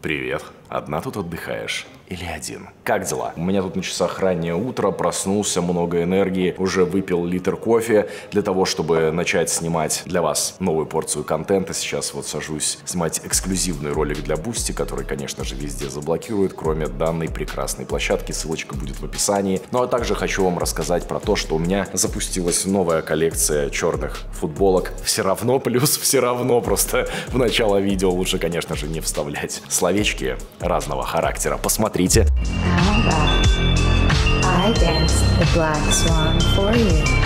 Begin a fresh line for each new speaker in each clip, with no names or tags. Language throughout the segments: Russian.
Привет. Одна тут отдыхаешь? Или один? Как дела? У меня тут на часах раннее утро, проснулся, много энергии, уже выпил литр кофе для того, чтобы начать снимать для вас новую порцию контента. Сейчас вот сажусь снимать эксклюзивный ролик для Boosty, который, конечно же, везде заблокирует, кроме данной прекрасной площадки. Ссылочка будет в описании. Ну а также хочу вам рассказать про то, что у меня запустилась новая коллекция черных футболок. Все равно, плюс все равно, просто в начало видео лучше, конечно же, не вставлять словечки разного характера. Посмотрите.
How about I danced the black swan for you?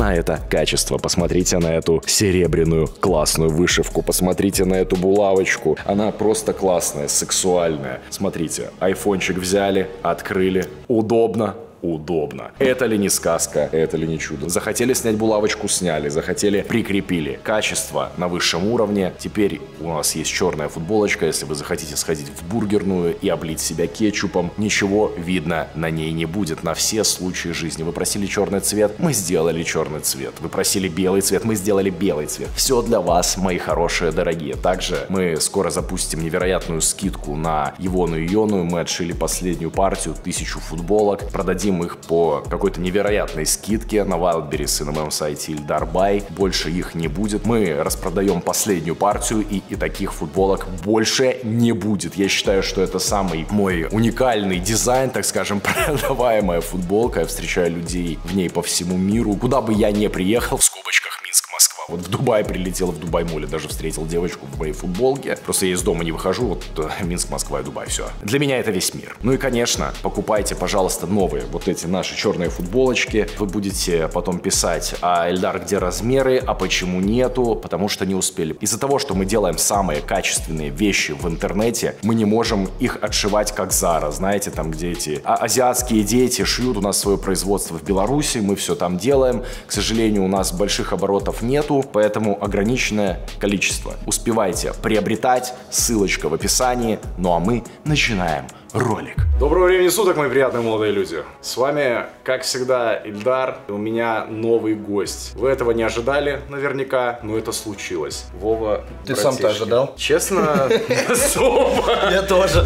на это качество, посмотрите на эту серебряную классную вышивку, посмотрите на эту булавочку, она просто классная, сексуальная. Смотрите, айфончик взяли, открыли, удобно, удобно. Это ли не сказка, это ли не чудо? Захотели снять булавочку, сняли, захотели, прикрепили. Качество на высшем уровне. Теперь у нас есть черная футболочка, если вы захотите сходить в бургерную и облить себя кетчупом, ничего видно на ней не будет на все случаи жизни. Вы просили черный цвет, мы сделали черный цвет. Вы просили белый цвет, мы сделали белый цвет. Все для вас, мои хорошие, дорогие. Также мы скоро запустим невероятную скидку на Ивону и Йону. Мы отшили последнюю партию, тысячу футболок. Продадим их по какой-то невероятной скидке на Wildberries и на моем сайте Ильдарбай. Больше их не будет. Мы распродаем последнюю партию и, и таких футболок больше не будет. Я считаю, что это самый мой уникальный дизайн, так скажем, продаваемая футболка. Я встречаю людей в ней по всему миру. Куда бы я ни приехал, в скобочках Минск, Москва. Вот в Дубай прилетел, в Дубай Молле даже встретил девочку в моей футболке. Просто я из дома не выхожу, вот э, Минск, Москва и Дубай, все. Для меня это весь мир. Ну и, конечно, покупайте, пожалуйста, новые вот эти наши черные футболочки. Вы будете потом писать, а Эльдар, где размеры, а почему нету, потому что не успели. Из-за того, что мы делаем самые качественные вещи в интернете, мы не можем их отшивать как Зара, знаете, там, где эти а- азиатские дети шьют у нас свое производство в Беларуси, мы все там делаем. К сожалению, у нас больших оборотов нету, поэтому ограниченное количество. Успевайте приобретать, ссылочка в описании. Ну а мы начинаем ролик. Доброго времени суток, мои приятные молодые люди. С вами, как всегда, Ильдар. И у меня новый гость. Вы этого не ожидали, наверняка, но это случилось. Вова,
Ты сам-то ожидал?
Честно, особо.
Я тоже.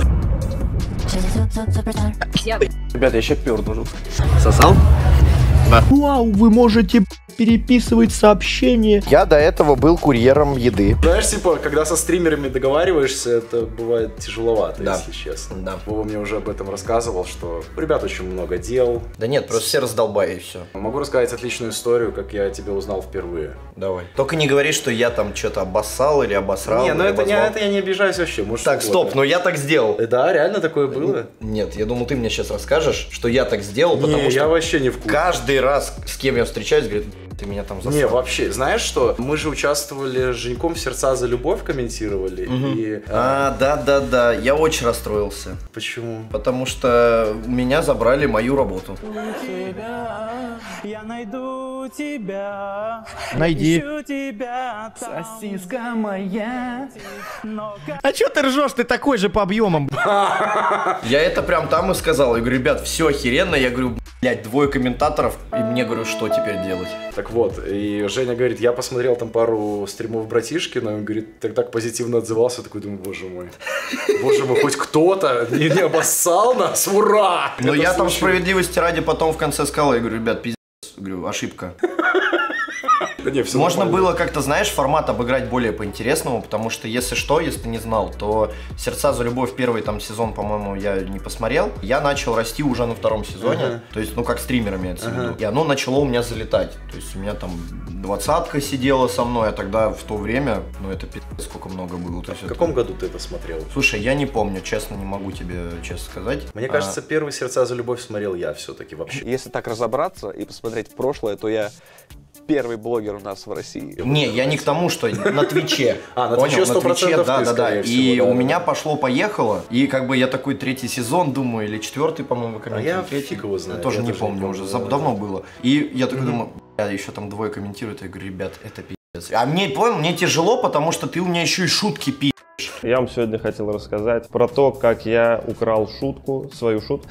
Ребята, я еще перну жутко. Сосал?
Вау, вы можете переписывать сообщения.
Я до этого был курьером еды.
Знаешь, типа, когда со стримерами договариваешься, это бывает тяжеловато,
Да.
если честно.
Да.
Вова мне уже об этом рассказывал, что у ребят очень много дел.
Да нет, просто все раздолбай и все.
Могу рассказать отличную историю, как я тебя узнал впервые.
Давай. Только не говори, что я там что-то обоссал или обосрал.
не, ну это, не, это я не обижаюсь вообще. Может,
Так, стоп,
угодно.
ну я так сделал.
Да, реально такое было?
Нет, я думал, ты мне сейчас расскажешь, что я так сделал, потому
не,
что
я вообще не в курсе.
каждый раз, с кем я встречаюсь, говорит, ты меня там засрал.
Не, вообще, знаешь что? Мы же участвовали с Женьком в «Сердца за любовь» комментировали. И... а,
А, да-да-да, я очень расстроился.
Почему?
Потому что у меня забрали мою работу.
тебя, я найду тебя.
Найди.
Ищу тебя, сосиска моя. Но
А чё ты ржешь? Ты такой же по объемам.
Я это прям там и сказал. Я говорю, ребят, все охеренно. Я говорю, блядь, двое комментаторов. И мне говорю, что теперь делать?
Так вот, и Женя говорит, я посмотрел там пару стримов братишки, но он говорит, так так позитивно отзывался, такой думаю, боже мой. Боже мой, хоть кто-то не, не обоссал нас, ура!
Но
Это
я там
случилось.
справедливости ради потом в конце сказал, я говорю, ребят, пиздец, говорю, ошибка.
Да не, всё
Можно
нормально.
было как-то, знаешь, формат обыграть более по-интересному, потому что, если что, если ты не знал, то «Сердца за любовь» первый там сезон, по-моему, я не посмотрел. Я начал расти уже на втором сезоне,
Ага.
то есть, ну, как стример имеется в
Ага.
виду. И оно начало у меня залетать. То есть, у меня там двадцатка сидела со мной, а тогда в то время, ну, это пиздец, сколько много было. То есть,
В
это-
каком году ты это смотрел?
Слушай, я не помню, честно, не могу тебе честно сказать.
Мне
А,
кажется, первый «Сердца за любовь» смотрел я все-таки вообще.
Если так разобраться и посмотреть в прошлое, то я первый блогер у нас в России.
Не, я не к тому, что на Твиче.
А, на? Твиче 100%
да,
ты,
да, да.
скорее
И
да,
у
да.
меня пошло-поехало, и как бы я такой третий сезон, думаю, или четвертый, по-моему, комментирую.
А я
третий.
фиг его знает,
Я тоже не помню, уже
да, да,
давно
да.
было. И я такой думаю, бля, еще там двое комментируют, я говорю, ребят, это пиздец. А мне, понял, мне тяжело, потому что ты у меня еще и шутки пи***.
Я вам сегодня хотел рассказать про то, как я украл шутку, свою шутку.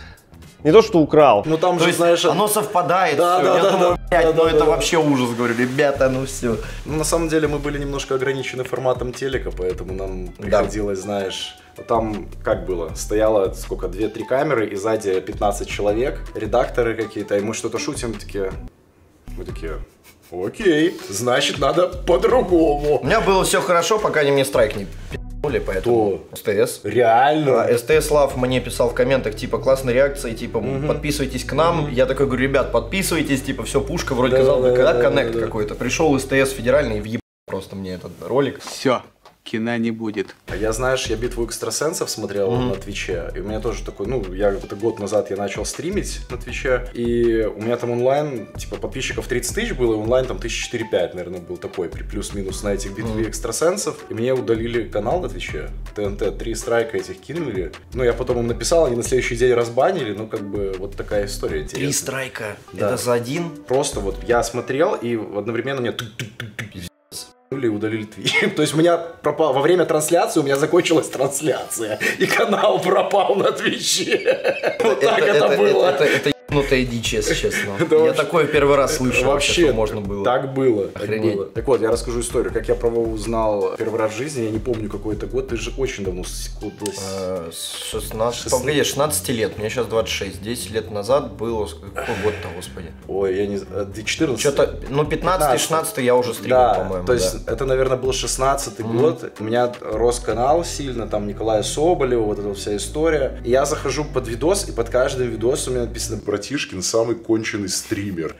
Не то, что украл.
Ну там
То
же,
есть
знаешь,
оно совпадает,
Да,
всё.
да,
я
да,
думаю,
да,
блядь,
да,
ну
да,
это
да.
вообще ужас, говорю, ребята, ну все.
Ну, на самом деле мы были немножко ограничены форматом телека, поэтому нам приходилось, знаешь, там как было, стояло сколько, 2-3 камеры, и сзади 15 человек, редакторы какие-то, и мы что-то шутим, такие, мы такие, окей, значит надо
У
по-другому.
меня было все хорошо, пока они мне страйк не пи***ли, поэтому СТС.
Реально?
А СТС Love мне писал в комментах, типа, классная реакция, типа, подписывайтесь к нам. Я такой говорю, ребят, подписывайтесь, типа, все, пушка, вроде
Да,
казалось бы,
да,
когда
да,
коннект
да, да.
какой-то. Пришел СТС федеральный и въебал просто мне этот ролик.
Все, кино не будет.
А Я, знаешь, я битву экстрасенсов смотрел на Твиче, и у меня тоже такой, ну, я это год назад я начал стримить на Твиче, и у меня там онлайн, типа, подписчиков 30 тысяч было, и онлайн там 1004-5, наверное, был такой, при плюс-минус на этих битве экстрасенсов, и мне удалили канал на Твиче, ТНТ, три страйка этих кинули, ну, я потом им написал, они на следующий день разбанили, ну, как бы, вот такая история интересная.
Три страйка.
Да.
Это за один?
Просто вот я смотрел, и одновременно мне и удалили твич. То есть у меня пропал, во время трансляции у меня закончилась трансляция, и канал пропал на твиче. Вот так это было.
Ебнутая дичь, если честно.
Это
Я такое первый раз слышу, вообще, можно было.
Так было. так
Охренеть.
Так вот, я расскажу историю, как я про Вову узнал первый раз в жизни, я не помню какой это год, ты же очень давно секундос.
Э, с 16,
Шестнадцать.
погоди, 16 лет, мне сейчас 26, 10 лет назад было, какой год-то, господи.
Ой, я не знаю, ты 14
Что-то, ну 15 16 я уже стримил,
Да,
по-моему.
то есть это, наверное, был 16-й год. У меня рос канал сильно, там Николая Соболева, вот эта вся история. И я захожу под видос, и под каждым видосом у меня написано «Братишкин самый конченый стример».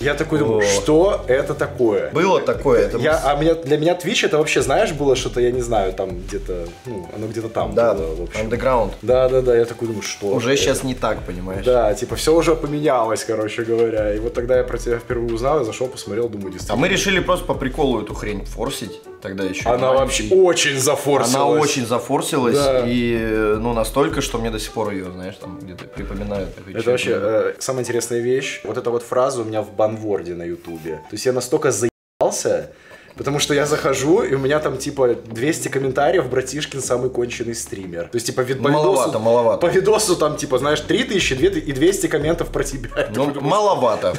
Я такой думаю, что это такое?
Было такое, это
Я, а меня, для меня Twitch это вообще, знаешь, было что-то, я не знаю, там где-то, ну, оно где-то там
да,
было, в общем.
андеграунд.
Да, да, да, я такой думаю, что
Уже
это?
сейчас не так, понимаешь?
Да, типа все уже поменялось, короче говоря. И вот тогда я про тебя впервые узнал, я зашел, посмотрел, думаю,
А
действительно.
мы решили просто по приколу эту хрень форсить, тогда еще.
Она вообще очень зафорсилась.
Она очень зафорсилась,
Да.
и ну настолько, что мне до сих пор ее, знаешь, там где-то припоминают.
Это
чё
вообще э, самая интересная вещь. Вот эта вот фраза у меня в банворде на ютубе. То есть я настолько заебался, потому что я захожу, и у меня там типа 200 комментариев, братишкин самый конченый стример. То есть типа вид- по
Маловато,
видосу,
маловато.
По видосу там типа, знаешь, 3000 200 и 200 комментов про тебя.
Ну, маловато.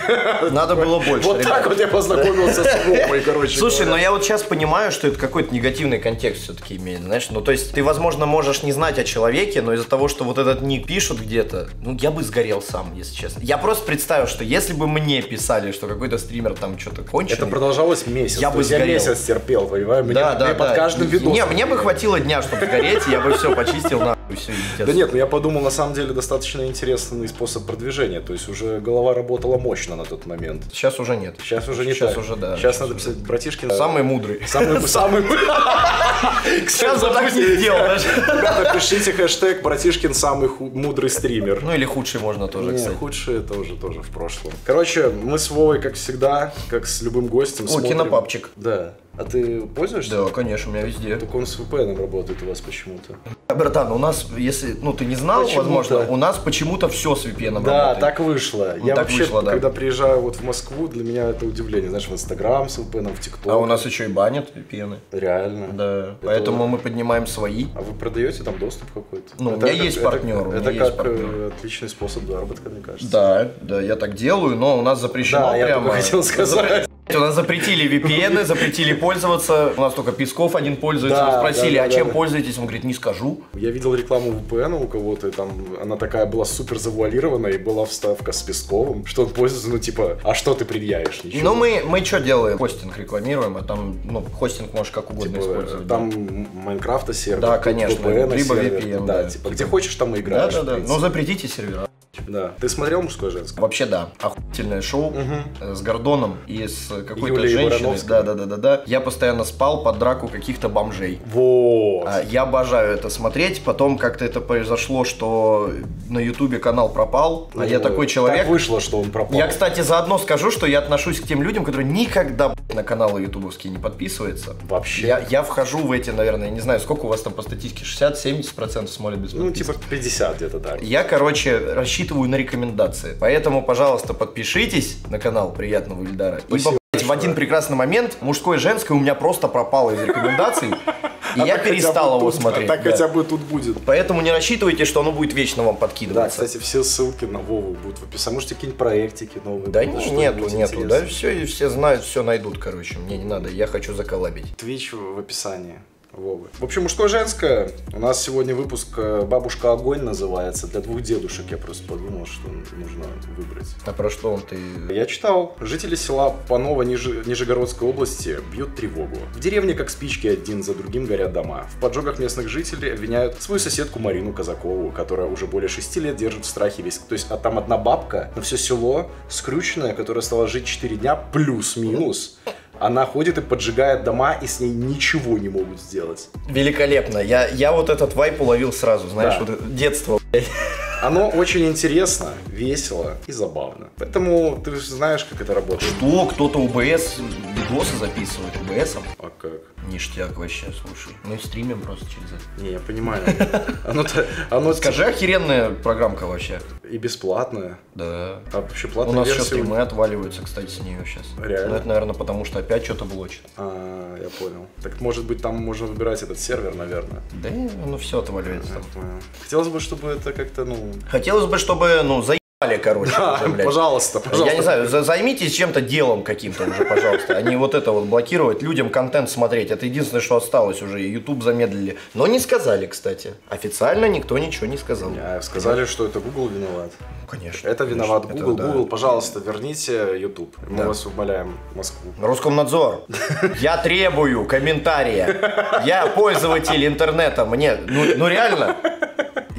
Надо было больше.
Вот так вот я познакомился с Вовой, короче
Слушай, но
говоря.
я вот сейчас понимаю, что это какой-то негативный контекст все-таки имеет, знаешь, ну то есть ты, возможно, можешь не знать о человеке, но из-за того, что вот этот ник пишут где-то, ну я бы сгорел сам, если честно. Я просто представил, что если бы мне писали, что какой-то стример там что-то конченый,
Это продолжалось месяц.
Я бы сгорел.
Месяц терпел, понимаешь? Мне,
да, да,
мне
да.
под каждым видосом.
Не, мне бы хватило дня, чтобы сгореть, и я бы все почистил нахуй, все.
Да нет, ну я подумал, на самом деле, достаточно интересный способ продвижения. То есть уже голова работала мощно на тот момент.
Сейчас уже нет.
Сейчас уже не
Сейчас
так.
уже, да.
Сейчас надо писать, братишкин.
Самый мудрый.
Самый, самый...
Сейчас бы так не сделал даже.
Ребята, пишите хэштег братишкин самый мудрый стример.
Ну или худший можно тоже, кстати.
это уже тоже в прошлом. Короче, мы с Вовой, как всегда, как с любым гостем,
О, кинопапчик.
Да. А ты пользуешься?
Да, конечно, у меня везде.
Так он с VPN работает у вас почему-то.
Братан, у нас, если, ну, ты не знал,
Почему-то.
возможно, у нас почему-то все с VPN
Да,
работает.
так вышло.
Ну,
я
так
вообще,
вышло, да.
когда приезжаю вот в Москву, для меня это удивление. Знаешь, в Инстаграм с VPN, в ТикТок.
А у нас еще и банят VPN.
Реально.
Да, поэтому мы поднимаем свои.
А вы продаете там доступ какой-то?
Ну, у меня есть партнер,
Это,
есть
как
партнер.
э, отличный способ заработка, мне кажется.
Да, да, я так делаю, но у нас запрещено
Да, я
прямо.
только хотел сказать.
У нас запретили VPN, запретили пользоваться. У нас только Песков один пользуется.
Да,
Мы спросили,
да, да,
а чем
да.
пользуетесь? Он говорит, не скажу.
Я видел рекламу VPN у кого-то, там она такая была супер завуалирована, и была вставка с Песковым, что он пользуется, ну типа, а что ты предъявишь? Ничего.
Ну, мы, мы что делаем? Хостинг рекламируем, а там, ну, хостинг можешь как угодно
Типа,
использовать. да.
там м- Майнкрафта сервер,
Да, конечно,
VPN
либо
сервер,
VPN,
да,
да.
типа, где хочешь, там и
Да,
играешь.
да, да.
принципе.
Но запретите сервера.
Да. Ты смотрел мужское женское?
Вообще да, охуительное шоу э, с Гордоном и с какой-то
Юлией
женщиной. Да, да, да, да, да. Я постоянно спал под драку каких-то бомжей.
Вот.
А, Я обожаю это смотреть. Потом как-то это произошло, что на Ютубе канал пропал, а я
Ну,
такой человек.
Так вышло, что он пропал.
Я, кстати, заодно скажу, что я отношусь к тем людям, которые никогда на каналы ютубовские не подписываются.
Вообще.
Я, я вхожу в эти, наверное, не знаю, сколько у вас там по статистике, 60-70% смотрят без
Ну,
подписки.
типа 50 где-то так.
Я, короче, рассчитываю на рекомендации. Поэтому, пожалуйста, подпишитесь на канал Приятного Ильдара.
Спасибо
Ибо, блядь, в один прекрасный момент мужское и женское у меня просто пропало из рекомендаций. И я перестал его смотреть.
Так
да.
хотя бы тут будет.
Поэтому не рассчитывайте, что оно будет вечно вам
Да,
подкидываться.
кстати, все ссылки на Вову будут в описании. Можете какие-нибудь проектики новые.
Да
будут,
нету, нету, да,
интересное.
все, и все знают, все найдут, короче, мне не надо, я хочу заколабить.
Твич в описании. Вовы. В общем, мужское-женское. У нас сегодня выпуск э, «Бабушка огонь» называется. Для двух дедушек я просто подумал, что нужно выбрать.
А про что он ты?
Я читал. Жители села Паново Нижи- Нижегородской области бьют тревогу. В деревне, как спички, один за другим горят дома. В поджогах местных жителей обвиняют свою соседку Марину Казакову, которая уже более шести лет держит в страхе весь... То есть, а там одна бабка на все село, скрюченная, которая стала жить 4 дня, плюс-минус. Она ходит и поджигает дома, и с ней ничего не могут сделать.
Великолепно, я, я вот этот вайп уловил сразу, знаешь,
Да.
вот детство, блядь.
Оно очень интересно, весело и забавно. Поэтому ты же знаешь, как это работает.
Что, кто-то УБС видосы записывает УБСом?
А как?
Ништяк вообще, слушай. Мы стримим просто через это.
Не, я понимаю. Оно-то, оно
Скажи, охеренная программка вообще.
и бесплатное.
Да.
А вообще
У
платная
нас
версия...
сейчас стримы отваливаются, кстати, с нее сейчас.
Реально?
Ну, это, наверное, потому что опять что-то блочит.
А, я понял. Так может быть там можно выбирать этот сервер, наверное.
Да, ну все отваливается.
Хотелось бы, чтобы это как-то, ну...
Хотелось бы, чтобы, ну, заебали, короче, уже, блядь.
пожалуйста, пожалуйста.
Я не знаю, за- займитесь чем-то делом каким-то уже, пожалуйста, а не вот это вот блокировать, людям контент смотреть. Это единственное, что осталось уже. YouTube замедлили. Но не сказали, кстати. Официально никто ничего не сказал.
А, Сказали, что это Google виноват.
Конечно.
Это виноват
конечно,
Google.
это да.
Google, пожалуйста, верните YouTube. Мы
Да.
вас умоляем, Москву.
Роскомнадзор, я требую комментария. Я пользователь интернета. Мне, ну, ну реально.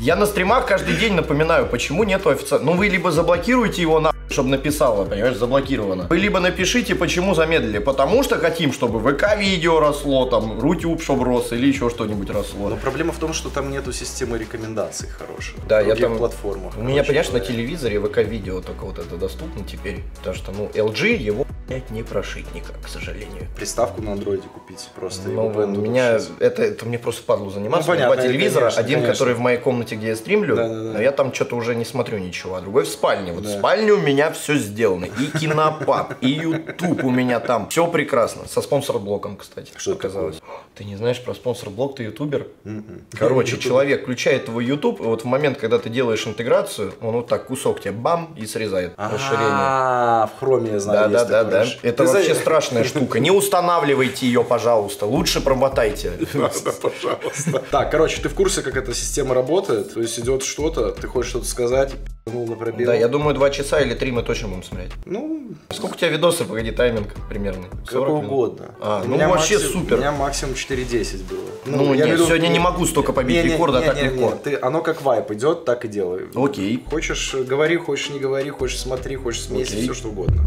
Я на стримах каждый день напоминаю, почему нету официально. Ну вы либо заблокируете его на чтобы написало, понимаешь, заблокировано. Вы либо напишите, почему замедлили. Потому что хотим, чтобы ВК-видео росло, там, Рутюб, чтобы рос, или еще что-нибудь росло.
Но проблема в том, что там нету системы рекомендаций хороших.
Да, я там...
платформах.
У меня, понимаешь, на телевизоре ВК-видео только вот это доступно теперь. Потому что, ну, LG его, блядь, не прошить никак, к сожалению.
Приставку на андроиде купить просто.
Ну,
тут
меня
включить.
это, это мне просто падло заниматься.
Ну,
У
понятно,
два телевизора,
конечно,
один,
конечно.
который в моей комнате, где я стримлю,
Да-да-да.
но я там что-то уже не смотрю ничего, а другой в спальне. Вот
Да.
в спальне у меня все сделано. И кинопаб, и YouTube у меня там. Все прекрасно. Со спонсор-блоком, кстати.
Что
оказалось. Ты не знаешь про спонсор-блок, ты ютубер?
Мгм.
Короче, человек включает твой YouTube, и вот в момент, когда ты делаешь интеграцию, он вот так кусок тебе бам и срезает расширение.
А, в хроме я знаю.
Да, да, да,
такое.
Да. Это
Ты за-
вообще страшная штука. Не устанавливайте ее, пожалуйста. Лучше промотайте.
Пожалуйста. Так, короче, ты в курсе, как эта система работает? То есть идет что-то, ты хочешь что-то сказать, пи***нул на пробел.
Да, я думаю, два часа или три мы точно будем смотреть.
Ну,
Сколько у тебя видосов, погоди, тайминг примерно? 40
какой
минут?
угодно.
А, ну вообще
максим-
супер.
У меня максимум 4.10 было.
Ну,
я
нет,
в виду-
сегодня не могу столько побить
Не, не,
рекорда,
не,
так
не,
легко.
не, ты, оно как вайп идет, так и делай.
Окей.
Хочешь говори, хочешь не говори, хочешь смотри, хочешь
Окей.
все что угодно.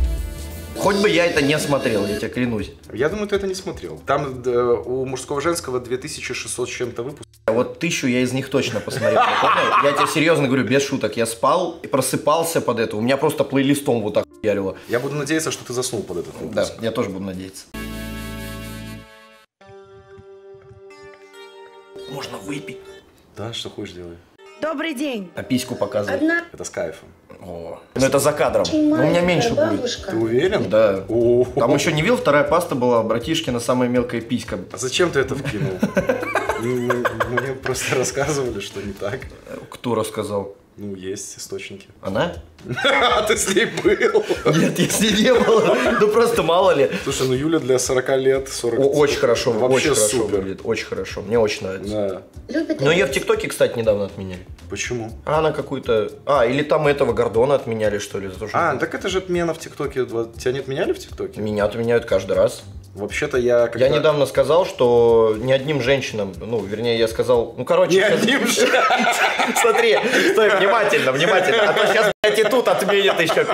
Хоть бы я это не смотрел, я тебе клянусь.
Я думаю, ты это не смотрел. Там э, у мужского-женского 2600 с чем-то выпусков.
А вот тысячу я из них точно посмотрел. понял? Я тебе серьезно говорю, без шуток. Я спал и просыпался под это. У меня просто плейлистом вот так ярило.
Я буду надеяться, что ты заснул под этот выпуск.
Да, я тоже буду надеяться. Можно выпить.
Да, что хочешь делай.
Добрый день.
А письку показывать.
Одна
Это с кайфом.
О. Ну это за кадром. Ну, у меня меньше будет.
Ты уверен?
Да.
О,
Там еще не видел, вторая паста была, братишкина самая мелкая писька.
А зачем ты это вкинул? Ну, Мне просто рассказывали, что не так.
Кто рассказал?
Ну, есть источники.
Она?
А ты с ней был?
Нет, если не было. Ну просто мало ли.
Слушай, ну Юля для 40 лет, 40
О, очень хорошо,
Вообще
очень хорошо
супер.
выглядит, очень хорошо. Мне очень нравится.
Да.
Но ее в ТикТоке, кстати, недавно отменяли.
Почему?
А она какую-то... А, или там этого Гордона отменяли, что ли, за то, что...
А, так это же отмена в ТикТоке. Тебя не отменяли в ТикТоке?
Меня отменяют каждый раз.
Вообще-то я... когда-
Я недавно сказал, что ни одним женщинам, ну, вернее, я сказал, ну, короче... Сейчас-
одним же.
Смотри, стой, внимательно, внимательно, а то сейчас, блядь, и тут отменят еще.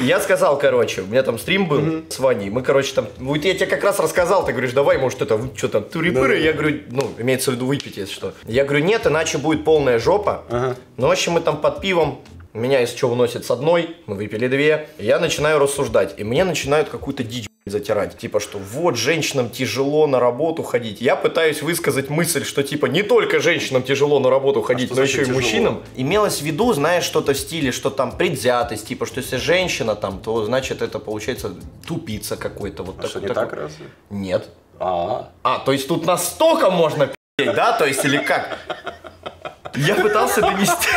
Я сказал, короче, у меня там стрим был с Ваней, мы, короче, там, вот я тебе как раз рассказал, ты говоришь, давай, может, это, что там, туры-пыры, я говорю, ну, имеется в виду выпить, если что. Я говорю, нет, иначе будет полная жопа.
Ага.
Ну, в общем, мы там под пивом, меня из чего выносит с одной, мы выпили две, и я начинаю рассуждать, и мне начинают какую-то дичь затирать, типа, что вот, женщинам тяжело на работу ходить. Я пытаюсь высказать мысль, что, типа, не только женщинам тяжело на работу ходить,
что
но еще и
тяжело?
мужчинам. Имелось в виду, знаешь, что-то в стиле, что там предвзятость, типа, что если женщина там, то, значит, это получается тупица какой-то. Вот
А что, не
такой.
так разве?
Нет.
А,
А, то есть тут настолько можно пи***ть, да? То есть или как? Я пытался донести.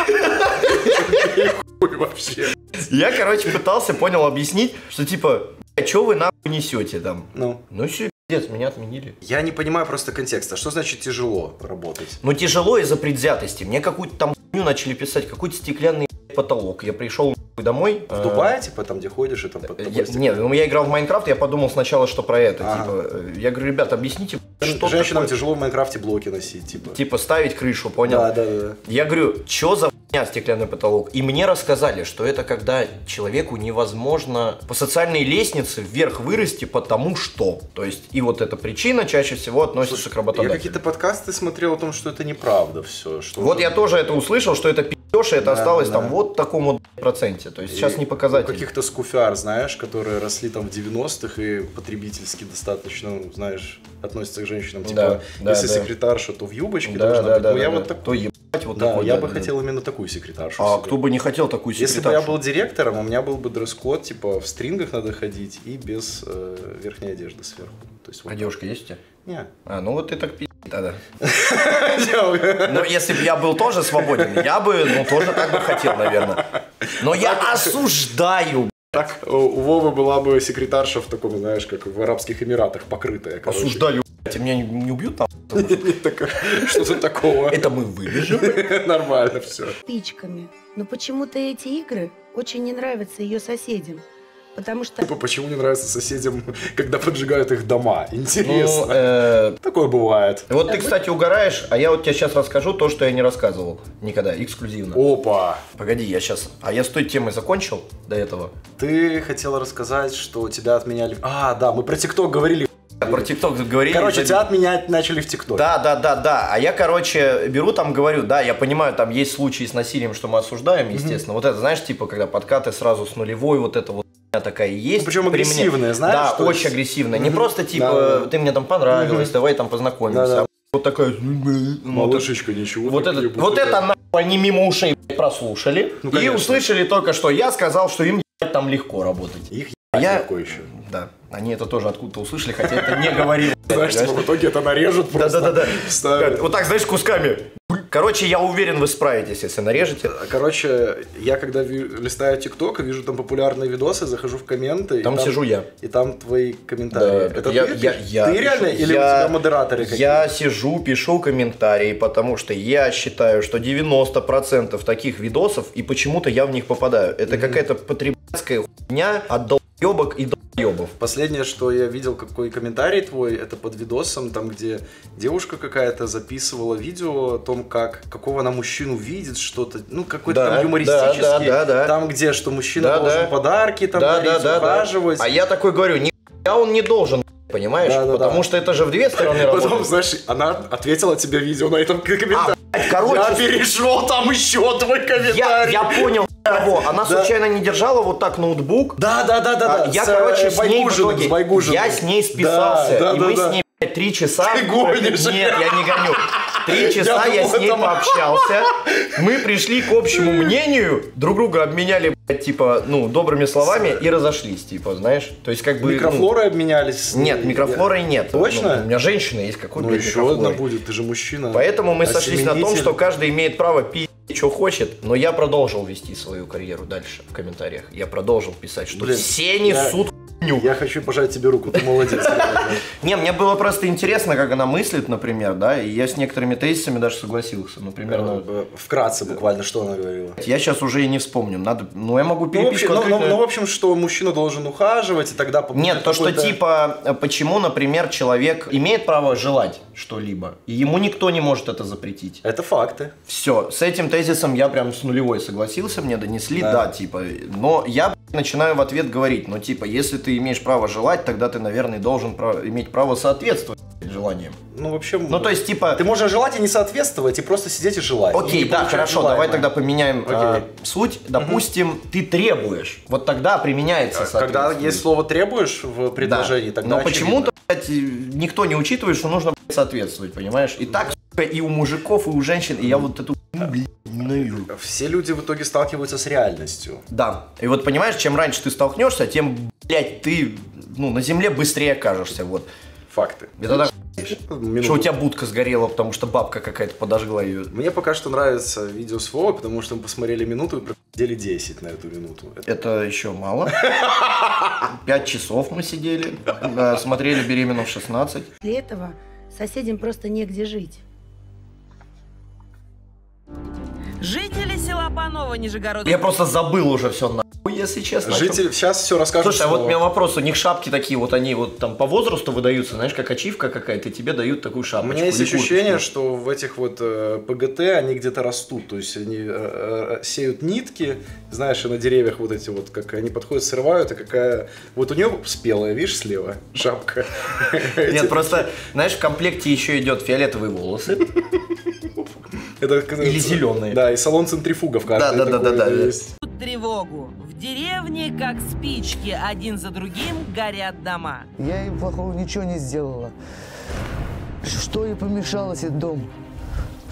вообще.
Я, короче, пытался, понял, объяснить, что типа, а что вы нахуй несете там?
Ну,
Ну все, пиздец, меня отменили.
я не понимаю просто контекста. Что значит тяжело работать?
Ну тяжело из-за предвзятости. Мне какую-то там хуйню начали писать, какой-то стеклянный потолок. Я пришел домой.
В
э,
Дубае, типа, там, где ходишь, и там под
Я, нет, ну я играл в Майнкрафт, я подумал сначала, что про это.
Ага.
Типа, э, я говорю, ребят, объясните, что
Женщинам
такое?
тяжело в Майнкрафте блоки носить, типа.
Типа ставить крышу, понял?
Да, да, да.
Я говорю, что за хуйня стеклянный потолок? И мне рассказали, что это когда человеку невозможно по социальной лестнице вверх вырасти, потому что. То есть, и вот эта причина чаще всего относится к
Я
работодателю.
какие-то подкасты смотрел о том, что это неправда все. Что
Вот я тоже это услышал, что это пи***ш, и это
Да,
осталось
да.
там вот в таком вот проценте. То есть сейчас не показатель.
У каких-то скуфяр, знаешь, которые росли там в 90-х и потребительски достаточно, знаешь, относятся к женщинам. Типа,
Да, да,
если
да.
секретарша, то в юбочке
Да,
должна
да,
быть.
да,
ну, я
да,
вот
да.
такой.
То ебать вот
да,
такой.
я
да,
бы
да.
хотел именно такую секретаршу.
А
себе.
кто бы не хотел такую
Если бы я
секретаршу?
был директором, у меня был бы дресс-код, типа, в стрингах надо ходить и без э, верхней одежды сверху. То есть, вот
А девушка есть у тебя?
так. Не.
А, ну вот ты так пи*** тогда. Но если бы я был тоже свободен, я бы, ну, тоже так бы хотел, наверное. Но я осуждаю,
Так, у Вовы была бы секретарша в таком, знаешь, как в Арабских Эмиратах, покрытая. короче.
осуждаю, блядь, меня не, не убьют там. что
Что-то такого.
Это мы вырежем.
Нормально все.
птичками. Но почему-то эти игры очень не нравятся ее соседям. Потому что
Типа, почему не нравится соседям, когда поджигают их дома?
Ну,
Интересно.
э,
Такое бывает.
вот ты, кстати, угораешь, а я вот тебе сейчас расскажу то, что я не рассказывал никогда, эксклюзивно.
Опа!
Погоди, я сейчас... А я с той темой закончил до этого?
Ты хотела рассказать, что тебя отменяли... А, да, мы про ТикТок говорили.
Про ТикТок говорили.
Короче, тебя отменять начали в ТикТоке.
Да, да, да, да. А я, короче, беру там, говорю, да, я понимаю, там есть случаи с насилием, что мы осуждаем, естественно. Вот это, знаешь, типа, когда подкаты сразу с нулевой, вот это вот такая есть.
Ну, причем агрессивная, знаешь,
Да,
то
очень агрессивная. Не просто типа, ты мне там понравилась, давай там познакомимся. А вот такая, ну, вот
Малышечка, ничего.
вот, это, вот это нахуй они мимо ушей прослушали
Ну,
и услышали только, что я сказал, что им там легко работать.
Их
Я-
я... такой еще.
Да, они это тоже откуда-то услышали, хотя это не говорил.
Знаешь, в итоге это нарежут просто.
Да-да-да. Вот так, знаешь, кусками. Короче, я уверен, вы справитесь, если нарежете.
Короче, я когда листаю ТикТок и вижу там популярные видосы, захожу в комменты. и
Там сижу я.
И там твои комментарии.
Да,
это
я,
ты?
я, я
ты
пишу.
реально? Или у
Я-
тебя модераторы какие-то?
Я сижу, пишу комментарии, потому что я считаю, что 90% таких видосов, и почему-то я в них попадаю. Это какая-то потребительская хуйня от долбоебок и долбоебов.
Последнее, что я видел, какой комментарий твой, это под видосом, там, где девушка какая-то записывала видео о том, как, какого она мужчину видит, что-то, ну, какой-то
Да,
там юмористический.
да, да, да, да.
Там, где, что мужчина
Да,
должен
да.
подарки там дарить, ухаживать.
А я такой говорю, ни он не должен, понимаешь?
Да, да,
Потому
да.
что это же в две стороны
Потом,
работает.
знаешь, она ответила тебе видео на этом комментарии.
блядь, короче,
я перешел, там еще твой
Я,
комментарий.
я понял кого. Она случайно не держала вот так ноутбук.
Да, да, да, да,
А
да.
я,
с,
короче,
э,
с ней в итоге- я с ней списался, и мы с ней три часа...
Ты гонишь.
Нет, я не гоню. Три часа я,
думал,
с ней
это-
пообщался. Мы пришли к общему мнению, друг друга обменяли, блядь, типа, ну, добрыми словами и разошлись, типа, знаешь. То есть, как бы... ну,
Микрофлоры обменялись? с
Нет, микрофлорой нет.
Точно?
Ну, у меня женщина есть, какой,
Ну, еще
микрофлорой?
одна будет, ты же мужчина.
Поэтому мы сошлись на том, что каждый имеет право пить, что хочет, но я продолжил вести свою карьеру дальше в комментариях. Я продолжил писать, что
Блин,
все
я-
несут хуйню.
Я хочу пожать тебе руку, ты молодец.
Не, мне было просто интересно, как она мыслит, например, да, и я с некоторыми тезисами даже согласился. Например, ну,
Э, Вкратце буквально, что она говорила.
я сейчас уже и не вспомню. Надо, ну, я могу
Ну,
переписку
ну, ну, ну, в общем, что мужчина должен ухаживать, и тогда...
Нет, то, что типа, э, почему, например, человек имеет право желать что-либо, и ему никто не может это запретить.
Это факты.
Все, с этим тезисом я прям с нулевой согласился, мне донесли, да, типа, но я начинаю в ответ говорить, ну, типа, если ты имеешь право желать, тогда ты, наверное, должен пра- иметь право соответствовать желаниям.
Ну, вообще...
Ну, то есть, типа,
Ты можешь желать и не соответствовать, и просто сидеть и желать. и
Окей,
не
да, хорошо,
желаемое.
давай тогда поменяем
Окей.
э, суть. Допустим, ты требуешь, вот тогда применяется
Когда
соответствует.
есть слово «требуешь» в
Да.
предложении, тогда
Но почему-то, никто не учитывает, что нужно соответствовать, понимаешь? И так, и у мужиков, и у женщин, и я вот эту ненавижу.
Все люди в итоге сталкиваются с реальностью.
Да. И вот понимаешь, чем раньше ты столкнешься, тем, блядь, ты ну, на земле быстрее окажешься. Вот.
Факты.
Это так,
Минуту.
что у тебя будка сгорела, потому что бабка какая-то подожгла ее.
Мне пока что нравится видео с Вовой, потому что мы посмотрели минуту и пропили 10 на эту минуту. Это-
Это еще мало. Пять часов мы сидели, э, смотрели беременна в 16.
Для этого соседям просто негде жить.
Жители села Панова Нижегородской
Я просто забыл уже все нахуй, если честно.
Житель, сейчас все расскажут.
Слушай, а вот у меня вопрос, у них шапки такие, вот они вот там по возрасту выдаются, знаешь, как ачивка какая-то, и тебе дают такую
У
шапочку.
меня есть ощущение,
курточку.
что в этих вот э, ПГТ они где-то растут, то есть они э, э, сеют нитки, знаешь, и на деревьях вот эти вот, как они подходят, срывают, и какая... Вот у нее спелая, видишь, слева шапка.
Нет, просто, знаешь, в комплекте еще идет фиолетовые волосы.
Это,
Или зеленые.
Да, и салон центрифуга в каждой
Да, да, да, да, да.
есть.
тревогу. В деревне, как спички, один за другим горят дома.
Я им плохого ничего не сделала. Что ей помешало этот дом?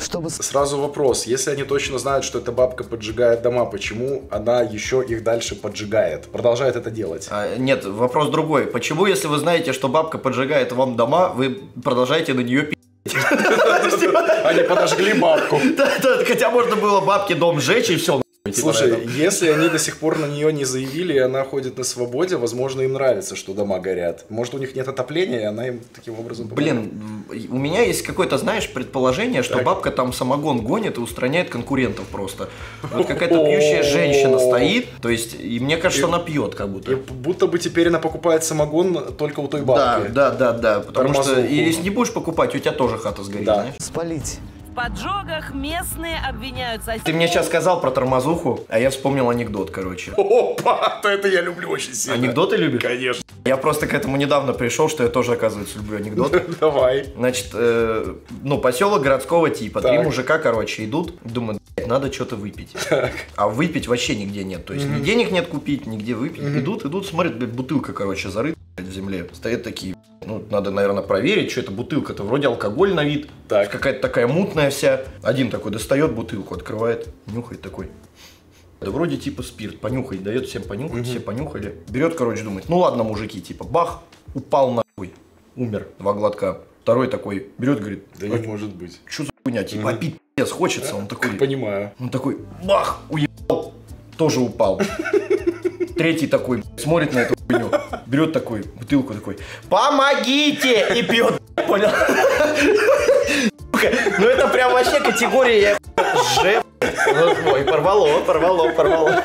Чтобы
Сразу вопрос, если они точно знают, что эта бабка поджигает дома, почему она еще их дальше поджигает, продолжает это делать?
А, нет, вопрос другой. Почему, если вы знаете, что бабка поджигает вам дома, вы продолжаете на нее?
Они подожгли бабку.
Хотя можно было бабке дом сжечь и все.
Слушай, если они до сих пор на нее не заявили, и она ходит на свободе, возможно, им нравится, что дома горят. Может, у них нет отопления, и она им таким образом помогает.
Блин, у меня есть какое-то, знаешь, предположение, что
Так.
бабка там самогон гонит и устраняет конкурентов просто. Вот какая-то пьющая женщина стоит, то есть, и мне кажется, что она пьет как
И
будто.
будто бы теперь она покупает самогон только у той
Да,
бабки.
да, да, да, потому что
Тормозуху.
если не будешь покупать, у тебя тоже хата сгорит,
Да.
спалить.
В поджогах местные обвиняют соседей.
Ты мне сейчас сказал про тормозуху, а я вспомнил анекдот, короче.
Опа, то это я люблю очень сильно.
Анекдоты любишь?
Конечно.
Я просто к этому недавно пришел, что я тоже, оказывается, люблю анекдоты.
Давай.
Значит, э, ну, поселок городского типа. Три
Так.
мужика, короче, идут, думают, «Блядь, надо что-то выпить. А выпить вообще нигде нет. То есть ни денег нет купить, нигде выпить. Идут, идут, смотрят, бутылка, короче, зарыта в земле. Стоят такие, ну, надо, наверное, проверить, что это бутылка-то. Вроде алкоголь на вид.
Так.
Какая-то такая мутная вся. Один такой достает бутылку, открывает, нюхает такой. Да вроде типа спирт, понюхай, дает всем понюхать, все понюхали. Берет, короче, думает, ну ладно, мужики, типа, бах, упал нахуй, умер, два глотка. Второй такой берет, говорит,
Да не может быть.
что за хуйня, типа, а пить пиздец хочется, он такой,
Понимаю.
он такой, бах, уебал, тоже упал. Третий такой смотрит на эту хуйню, берет такой бутылку такой, помогите, и пьет, понял? Ну это прям вообще категория же. Ой, порвало, порвало, порвало.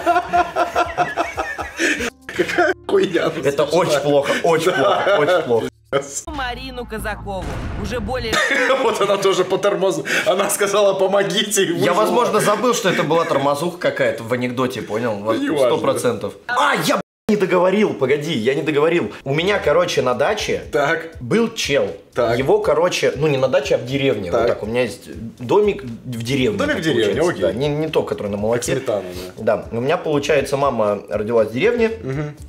Хуйня.
Это очень плохо, очень плохо, очень плохо.
Марину Казакову. Уже более
Вот она тоже по тормозу. Она сказала, помогите.
Я, возможно, забыл, что это была тормозуха какая-то в анекдоте, понял? Сто процентов. А, я не договорил, погоди, я не договорил. У меня, короче, на даче
Так.
был чел.
Так.
Его, короче, ну не на даче, а в деревне.
Так.
Вот так, у меня есть домик в деревне.
Домик в деревне, окей.
Да, не, не тот, который на
Как
молоке.
сметана, да.
Да, у меня, получается, мама родилась в деревне,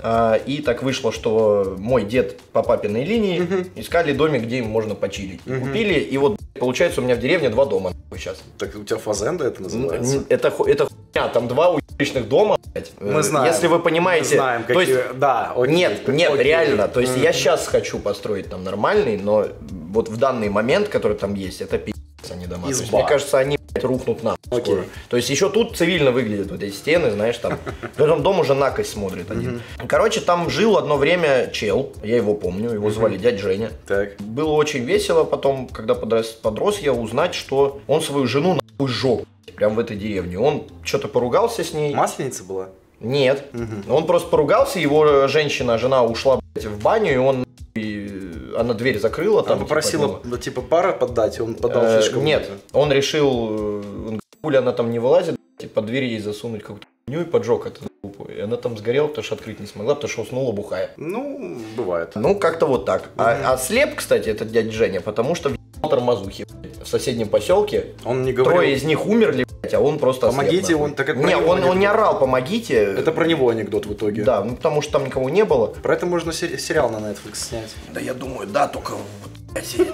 а, и так вышло, что мой дед по папиной линии искали домик, где им можно почилить. И Купили, и вот, получается, у меня в деревне два дома сейчас.
Так у тебя фазенда это называется?
Это, это хуйня, там два уличных дома.
Мы
Э,
знаем.
Если вы понимаете.
Мы знаем,
то
какие...
есть,
Да, окей.
нет, нет,
Окей.
реально. То есть я сейчас хочу построить там нормальный, но вот в данный момент, который там есть, это пи***ц, а не дома. Есть, мне кажется, они блядь, рухнут на
Окей.
То есть еще тут цивильно выглядят вот эти стены, знаешь, там. Потом дом уже накость смотрит один. Короче, там жил одно время чел, я его помню, его звали дядь Женя.
Так.
Было очень весело потом, когда подрос, подрос я, узнать, что он свою жену нахуй сжег. Прям в этой деревне. Он что-то поругался с ней.
Масленица была?
Нет. Он просто поругался, его женщина, жена ушла блядь, в баню, и он и она дверь закрыла.
Она
Там,
попросила,
типа,
ну, типа, пара поддать, и он подал
э,
слишком
Нет,
много.
он решил, э, он говорит, она там не вылазит, под дверь ей засунуть какую-то хуйню и поджег эту. И она там сгорела, потому что открыть не смогла, потому что уснула бухая.
Ну, бывает.
Ну, как-то вот так. А, а слеп, кстати, этот дядя Женя, потому что тормозухи в соседнем поселке.
Он не говорил.
Трое из них умерли, блядь, а он просто ослеп,
Помогите,
нахуй.
он- так это
Не, он, он не орал, помогите.
Это про него анекдот в итоге.
Да, ну потому что там никого не было.
Про это можно сери- сериал на Netflix снять.
Да я думаю, да, только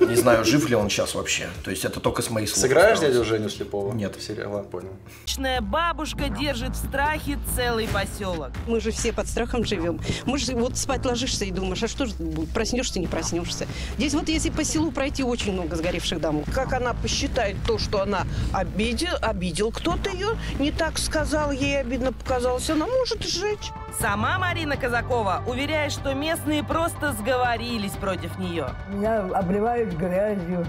не знаю, жив ли он сейчас вообще. То есть это только с моих слов.
Сыграешь дядю Женю Слепого?
Нет.
В сериале, ладно, понял.
Вечная бабушка держит в страхе целый поселок.
Мы же все под страхом живем. Мы же вот спать ложишься и думаешь, а что же проснешься, не проснешься. Здесь вот если по селу пройти очень много сгоревших домов.
Как она посчитает то, что она обидел, обидел кто-то ее, не так сказал, ей обидно показалось, она может сжечь.
Сама Марина Казакова уверяет, что местные просто сговорились против нее.
Меня обливают грязью.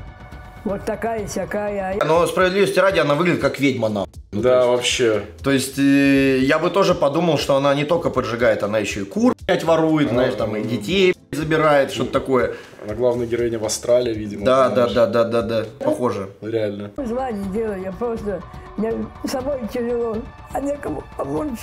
Вот такая всякая.
Но справедливости ради, она выглядит как ведьма, на.
Да, вообще.
То есть э, я бы тоже подумал, что она не только поджигает, она еще и кур, блядь, ворует, знаешь, там и детей блядь, забирает, что-то такое.
Она главная героиня в Австралии, видимо.
Да, да, да, да, да, да. Похоже.
Реально.
Не делаю, я просто... Мне самой тяжело, а некому помочь.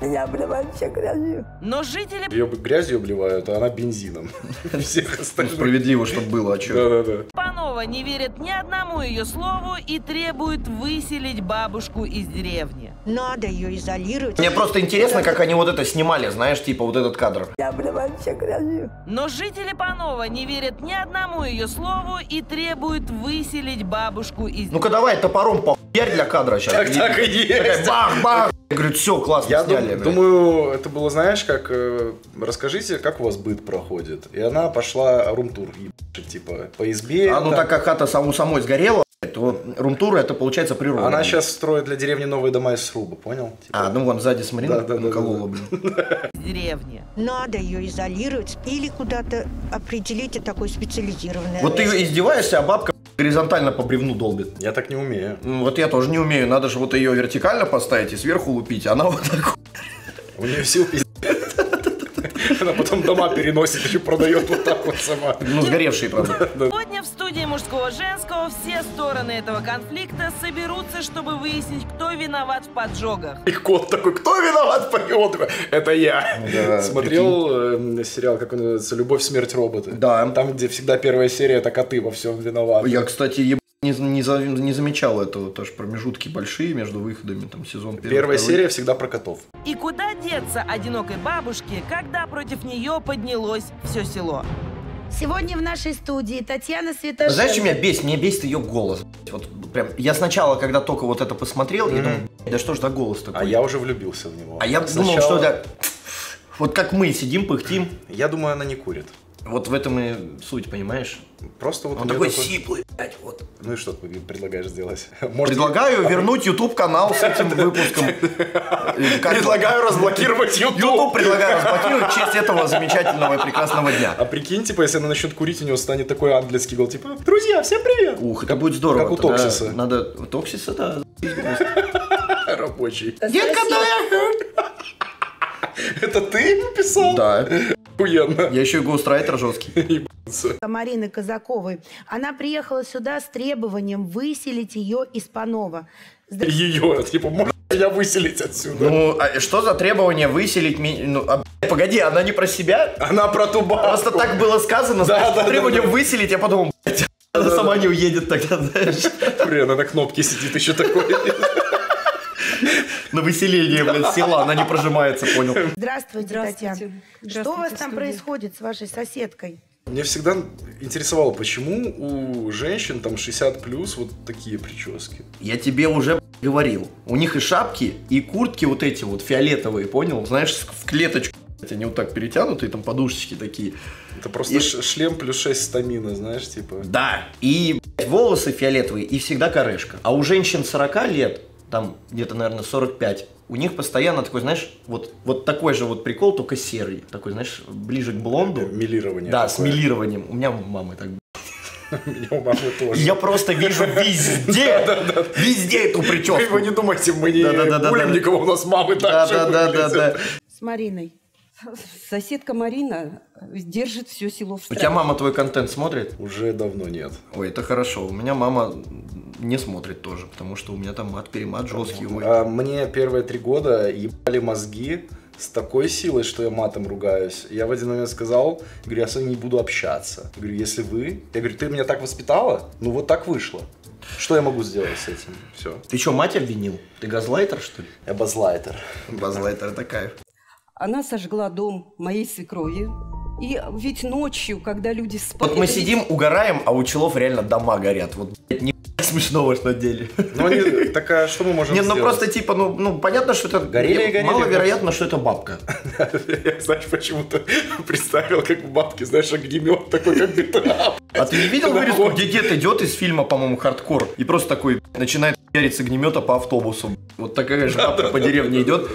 Меня обливают все грязью.
Но жители
Ее грязью обливают, а она бензином. Всех остальных.
справедливо, чтобы было, а что?
Да-да-да.
Панова не верят ни одному ее слову и требуют выселить бабушку из деревни.
Надо ее изолировать.
Мне просто интересно, как они вот это снимали, знаешь, типа вот этот кадр.
Меня обливают все грязью.
Но жители Панова не верят ни одному ее слову и требуют выселить бабушку из
Ну-ка давай топором похуярь для кадра сейчас.
Так, так и есть.
Бах, бах. Говорит, все, классно
Я
сняли.
дум-
блядь.
думаю, это было, знаешь, как э, расскажите, как у вас быт проходит. И она пошла румтур типа, по избе.
А ну так как хата саму самой сгорела, то румтура это получается природа.
Она сейчас строит для деревни новые дома из сруба, понял? Типа,
А, ну вон сзади смотри,
Да, да, да,
наколола,
да,
блин.
деревни.
Надо ее изолировать или куда-то определить и такое специализированное.
Вот ты издеваешься, а бабка горизонтально по бревну долбит.
Я так не умею.
Ну, Вот я тоже не умею. Надо же вот ее вертикально поставить и сверху лупить. Она вот так.
У нее сил пиздец. Она потом дома переносит, еще продает вот так вот сама.
Ну, сгоревшие, правда.
Сегодня в студии мужского-женского все стороны этого конфликта соберутся, чтобы выяснить, кто виноват в поджогах.
И кот такой, кто виноват? И он такой, это я.
Да,
Смотрел э, сериал, как он называется, «Любовь, смерть, роботы».
Да.
Там, где всегда первая серия, это коты во всем виноваты.
Я, кстати, еб... не, не, за- не замечал этого. Тоже промежутки большие между выходами, там, сезон первый.
Первая
второй.
серия всегда про котов.
И куда деться одинокой бабушке, когда против нее поднялось все село?
Сегодня в нашей студии Татьяна Светошенко.
Знаешь, что меня бесит? Меня бесит ее голос. Вот прям, я сначала, когда только вот это посмотрел, я думал, «Блядь, да что ж за голос такой?
А я уже влюбился в него.
А я думал,
Сначала-
что да, вот как мы сидим, пыхтим,
Я думаю, она не курит.
Вот в этом и суть, понимаешь?
Просто вот
Он такой
такой-
сиплый, блядь, вот.
Ну и что ты предлагаешь сделать? Может,
Предлагаю вернуть YouTube канал с этим выпуском. Как-
Предлагаю разблокировать YouTube.
YouTube предлагаю разблокировать в честь этого замечательного и прекрасного дня.
А прикинь, типа, если она начнет курить, у него станет такой ангельский гол, типа, друзья, всем привет!
Ух, это будет здорово.
как у Токсиса.
Надо... у Токсиса, да.
Рабочий.
Детка, да,
Это ты написал?
Да.
Охуенно.
Я еще и гоустрайтер жесткий.
Марины Казаковой. Она приехала сюда с требованием выселить ее из Панова.
Ее, типа, можно меня выселить отсюда?
Ну, а что за требование выселить меня? Ну, а, погоди, она не про себя?
Она про ту бабку.
Просто так было сказано, знаешь,
да,
требованием
да.
выселить, я подумал, блядь, она сама не уедет тогда, знаешь.
Блин, она на кнопке сидит еще такой.
На выселение, блядь, села, она не прожимается, понял.
Здравствуйте,
Здравствуйте.
Татьяна. Что у
Здравствуйте,
вас там
студия.
происходит с вашей соседкой?
Меня всегда интересовало, почему у женщин там 60 плюс вот такие прически.
Я тебе уже говорил, у них и шапки, и куртки вот эти вот фиолетовые, понял? Знаешь, в клеточку, они вот так перетянутые, там подушечки такие.
Это просто
И-
шлем плюс 6 стамина, знаешь, типа.
Да, и блядь, волосы фиолетовые, и всегда корешка. А у женщин 40 лет, там где-то, наверное, 45, у них постоянно такой, знаешь, вот, вот такой же вот прикол, только серый. Такой, знаешь, ближе к блонду.
Милирование.
Да, с
такое.
милированием. У меня у мамы так было.
У меня у мамы тоже.
я просто вижу везде, везде эту прическу.
вы не думайте, мы не булим никого, у нас мамы так же
да, да, да, да.
С Мариной.
Соседка Марина держит все село в
У
страхе.
тебя мама твой контент смотрит?
Уже давно нет.
Ой, это хорошо. У меня мама не смотрит тоже, потому что у меня там мат-перемат жесткий. Ой.
А мне первые три года ебали мозги с такой силой, что я матом ругаюсь. Я в один момент сказал, говорю, я с вами не буду общаться. Я говорю, если вы... Я говорю, ты меня так воспитала? Ну вот так вышло. Что я могу сделать с этим? Все.
Ты что, мать обвинил? Ты газлайтер, что ли?
Я базлайтер.
Газлайтер такая.
Она сожгла дом моей свекрови. И ведь ночью, когда люди спали...
Вот мы сидим, угораем, а у челов реально дома горят. Вот, блядь, не смешного, что деле.
Ну, они, так а что мы можем
Не, ну
сделать?
просто типа, ну, ну понятно, что это...
Горели и горели
Маловероятно, что это бабка.
Я, знаешь, почему-то представил, как в бабке, знаешь, огнемет такой, как битрап.
А ты не видел вырезку, где дед идет из фильма, по-моему, «Хардкор» и просто такой начинает ярить с огнемета по автобусу. Вот такая же бабка по деревне идет.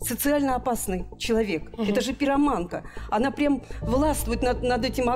Социально опасный человек. Это же пироманка. Она прям властвует над, над этим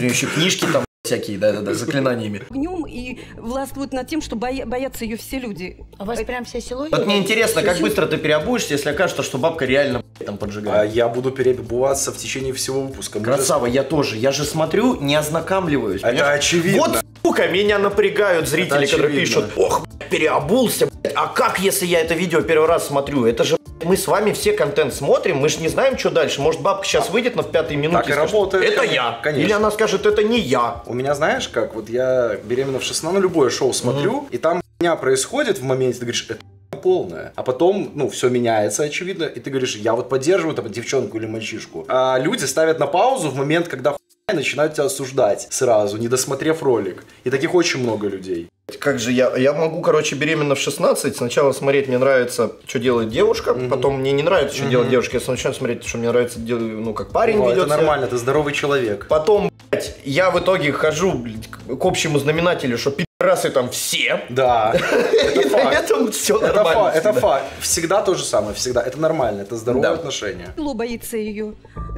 Еще книжки там всякие, да-да-да, заклинаниями.
огнем и властвует над тем, что боя- боятся ее все люди.
А вас прям все село?
Вот мне интересно, как быстро ты переобуешься, если окажется, что бабка реально там
А
поджигает.
я буду перебываться в течение всего выпуска. Мы же-
Красава, я тоже. Я же смотрю, не ознакомливаюсь.
Это
понимаешь?
очевидно.
Вот, сука, меня напрягают зрители,
Это
которые пишут, ох, переобулся, а как, если я это видео первый раз смотрю? Это же, мы с вами все контент смотрим, мы же не знаем, что дальше. Может, бабка сейчас выйдет на в пятой минуте
Так и
скажет,
работает,
Это
конечно,
я.
конечно.
Или она скажет, это не я.
У меня, знаешь, как, вот я беременна в 16, ну, любое шоу смотрю, и там меня происходит в моменте, ты говоришь, это полная. А потом, ну, все меняется, очевидно, и ты говоришь, я вот поддерживаю там девчонку или мальчишку. А люди ставят на паузу в момент, когда и начинают тебя осуждать сразу, не досмотрев ролик. И таких очень много людей.
Как же я, я могу, короче, беременна в 16, сначала смотреть, мне нравится, что делает девушка, потом мне не нравится, что
Мгм.
делает девушка, я начинаю смотреть, что мне нравится, ну, как парень
О,
ведет
это
себя.
нормально, ты здоровый человек.
Потом, блядь, я в итоге хожу блядь, к к общему знаменателю, что пидорасы там все.
Да.
И на этом все
Это,
нормально.
фа- это факт. Всегда то же самое, всегда. Это нормально, это здоровые
Да.
отношения.
Село боится ее.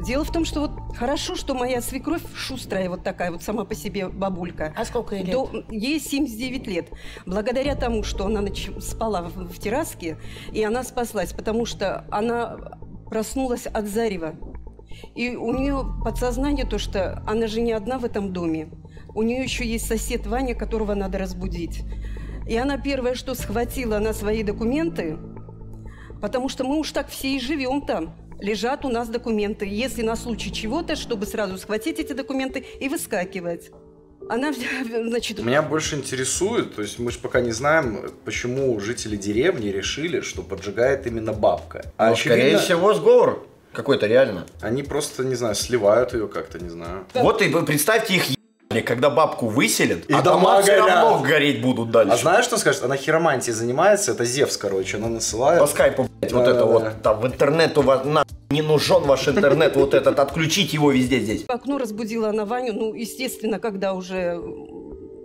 Дело в том, что вот хорошо, что моя свекровь шустрая вот такая вот сама по себе бабулька.
А сколько ей лет?
До- ей 79 лет. Благодаря тому, что она нач- спала в, в терраске, и она спаслась, потому что она проснулась от зарева. И у нее подсознание то, что она же не одна в этом доме. У нее еще есть сосед Ваня, которого надо разбудить. И она первое, что схватила на свои документы, потому что мы уж так все и живем там. Лежат у нас документы. Если на случай чего-то, чтобы сразу схватить эти документы и выскакивать. Она, значит,
Меня больше интересует, то есть мы же пока не знаем, почему жители деревни решили, что поджигает именно бабка. А
Ну, скорее
очевидно,
всего, сговор какой-то реально.
Они просто, не знаю, сливают ее как-то, не знаю.
Вот и представьте их ебали, когда бабку выселят,
И
а
дома
дома все равно гореть будут дальше.
А знаешь, что скажет? Она хиромантией занимается, это Зевс, короче, она насылает.
По скайпу, блядь, вот
Да-да-да.
это вот, там, в интернет у вас, на, не нужен ваш интернет, вот этот, отключить его везде здесь.
Окно разбудила она Ваню. Ну, естественно, когда уже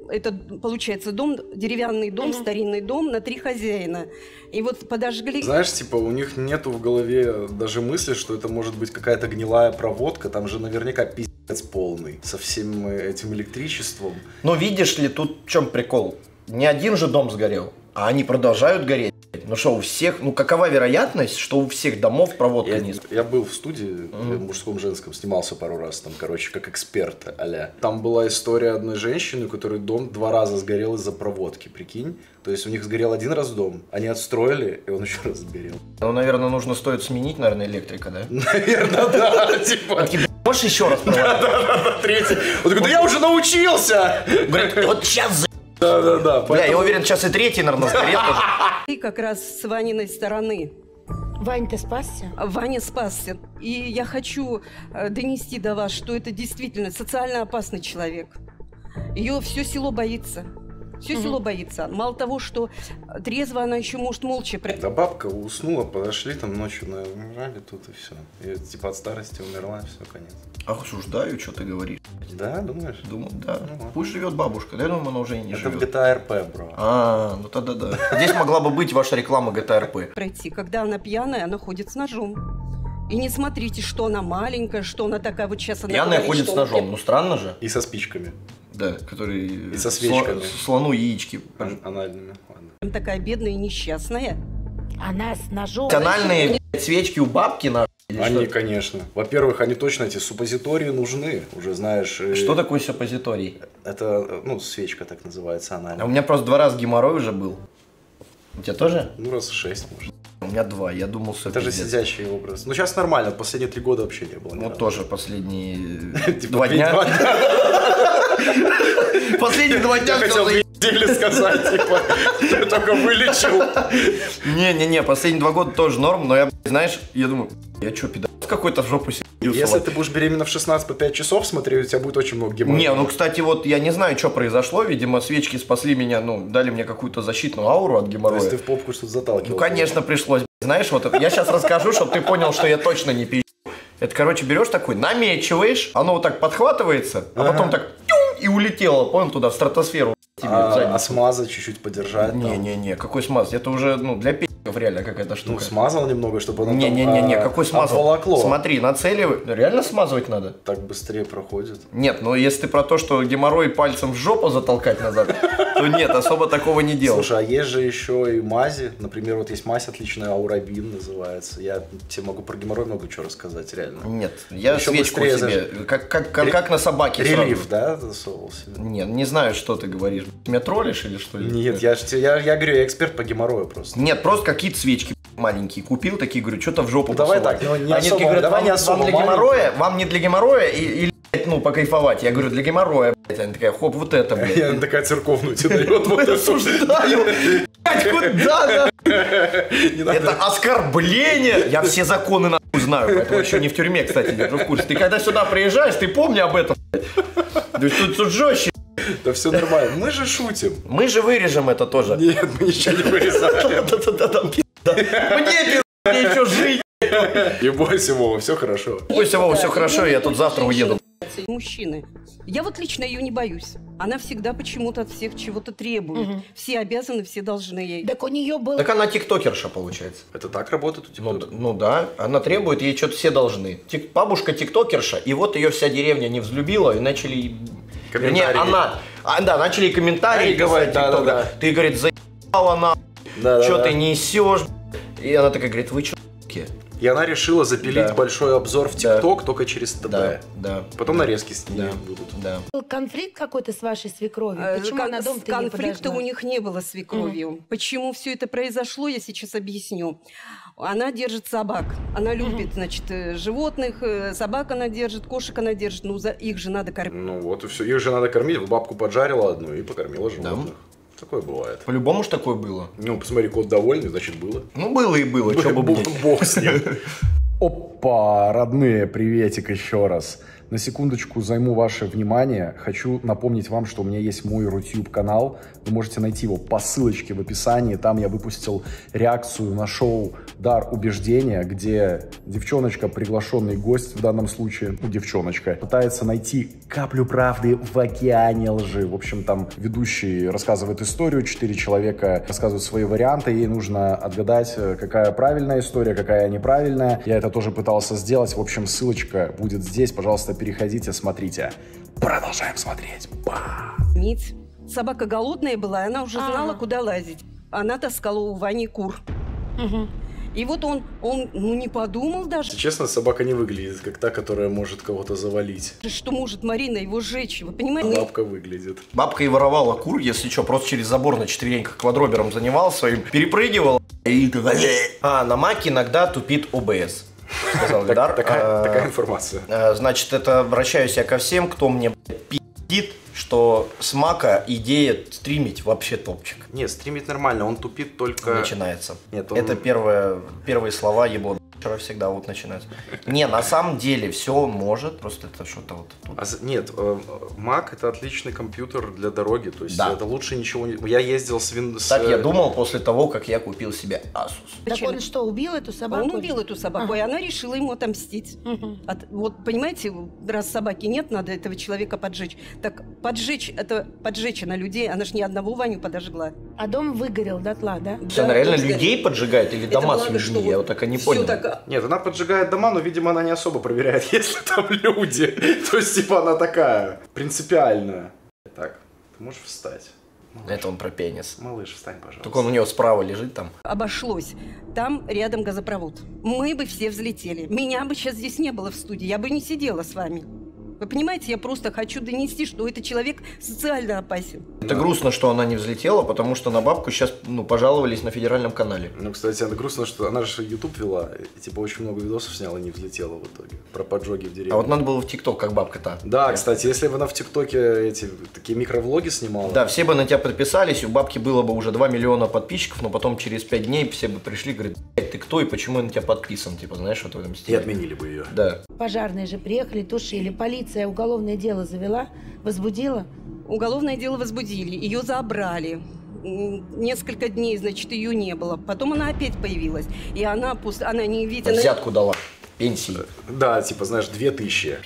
это, получается, дом, деревянный дом, старинный дом на три хозяина. И вот подожгли...
Знаешь, типа, у них нету в голове даже мысли, что это может быть какая-то гнилая проводка, там же наверняка пиздец полный со всем э, этим электричеством.
Но видишь ли, тут в чем прикол? Не один же дом сгорел, а они продолжают гореть. Ну что, у всех, ну какова вероятность, что у всех домов проводка
Я,
не
я был в студии э, мужском женском, снимался пару раз там, короче, как эксперт а Там была история одной женщины, у которой дом два раза сгорел из-за проводки, прикинь. То есть у них сгорел один раз дом, они отстроили, и он еще раз сгорел.
Ну, наверное, нужно стоит сменить, наверное, электрика, да?
Наверное, да, типа.
Можешь еще раз проводить?
Третий. Он такой, да я уже научился!
Говорит, вот сейчас
Да-да-да.
Бля, я уверен, сейчас и третий, наверное, сгорел тоже.
И как раз с Ваниной стороны.
Вань, ты спасся?
Ваня спасся. И я хочу э, донести до вас, что это действительно социально опасный человек. Ее все село боится. Все село боится. Мало того, что трезво она еще может молча...
Да бабка уснула, подошли там ночью, нажали тут и все. И типа от старости умерла, все, конец.
Осуждаю, что ты говоришь.
Да, думаешь?
Думаю, да.
Ну ладно.
Пусть живет бабушка, да, я думаю, она уже и не
Это
живет.
GTA RP, бро.
А, ну тогда да. Здесь могла бы быть ваша реклама GTA RP.
пройти. Когда она пьяная, она ходит с ножом. И не смотрите, что она маленькая, что она такая вот сейчас она
Пьяная
говорит,
ходит с
он
ножом, ну странно же.
И со спичками.
Да, который...
И со свечками.
Слону яички.
Ан- Анальными. Ладно.
такая бедная и несчастная.
Она с ножом.
Блядь, свечки у бабки на или
Они,
что?
конечно. Во-первых, они точно эти суппозитории нужны. Уже знаешь. э,
Что такое суппозиторий?
Это, ну, свечка так называется,
А у меня просто два раза геморрой уже был. У тебя тоже?
Ну, раз шесть, может.
У меня два, я думал, что
Это же сидящий образ. Ну, сейчас нормально, последние три года вообще не было.
Ну, тоже последние
Типа,
два дня. Последние два
Я
дня
хотел бы сказать, типа, ты только вылечил.
Не-не-не, последние два года тоже норм, но я, знаешь, я думаю, я что, пидорас какой-то в жопу себе
Если ты будешь беременна в 16 по 5 часов смотреть, у тебя будет очень много геморроя.
Не, ну, кстати, вот я не знаю, что произошло. Видимо, свечки спасли меня, ну, дали мне какую-то защитную ауру от
То
геморроя.
есть ты в попку что-то заталкивал.
Ну, конечно, пришлось. Знаешь, вот я сейчас расскажу, чтобы ты понял, что я точно не пи***. Это, короче, берешь такой, намечиваешь, оно вот так подхватывается, а потом так тюм, и улетело, понял, туда, в стратосферу. тебе
А, а смазать чуть-чуть подержать.
Не-не-не, какой смаз? Это уже, ну, для пи***ков реально какая-то
Ну,
штука.
смазал немного, чтобы оно там,
Не-не-не,
а,
какой смазал?
обволокло.
Смотри, нацеливай. Реально смазывать надо?
Так быстрее проходит.
Нет, ну если ты про то, что геморрой пальцем в жопу затолкать назад, то нет, особо такого не делал.
Слушай, а есть же еще и мази. Например, вот есть мазь отличная, аурабин называется. Я тебе могу про геморрой много чего рассказать, реально.
Нет, я
Еще
свечку себе,
заж-
как, как, как, как на собаке
Релиф, да, засовывал себе?
Нет, не знаю, что ты говоришь. Меня троллишь или что?
Нет, я, я, я говорю, я эксперт по геморрою просто.
Нет, просто какие-то свечки маленькие купил, такие, говорю, что-то в жопу
давай
посылай.
так, ну, не
Они
особо-
такие говорят,
давай
вам,
не особо
вам для геморроя, вам не для геморроя и, ну, покайфовать. Я говорю, для геморроя, блядь. Она такая, хоп, вот это, блядь.
Я такая церковную тебе дает вот это.
Осуждаю. Куда, да? Это оскорбление. Я все законы нахуй знаю, поэтому еще не в тюрьме, кстати, держу в курсе. Ты когда сюда приезжаешь, ты помни об этом. блядь. Тут жестче.
Да все нормально. Мы же шутим.
Мы же вырежем это тоже.
Нет, мы ничего не вырезали.
Да-да-да. Мне пизда, мне еще жить.
Не бойся, Вова, все хорошо.
Пусть Вова, все хорошо, я тут завтра уеду.
Мужчины. Я вот лично ее не боюсь. Она всегда почему-то от всех чего-то требует.
Мгм.
Все обязаны, все должны ей.
Так у нее был...
Так она тиктокерша, получается.
Это так работает у тебя?
Ну, ну да, она требует, ей что-то все должны. Тик- бабушка тиктокерша, и вот ее вся деревня не взлюбила, и начали... Вернее,
Комментарии.
она... А, да, начали комментарии
Комментарии говорить,
писать тиктока.
да-да-да.
Ты, говорит, заебала на...
Да,
что
да,
ты
да.
несешь? И она такая говорит, вы что,
И она решила запилить
Да.
большой обзор в ТикТок только через ТБ.
Да, да.
Потом нарезки с ней
Да.
будут.
Да.
Был конфликт какой-то с вашей свекровью?
Э,
Почему она дом-то не
Конфликта у них не было с свекровью. Почему все это произошло, я сейчас объясню. Она держит собак. Она любит, значит, э, животных, э, собак она держит, кошек она держит. Ну, за их же надо кормить.
Ну вот и все. Их же надо кормить. Бабку поджарила одну и покормила животных. Такое бывает.
По-любому ж такое было.
Ну, посмотри, кот довольный, значит было.
Ну, было и было, что бы, блядь.
Бог с ним. Опа, родные, приветик еще раз. На секундочку займу ваше внимание. Хочу напомнить вам, что у меня есть мой Рутюб канал. Вы можете найти его по ссылочке в описании. Там я выпустил реакцию на шоу «Дар убеждения», где девчоночка, приглашенный гость в данном случае, ну, девчоночка, пытается найти каплю правды в океане лжи. В общем, там ведущий рассказывает историю, четыре человека рассказывают свои варианты, ей нужно отгадать, э, какая правильная история, какая неправильная. Я это тоже пытался сделать. В общем, ссылочка будет здесь. Пожалуйста, переходите, смотрите. Продолжаем смотреть.
кормить. Собака голодная была, и она уже знала,
Ага.
куда лазить. Она таскала у Вани кур. И вот он, он, ну, не подумал даже,
Честно, собака не выглядит как та, которая может кого-то завалить.
что может Марина его сжечь. Вы понимаете?
Бабка выглядит.
Бабка и воровала кур, если что, просто через забор на четвереньках квадробером занимался своим, перепрыгивал. И «Э». а на Маке иногда тупит ОБС. Сказал Эльдар.
Такая
А,
такая информация.
а, Значит, это обращаюсь я ко всем, кто мне пиздит, что с Мака идея стримить вообще топчик.
Нет, стримить нормально, он тупит только...
Начинается.
Нет, он-
Это первое, первые слова ебло вчера всегда вот начинаются. Не, на самом деле все он может, просто это что-то вот тут.
А нет, э, Mac это отличный компьютер для дороги, то есть
Да.
это лучше ничего не... Я ездил с Win... с,
Так я
э,
думал после того, как я купил себе Asus.
Так он что, убил эту собаку?
Он убил эту собаку, и она решила ему отомстить. От- вот понимаете, раз собаки нет, надо этого человека поджечь. Так поджечь, это поджечь на людей, она же ни одного Ваню подожгла.
А дом выгорел дотла, да?
Все, она реально людей поджигает или дома с людьми? Я
вот
так и не понял.
так,
Нет, она поджигает дома, но, видимо, она не особо проверяет, если там люди. То есть, типа, она такая принципиальная. Так, ты можешь встать?
Это он про пенис.
Малыш, встань, пожалуйста.
Только он у него справа лежит там.
Обошлось. Там рядом газопровод. Мы бы все взлетели. Меня бы сейчас здесь не было в студии, я бы не сидела с вами. Вы понимаете, я просто хочу донести, что этот человек социально опасен.
Это грустно, что она не взлетела, потому что на бабку сейчас ну, пожаловались на федеральном канале.
Ну, кстати, это грустно, что она же YouTube вела, и, типа очень много видосов сняла и не взлетела в итоге. Про поджоги в деревне.
А вот надо было в ТикТок, как бабка-то.
Да, кстати, если бы она в ТикТоке эти такие микровлоги снимала.
Да, все бы на тебя подписались, у бабки было бы уже 2 миллиона подписчиков, но потом через 5 дней все бы пришли и говорят, «Блядь, ты кто и почему я на тебя подписан, типа, знаешь, вот в этом
И
стиле.
отменили бы ее.
Да.
Пожарные же приехали, тушили. Полиция уголовное дело завела, возбудила.
Уголовное дело возбудили, ее забрали. Несколько дней, значит, ее не было. Потом она опять появилась. И она, пусть, она не видит... она-
Взятку дала. Пенсии.
Да, типа, знаешь, две тысячи.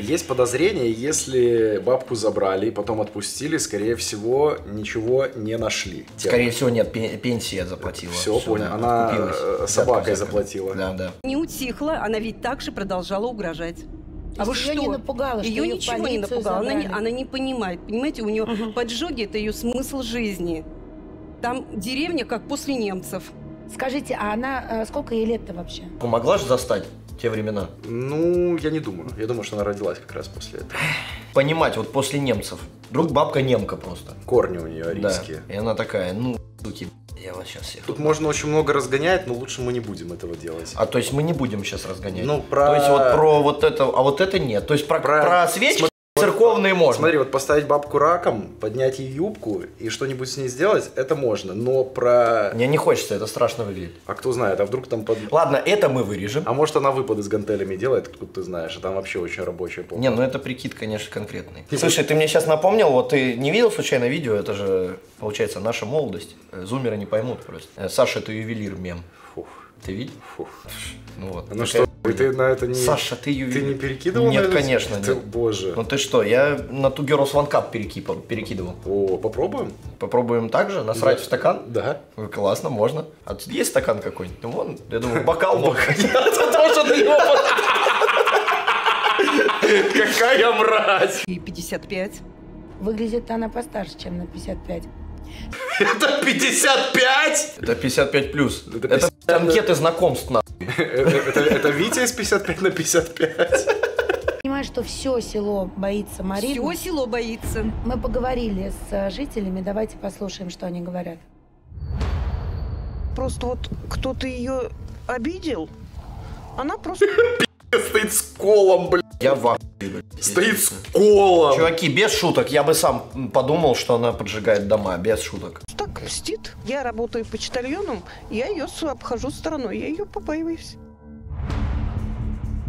Есть подозрение, если бабку забрали и потом отпустили, скорее всего, ничего не нашли.
Скорее всего, нет, пе- пенсии я заплатила.
Все,
Всё,
понял.
да,
Она э, собакой
взятка.
заплатила.
Да, да.
Не утихла, она ведь также продолжала угрожать. А вы что?
не напугало, что
Ее
её в
ничего не напугало. Она не, она не понимает. Понимаете, у нее поджоги это ее смысл жизни. Там деревня как после немцев.
Скажите, а она, э, сколько ей лет-то вообще?
Помогла же застать те времена?
Ну, я не думаю. Я думаю, что она родилась как раз после этого.
Понимать, вот после немцев. Вдруг бабка немка просто.
Корни у нее
Да.
арийские.
И она такая, ну, суки, я вас сейчас всех.
Тут можно очень много разгонять, но лучше мы не будем этого делать.
А то есть мы не будем сейчас разгонять.
Ну, про-
То есть вот про вот это, а вот это нет. То есть про, про, свечки Церковные можно.
Смотри, вот поставить бабку раком, поднять ей юбку и что-нибудь с ней сделать, это можно. Но про...
Мне не хочется, это страшно выглядит.
А кто знает, а вдруг там под...
Ладно, это мы вырежем.
А может она выпады с гантелями делает, откуда ты знаешь, а там вообще очень рабочая полка.
Не, ну это прикид, конечно, конкретный.
Типа-
Слушай, ты мне сейчас напомнил, вот ты не видел случайно видео, это же, получается, наша молодость. Э, Зумеры не поймут просто. Э, Саша, это ювелир мем.
Фух.
Ты видел?
Фух.
Ну вот.
Ну что, ты на это не...
Саша, ты ювелир.
Ты не перекидывал
Нет, конечно,
Ты,
нет.
боже.
Ну ты что, я на Two Girls One Cup перекипал- перекидывал.
О, попробуем?
Попробуем так же? Насрать
Да.
в стакан?
Да.
Классно, можно. А тут есть стакан какой-нибудь? Ну вон, я думаю, бокал мог. Тоже на него
Какая мразь!
И 55.
Выглядит она постарше, чем на 55.
Это 55?
Это 55 плюс.
Это
Это
50,
анкеты знакомств на.
Это это Витя из 55 на 55?
Понимаю, что все село боится Марину.
Все село боится.
Мы поговорили с э, жителями, давайте послушаем, что они говорят.
Просто вот кто-то ее обидел, она просто...
Стоит с колом, блядь.
Я в ахуе, блядь.
Стоит с колом.
Чуваки, без шуток, я бы сам подумал, что она поджигает дома, без шуток.
так мстит. Я работаю почтальоном, я ее обхожу стороной, я ее побаиваюсь.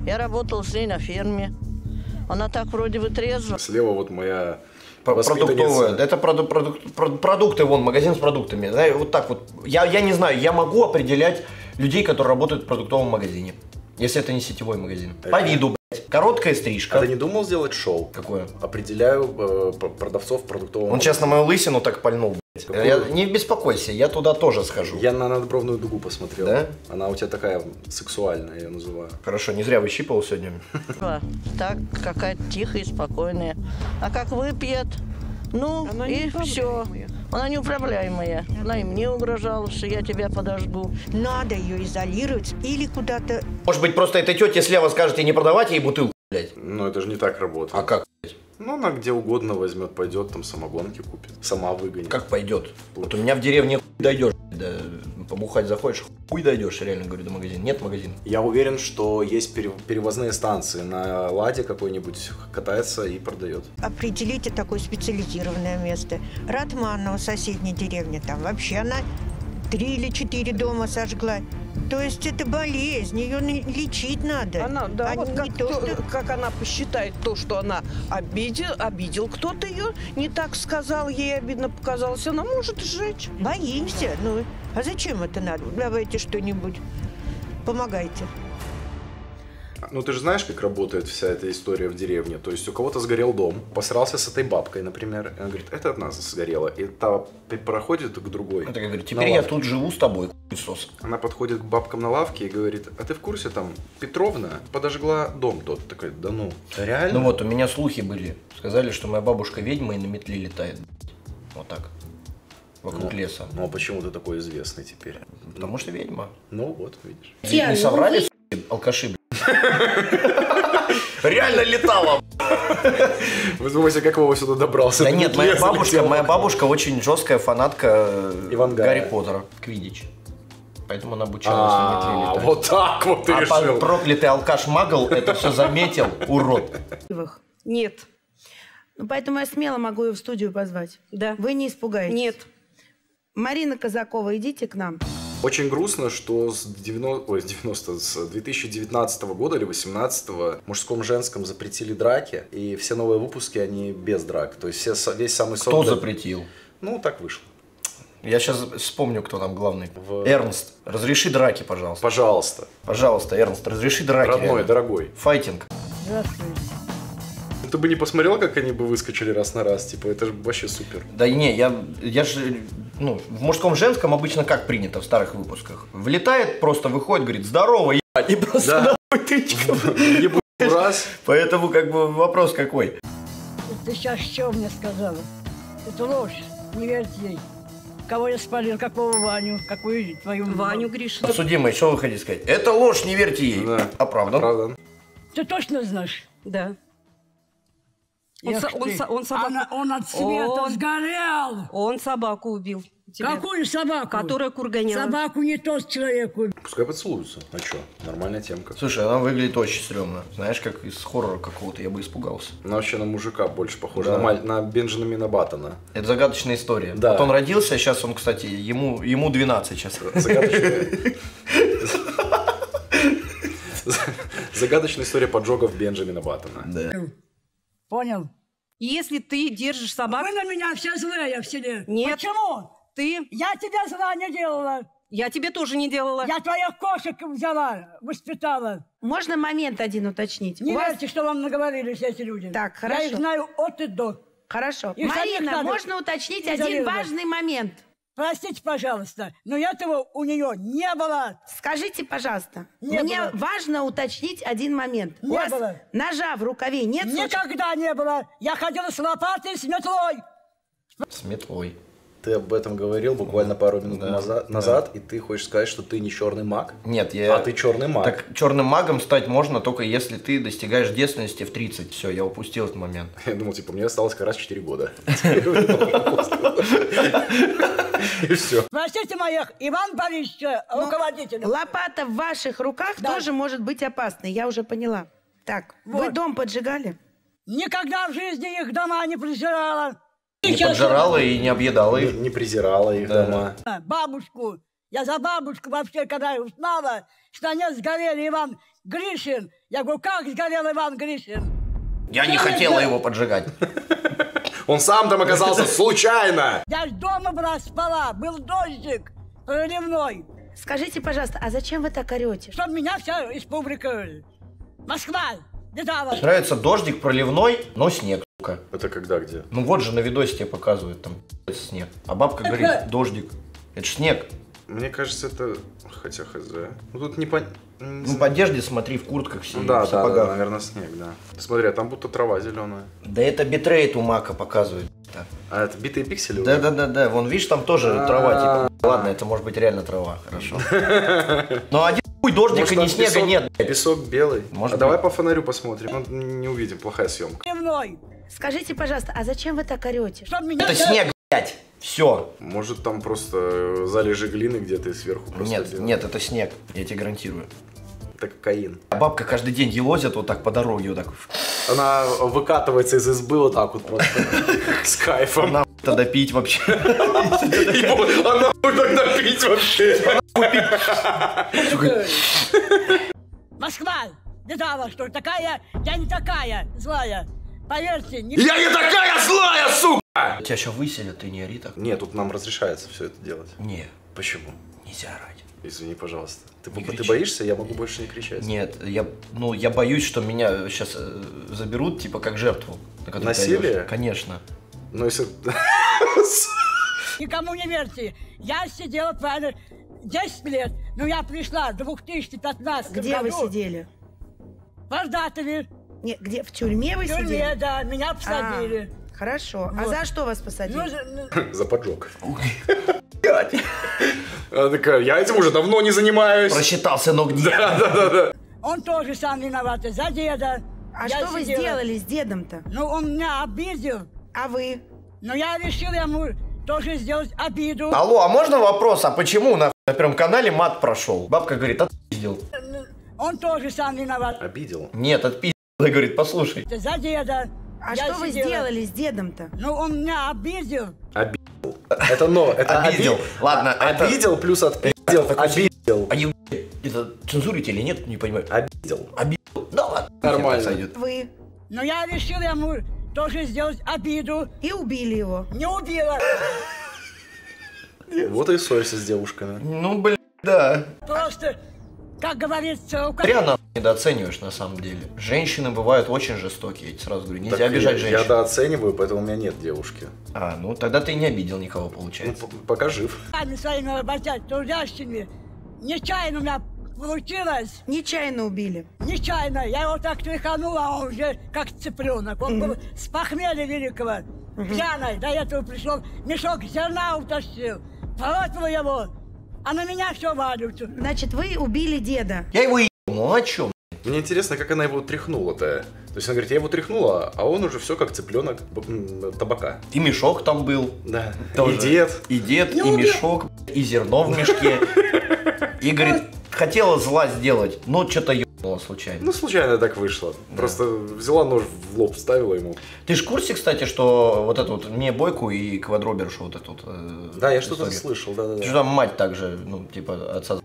Я работал с ней на ферме. Она так вроде бы трезва.
Слева вот моя
Про-
воспитанница.
Продуктовые. Это проду- продук- прод- продукты, вон, магазин с продуктами. Знаешь, вот так вот. Я, я не знаю, я могу определять людей, которые работают в продуктовом магазине. Если это не сетевой магазин. По виду, блядь. Короткая стрижка.
А ты не думал сделать шоу?
Какое?
Определяю э, продавцов продуктового
Он сейчас на мою лысину так пальнул, блядь.
Какую?
Я, не беспокойся, я туда тоже схожу.
Я на надбровную дугу посмотрел.
Да?
Она у тебя такая сексуальная, я ее называю.
Хорошо, не зря выщипал сегодня.
Так, какая-то тихая и спокойная. А как выпьет, ну и все. Она неуправляемая. Она и мне угрожала, что я тебя подожгу.
Надо ее изолировать или куда-то...
Может быть, просто этой тете слева скажете не продавать ей бутылку, блядь.
Ну, это же не так работает.
А как, блядь?
Ну, она где угодно возьмет, пойдет, там самогонки купит. Сама выгонит.
Как пойдет? Вот у меня в деревне хуй дойдешь, да, побухать заходишь, хуй дойдешь, реально говорю, до магазина. Нет магазина.
Я уверен, что есть пере- перевозные станции. На ладе какой-нибудь катается и продает.
Определите такое специализированное место. Ратманова, соседняя деревня, там вообще она три или четыре дома сожгла. То есть это болезнь, ее лечить надо.
Она, да,
А
вот
не
как,
то,
кто-
что-
как она посчитает то, что она обидел, обидел кто-то ее, не так сказал, ей обидно показалось, она может сжечь.
Боимся. Ну, а зачем это надо? Давайте что-нибудь. Помогайте.
Ну, ты же знаешь, как работает вся эта история в деревне. То есть у кого-то сгорел дом, посрался с этой бабкой, например. И она говорит, это от нас сгорело. И та проходит к другой.
Это как говорит, теперь я тут живу с тобой, хуесос.
Она подходит к бабкам на лавке и говорит, а ты в курсе, там, Петровна подожгла дом тот. Такой, да ну, реально?
Ну вот, у меня слухи были. Сказали, что моя бабушка ведьма и на метле летает. Вот так. Вокруг
Ну,
леса.
Ну, а почему ты такой известный теперь?
Потому что ведьма.
Ну, вот, видишь.
Ведь не соврали, алкаши, блядь. Реально летала.
Вы думаете, как Вова сюда добрался?
Да нет,
не
моя бабушка, моя бабушка очень жесткая фанатка э. Гарри Поттера, Квидич. Поэтому она обучалась на метле
А,
летать.
вот так вот ты
а
решил.
проклятый алкаш Магл это все заметил, урод.
Нет.
Ну, поэтому я смело могу ее в студию позвать.
Да.
Вы не испугаетесь?
Нет.
Марина Казакова, идите к нам.
Очень грустно, что с 90, ой, с 90, с 2019 года или 2018 в мужском женском запретили драки, и все новые выпуски, они без драк. То есть все, весь самый сок...
Кто
для-
запретил?
Ну, так вышло.
Я сейчас вспомню, кто там главный. Эрнст, разреши драки, пожалуйста.
Пожалуйста.
Пожалуйста, Эрнст, разреши драки.
Родной,
реально.
дорогой.
Файтинг.
Здравствуйте.
Ты бы не посмотрел, как они бы выскочили раз на раз, типа, это же вообще супер.
Да не, я, я же, ну, в мужском женском обычно как принято в старых выпусках. Влетает, просто выходит, говорит, здорово, ебать, и просто
Да.
нахуй тычком.
раз.
Поэтому как бы вопрос какой.
Ты сейчас что мне сказала? Это ложь. Не верьте ей. Кого я спалил, какого Ваню, какую твою...
Ваню Гришина.
Подсудимый, что вы хотите сказать? Это ложь, не верьте ей. А правда?
Правда.
Ты точно знаешь?
Да. Он,
Эх
со- он, со- он собаку...
Она- он от света
Он-
сгорел!
Он собаку убил. Тебя.
Какую собаку?
Которая курганяла.
Собаку не тот человек убил.
Пускай поцелуются. А что? Нормальная темка.
Слушай, она выглядит очень стрёмно. Знаешь, как из хоррора какого-то, я бы испугался.
Она вообще на мужика больше похожа.
Да.
На, маль- на Бенджамина Баттона.
Это загадочная история.
Да.
Вот он родился, сейчас он, кстати, ему, ему 12 сейчас.
Загадочная. Загадочная история поджогов Бенджамина Баттона.
Да.
Понял?
Если ты держишь собаку...
Вы на меня все злые в селе.
Нет.
Почему?
Ты...
Я тебя зла не делала.
Я тебе тоже не делала.
Я твоих кошек взяла, воспитала.
Можно момент один уточнить?
Не
У вас-
верьте, что вам наговорили все эти люди.
Так,
Я их
хорошо.
знаю от и до.
Хорошо.
Их
Марина, можно уточнить один важный момент?
Простите, пожалуйста, но этого у нее не было.
Скажите, пожалуйста,
Не
мне
было.
важно уточнить один момент. У
Не
вас
было.
ножа в рукаве нет?
Никогда не было. Я ходила с лопатой, с метлой.
С метлой.
Ты об этом говорил буквально пару минут
Да,
назад,
да.
назад, и ты хочешь сказать, что ты не черный маг?
Нет, я...
А ты черный маг.
Так черным магом стать можно только если ты достигаешь девственности в 30. Все, я упустил этот момент.
Я думал, типа, мне осталось как раз 4 года. И все.
Простите моих Иван Борисовича,
Ну,
руководителя.
Лопата в ваших руках тоже может быть опасной, я уже поняла. Так, вы дом поджигали?
Никогда в жизни их дома не презирала.
Не поджирала и не объедала их.
Не презирала их
Да.
дома.
Бабушку. Я за бабушку вообще, когда я узнала, что они сгорели Иван Гришин. Я говорю, как сгорел Иван Гришин?
Я не хотела его поджигать.
Он сам там оказался случайно.
Я ж дома была, спала, был дождик проливной.
Скажите, пожалуйста, а зачем вы так орете?
Чтоб меня вся республика Москва
Нравится дождик проливной, но снег, сука.
Это когда, где?
Ну вот же на видосе тебе показывают там снег. А бабка говорит, дождик. Это ж снег.
Мне кажется, это... Хотя хз. Ну тут не пон...
Ну по одежде смотри, в куртках все,
Ну да,
в
да, да, наверное, снег, да. Смотри, а там будто трава зеленая.
Да это битрейт у Мака показывает.
А это битые пиксели?
Да, да, да, да. Вон, видишь, там тоже
А.
трава, типа. Ладно, это может быть реально трава, хорошо. Но один хуй дождика, ни
там
снега
песок-
нет.
Песок белый.
Может
а давай по фонарю посмотрим. Ну, не увидим, плохая съемка.
Проливной.
Скажите, пожалуйста, а зачем вы так орете?
Чтоб меня
Это снег, блядь. Все.
Может, там просто залежи глины где-то и сверху просто
Нет,
сделано.
нет, это снег, я тебе гарантирую.
Это кокаин.
А бабка каждый день елозит вот так по дороге, вот так.
Она выкатывается из избы вот так вот просто. С кайфом.
Она тогда пить вообще.
Ебу, А тогда пить вообще?
Москва видала, что такая, я не такая злая. Поверьте, не...
Я не такая злая, сука!
Тебя сейчас выселят, ты не ори так.
Нет, тут нам разрешается все это делать.
Не,
Почему?
нельзя орать.
Извини, пожалуйста. Ты,
Не
ты
кричи.
боишься? Я могу больше не кричать.
Нет, я, ну, я боюсь, что меня сейчас заберут, типа, как жертву. на
Насилие?
Конечно.
Ну, если...
Никому не верьте. Я сидела правильно 10 лет, но я пришла в 2015
Где
году.
вы сидели?
В Ардатове.
Не, где? В тюрьме вы
В тюрьме,
сидели?
да, меня посадили.
А, хорошо. А
Вот.
за что вас посадили?
Ну, за- ну,
За поджог. Она такая, я этим уже давно не занимаюсь.
Просчитался, но где?
Да, да, да, да.
он тоже сам виноват. За деда.
А
Я
что вы
сидела.
сделали с дедом-то?
Ну, он меня обидел.
А вы?
Но я решил ему тоже сделать обиду.
Алло, а можно вопрос? А почему на, на Первом канале мат прошел? Бабка говорит, отпиздил.
Он тоже сам виноват.
Обидел?
Нет, отпиздил. Говорит, послушай.
За деда.
А
Я
что вы
сидела.
сделали с дедом-то?
Ну, он меня обидел.
Обидел. Это но, это
Обидел.
оби-
Ладно, это-
Обидел плюс отпиздил. Обидел.
Они это цензурите или нет, не понимаю.
Обидел.
Обидел. Да ладно.
Нормально.
Сойдет.
Вы?
Но я решил ему тоже сделать обиду.
И убили его.
Не убила.
Вот и ссорься с девушками.
Ну, блин, да.
Просто, как говорится, у
Зря нас недооцениваешь на самом деле. Женщины бывают очень жестокие, я тебе сразу говорю. Нельзя
Так
обижать
я,
женщин.
Я дооцениваю, поэтому у меня нет девушки.
А, ну тогда ты не обидел никого, получается.
Ну, пока жив.
руками своими работать, трудящими. Нечаянно у меня получилось.
Нечаянно убили.
Нечаянно. Я его так тряханула, а он уже как цыпленок. Он был с похмелья великого. Пьяный. До этого пришел, мешок зерна утащил. Полотил его. А на меня все валится.
Значит, вы убили деда.
Я его ебал, ну о чем?
Мне интересно, как она его тряхнула-то. То есть она говорит, я его тряхнула, а он уже все как цыпленок табака.
И мешок там был.
Да.
Тоже.
И дед.
И дед, и мешок, и зерно в мешке. И говорит, хотела зла сделать, но что-то ебнула случайно.
Ну, случайно так вышло. Просто взяла нож в лоб, вставила ему.
Ты ж в курсе, кстати, что вот эту вот мне бойку и квадробершу вот эту вот, э,
Да, я что-то слышал, да-да-да.
Что там мать также, ну, типа, отца?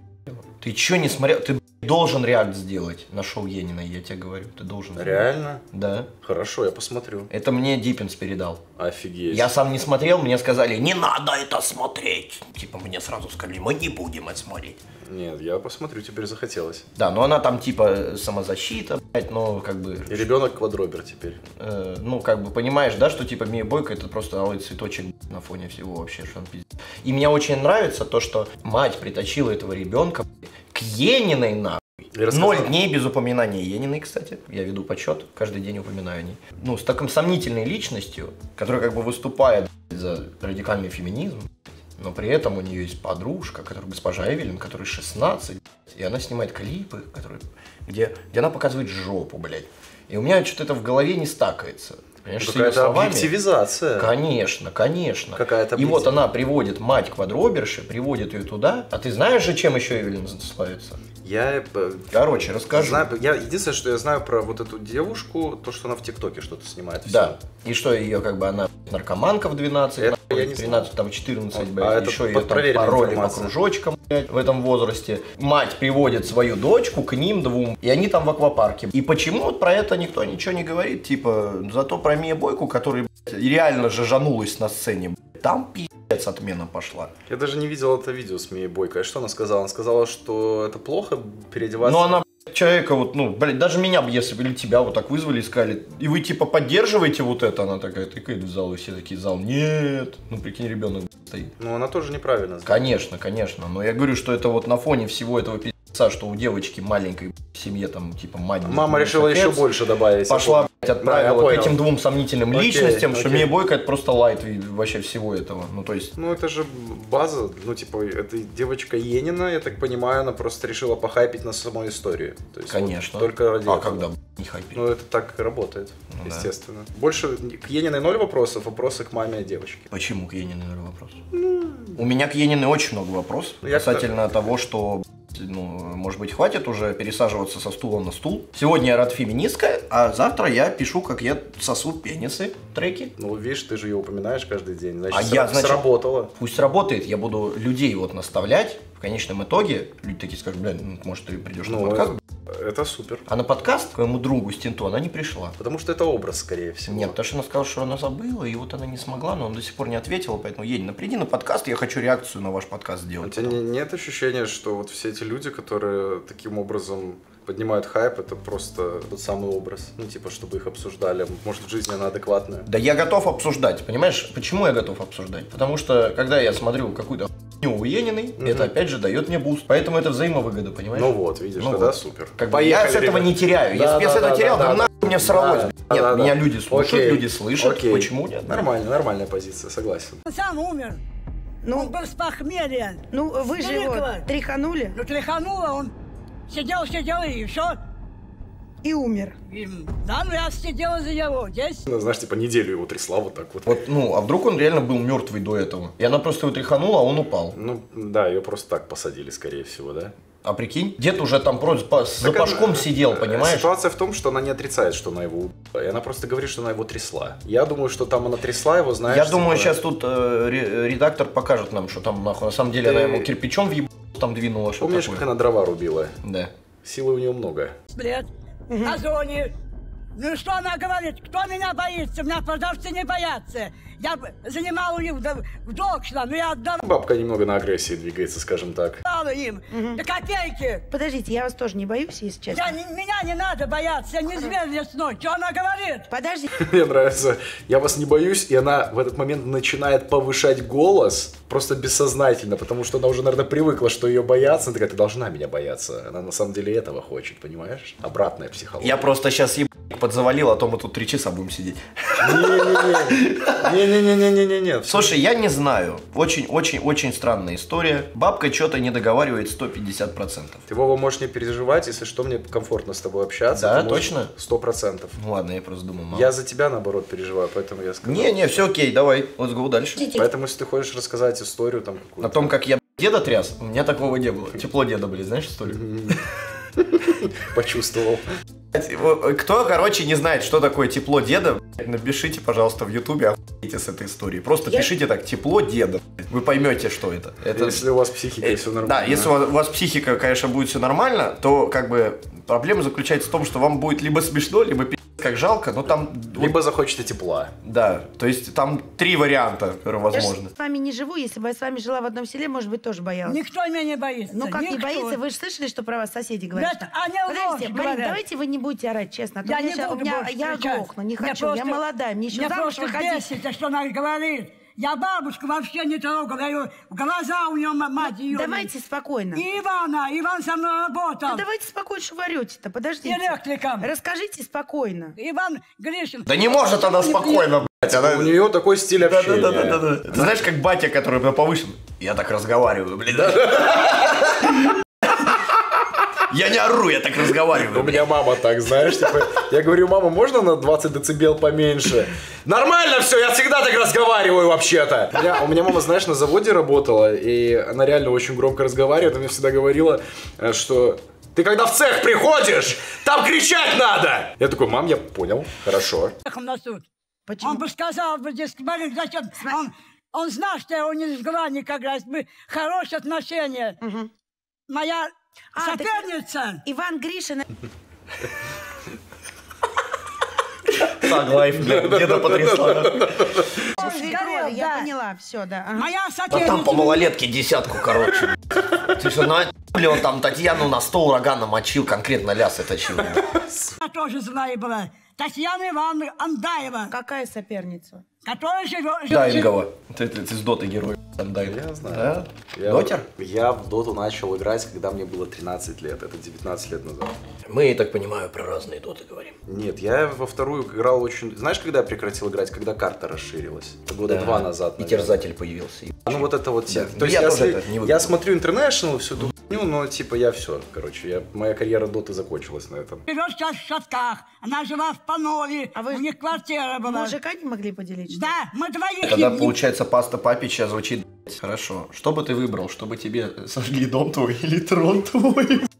Ты чё не смотрел? Ты должен реакт сделать на шоу Енина, я тебе говорю. Ты должен. сделать.
Реально?
Да.
Хорошо, я посмотрю.
Это мне Диппинс передал.
Офигеть.
Я сам не смотрел, мне сказали, не надо это смотреть. Типа мне сразу сказали, мы не будем это смотреть.
Нет, я посмотрю, теперь захотелось.
Да, но она там типа самозащита, блядь, но как бы...
И ребенок квадробер теперь.
э, ну, как бы понимаешь, да, что типа Мия Бойко это просто алый цветочек блядь, на фоне всего вообще, что он пиздец. И мне очень нравится то, что мать притащила этого ребенка блядь, к Ениной нахуй. Ноль дней без упоминания Ениной, кстати. Я веду подсчет, каждый день упоминаю о ней. Ну, с такой сомнительной личностью, которая как бы выступает за радикальный феминизм, но при этом у нее есть подружка, которая госпожа Эвелин, которой 16, блядь, и она снимает клипы, которые, где, где она показывает жопу, блядь. И у меня что-то это в голове не стакается. Понимаешь, её
Какая-то
словами.
объективизация.
Конечно, конечно.
Какая-то
И вот она приводит мать квадроберши, приводит ее туда. А ты знаешь же, чем еще Эвелин славится?
Я... э,
Короче, расскажу.
Знаю, я единственное, что я знаю про вот эту девушку, то, что она в ТикТоке что-то снимает. всё.
Да. И что ее как бы она наркоманка в 12,
Это
нахуй,
я не
13, там 14,
А
блядь,
это
еще ее там пароли по кружочкам, блядь, в этом возрасте. Мать приводит свою дочку к ним двум, и они там в аквапарке. И почему вот про это никто ничего не говорит, типа, зато про Мия Бойку, который блядь, реально же жанулась на сцене, блядь, там пиздец отмена пошла.
Я даже не видел это видео с Мией Бойко. Что она сказала? Она сказала, что это плохо переодеваться.
Ну, она, человека вот, ну, блядь, даже меня бы, если бы или тебя вот так вызвали и сказали, и вы, типа, поддерживаете вот это, она такая тыкает в зал, и все такие, зал, нет. Ну, прикинь, ребенок стоит.
Ну, она тоже неправильно.
Конечно, конечно, но я говорю, что это вот на фоне всего этого пиздеца, что у девочки маленькой блядь, в семье там, типа, мать...
Мама
блядь,
решила
отец,
еще больше добавить.
Пошла, блядь,
Да, я
отправила к
понял.
этим двум сомнительным
Окей,
личностям, что
окей.
Мия Бойко это просто лайт и вообще всего этого. Ну, то есть,
Ну, это же база, ну, типа, это девочка Енина, я так понимаю, она просто решила похайпить на самой истории. То есть,
конечно.
вот только ради
А
этого.
когда блядь, не хайпить?
Ну, это так и работает,
Ну, да.
естественно. Больше к Ениной ноль вопросов, вопросы к маме девочки.
Почему к Ениной наверное, вопрос? У меня к Ениной очень много вопросов
Ну, я
касательно того, что ну, может быть, хватит уже пересаживаться со стула на стул. Сегодня я рад феминистка, а завтра я пишу, как я сосу пенисы, треки.
Ну, видишь, ты же ее упоминаешь каждый день, значит,
А
сра-
я, значит,
сработало.
Пусть работает, я буду людей вот наставлять. В конечном итоге люди такие скажут, блин, ну, может, ты придешь на
Ну,
подкаст?
Это супер.
А на подкаст к моему другу Стинту она не пришла.
Потому что это образ, скорее всего.
Нет, потому что она сказала, что она забыла, и вот она не смогла, но он до сих пор не ответил, поэтому Енина, приди на подкаст, я хочу реакцию на ваш подкаст
У
сделать.
тебя не- нет ощущения, что вот все эти люди, которые таким образом поднимают хайп, это просто тот самый образ. Ну, типа, чтобы их обсуждали. Может, в жизни она адекватная.
Да я готов обсуждать, понимаешь? Почему я готов обсуждать? Потому что, когда я смотрю какую-то хуйню у Ениной, это опять же дает мне буст. Поэтому это взаимовыгода, понимаешь?
Ну вот, видишь,
Ну
тогда
вот.
супер.
Как бы я с этого не теряю. Если бы я с этого терял, да, нахуй мне сралось.
Да,
Нет,
да, да.
меня люди слушают,
Окей,
люди слышат.
окей.
Почему нет?
Нормально, нормальная позиция, согласен.
Он сам умер.
Ну,
он был с похмелья.
Ну, вы же его тряханули.
Ну, тряхануло, он сидел, сидел и все.
И умер.
И, да, ну я сидела за него здесь.
Ну, знаешь, типа неделю его трясла вот так вот.
Вот, ну, а вдруг он реально был мертвый до этого? И она просто его тряханула, а он упал.
Ну, да, ее просто так посадили, скорее всего, да?
А прикинь, дед уже там просто по- с
Так
запашком
она-
сидел,
э,
понимаешь?
Ситуация в том, что она не отрицает, что она его убила. И она просто говорит, что она его трясла. Я думаю, что там она трясла его, знаешь.
Я думаю,
типа-
сейчас тут э, ре- редактор покажет нам, что там нахуй. На самом деле
Ты-
она ему кирпичом в еб... там двинула, что
Помнишь, как она дрова рубила?
Да.
Силы у нее много.
лет на зоне. Ну что она говорит? Кто меня боится? Меня продавцы не боятся. Я занимал у них в долг шла, но я отдавала
Бабка немного на агрессии двигается, скажем так.
им до копейки.
Подождите, я вас тоже не боюсь, если честно.
Я, не- меня не надо бояться, я не зверь лесной. Что она говорит?
Подожди.
Мне нравится. Я вас не боюсь, и она в этот момент начинает повышать голос просто бессознательно, потому что она уже, наверное, привыкла, что ее боятся. Она такая, ты должна меня бояться. Она на самом деле этого хочет, понимаешь? Обратная психология.
Я просто сейчас еб... подзавалил, а то мы тут три часа будем сидеть.
Не-не-не-не-не-не.
Слушай, я не знаю. Очень-очень-очень странная история. Бабка что-то не договаривает 150%.
Ты, Вова, можешь не переживать, если что, мне комфортно с тобой общаться.
Да, точно?
Сто процентов.
Ну ладно, я просто думал.
Я за тебя, наоборот, переживаю, поэтому я сказал.
Не-не, все окей, давай, let's go дальше.
Поэтому, если ты хочешь рассказать историю там какую-то...
О том, как я деда тряс, у меня такого не было. Тепло деда, блин, знаешь, что ли?
Почувствовал.
Кто, короче, не знает, что такое тепло деда, напишите, пожалуйста, в ютубе, охуейте с этой историей. Просто
Я-
пишите так, тепло деда. Вы поймете, что это. это...
Если у вас психика все нормально.
Да, если у вас, у вас психика, конечно, будет все нормально, то как бы проблема заключается в том, что вам будет либо смешно, либо пи*** как жалко, но там...
Либо захочется тепла.
Да, то есть там три варианта, которые
Я с вами не живу, если бы я с вами жила в одном селе, может быть, тоже боялась.
Никто меня не боится.
Ну как не
никто.
боится? Вы же слышали, что про вас соседи говорят?
Да, они
Подождите, Марин,
говорят.
давайте вы не будете орать, честно. а
Я
у меня
не
у
буду
меня-
больше
Я
кричать.
глохну, не
Меня
хочу. Я
просто-
молодая, мне еще
меня
замуж
просто
выходить.
бесит, что она говорит. Я бабушку вообще не трогал, я ее глаза у нее мать ее.
Давайте спокойно.
И Ивана, Иван со мной работал.
Ну, давайте спокойно, что вы орете-то, подождите.
Электриком.
Расскажите спокойно.
Иван Гришин.
Да не может она спокойно, блядь. Она...
У нее такой стиль общения.
Да-да-да. Ты знаешь, как батя, который повышен? Я так разговариваю, блин. Я не ору, я так разговариваю.
У меня мама так, знаешь, типа, я говорю, мама, можно на 20 децибел поменьше? Нормально все, я всегда так разговариваю вообще-то. У меня, у меня мама, знаешь, на заводе работала, и она реально очень громко разговаривает, она мне всегда говорила, э, что ты когда в цех приходишь, там кричать надо! Я такой, мам, я понял, хорошо.
Суд. Он бы сказал бы, здесь, смотри, зачем? Он, он знал, что я его не жгла никогда. Мы хорошие отношения. Моя
А, так
соперница.
Иван Гришин.
Так, лайф, деда потрясла.
Свекрови, я поняла, все, да.
Моя
А
соперница.
там по малолетке десятку, короче. Ты что, ну, блин, он там Татьяну на стол урагана мочил, конкретно лясы точил.
Она тоже злая была. Татьяна Ивановна Андаева.
Какая соперница?
Которая живет...
Дайнгова. Ты, ты, ты с доты герой. Там Дайнгова.
Я знаю.
Да?
Я,
Дотер?
Я в доту начал играть, когда мне было 13 лет, это 19 лет назад.
Мы, я так понимаю, про разные доты говорим.
Нет, я во вторую играл очень... Знаешь, когда я прекратил играть? Когда карта расширилась. Это года
Да.
два назад.
И
наверное.
терзатель появился.
Ну вот это вот все.
Да.
То есть
Я
я,
тоже
сли-
это не
я смотрю International, всю эту хуйню, но типа я все, короче, я, моя карьера доты закончилась на этом.
Живет сейчас в Шатках. Она жила в Панове.
А вы-
У них квартира была.
Мужика не могли поделить? что?
Да, мы двоих.
Тогда
не-
получается паста папича звучит хорошо. Что бы ты выбрал, чтобы тебе сожгли дом твой или трон твой?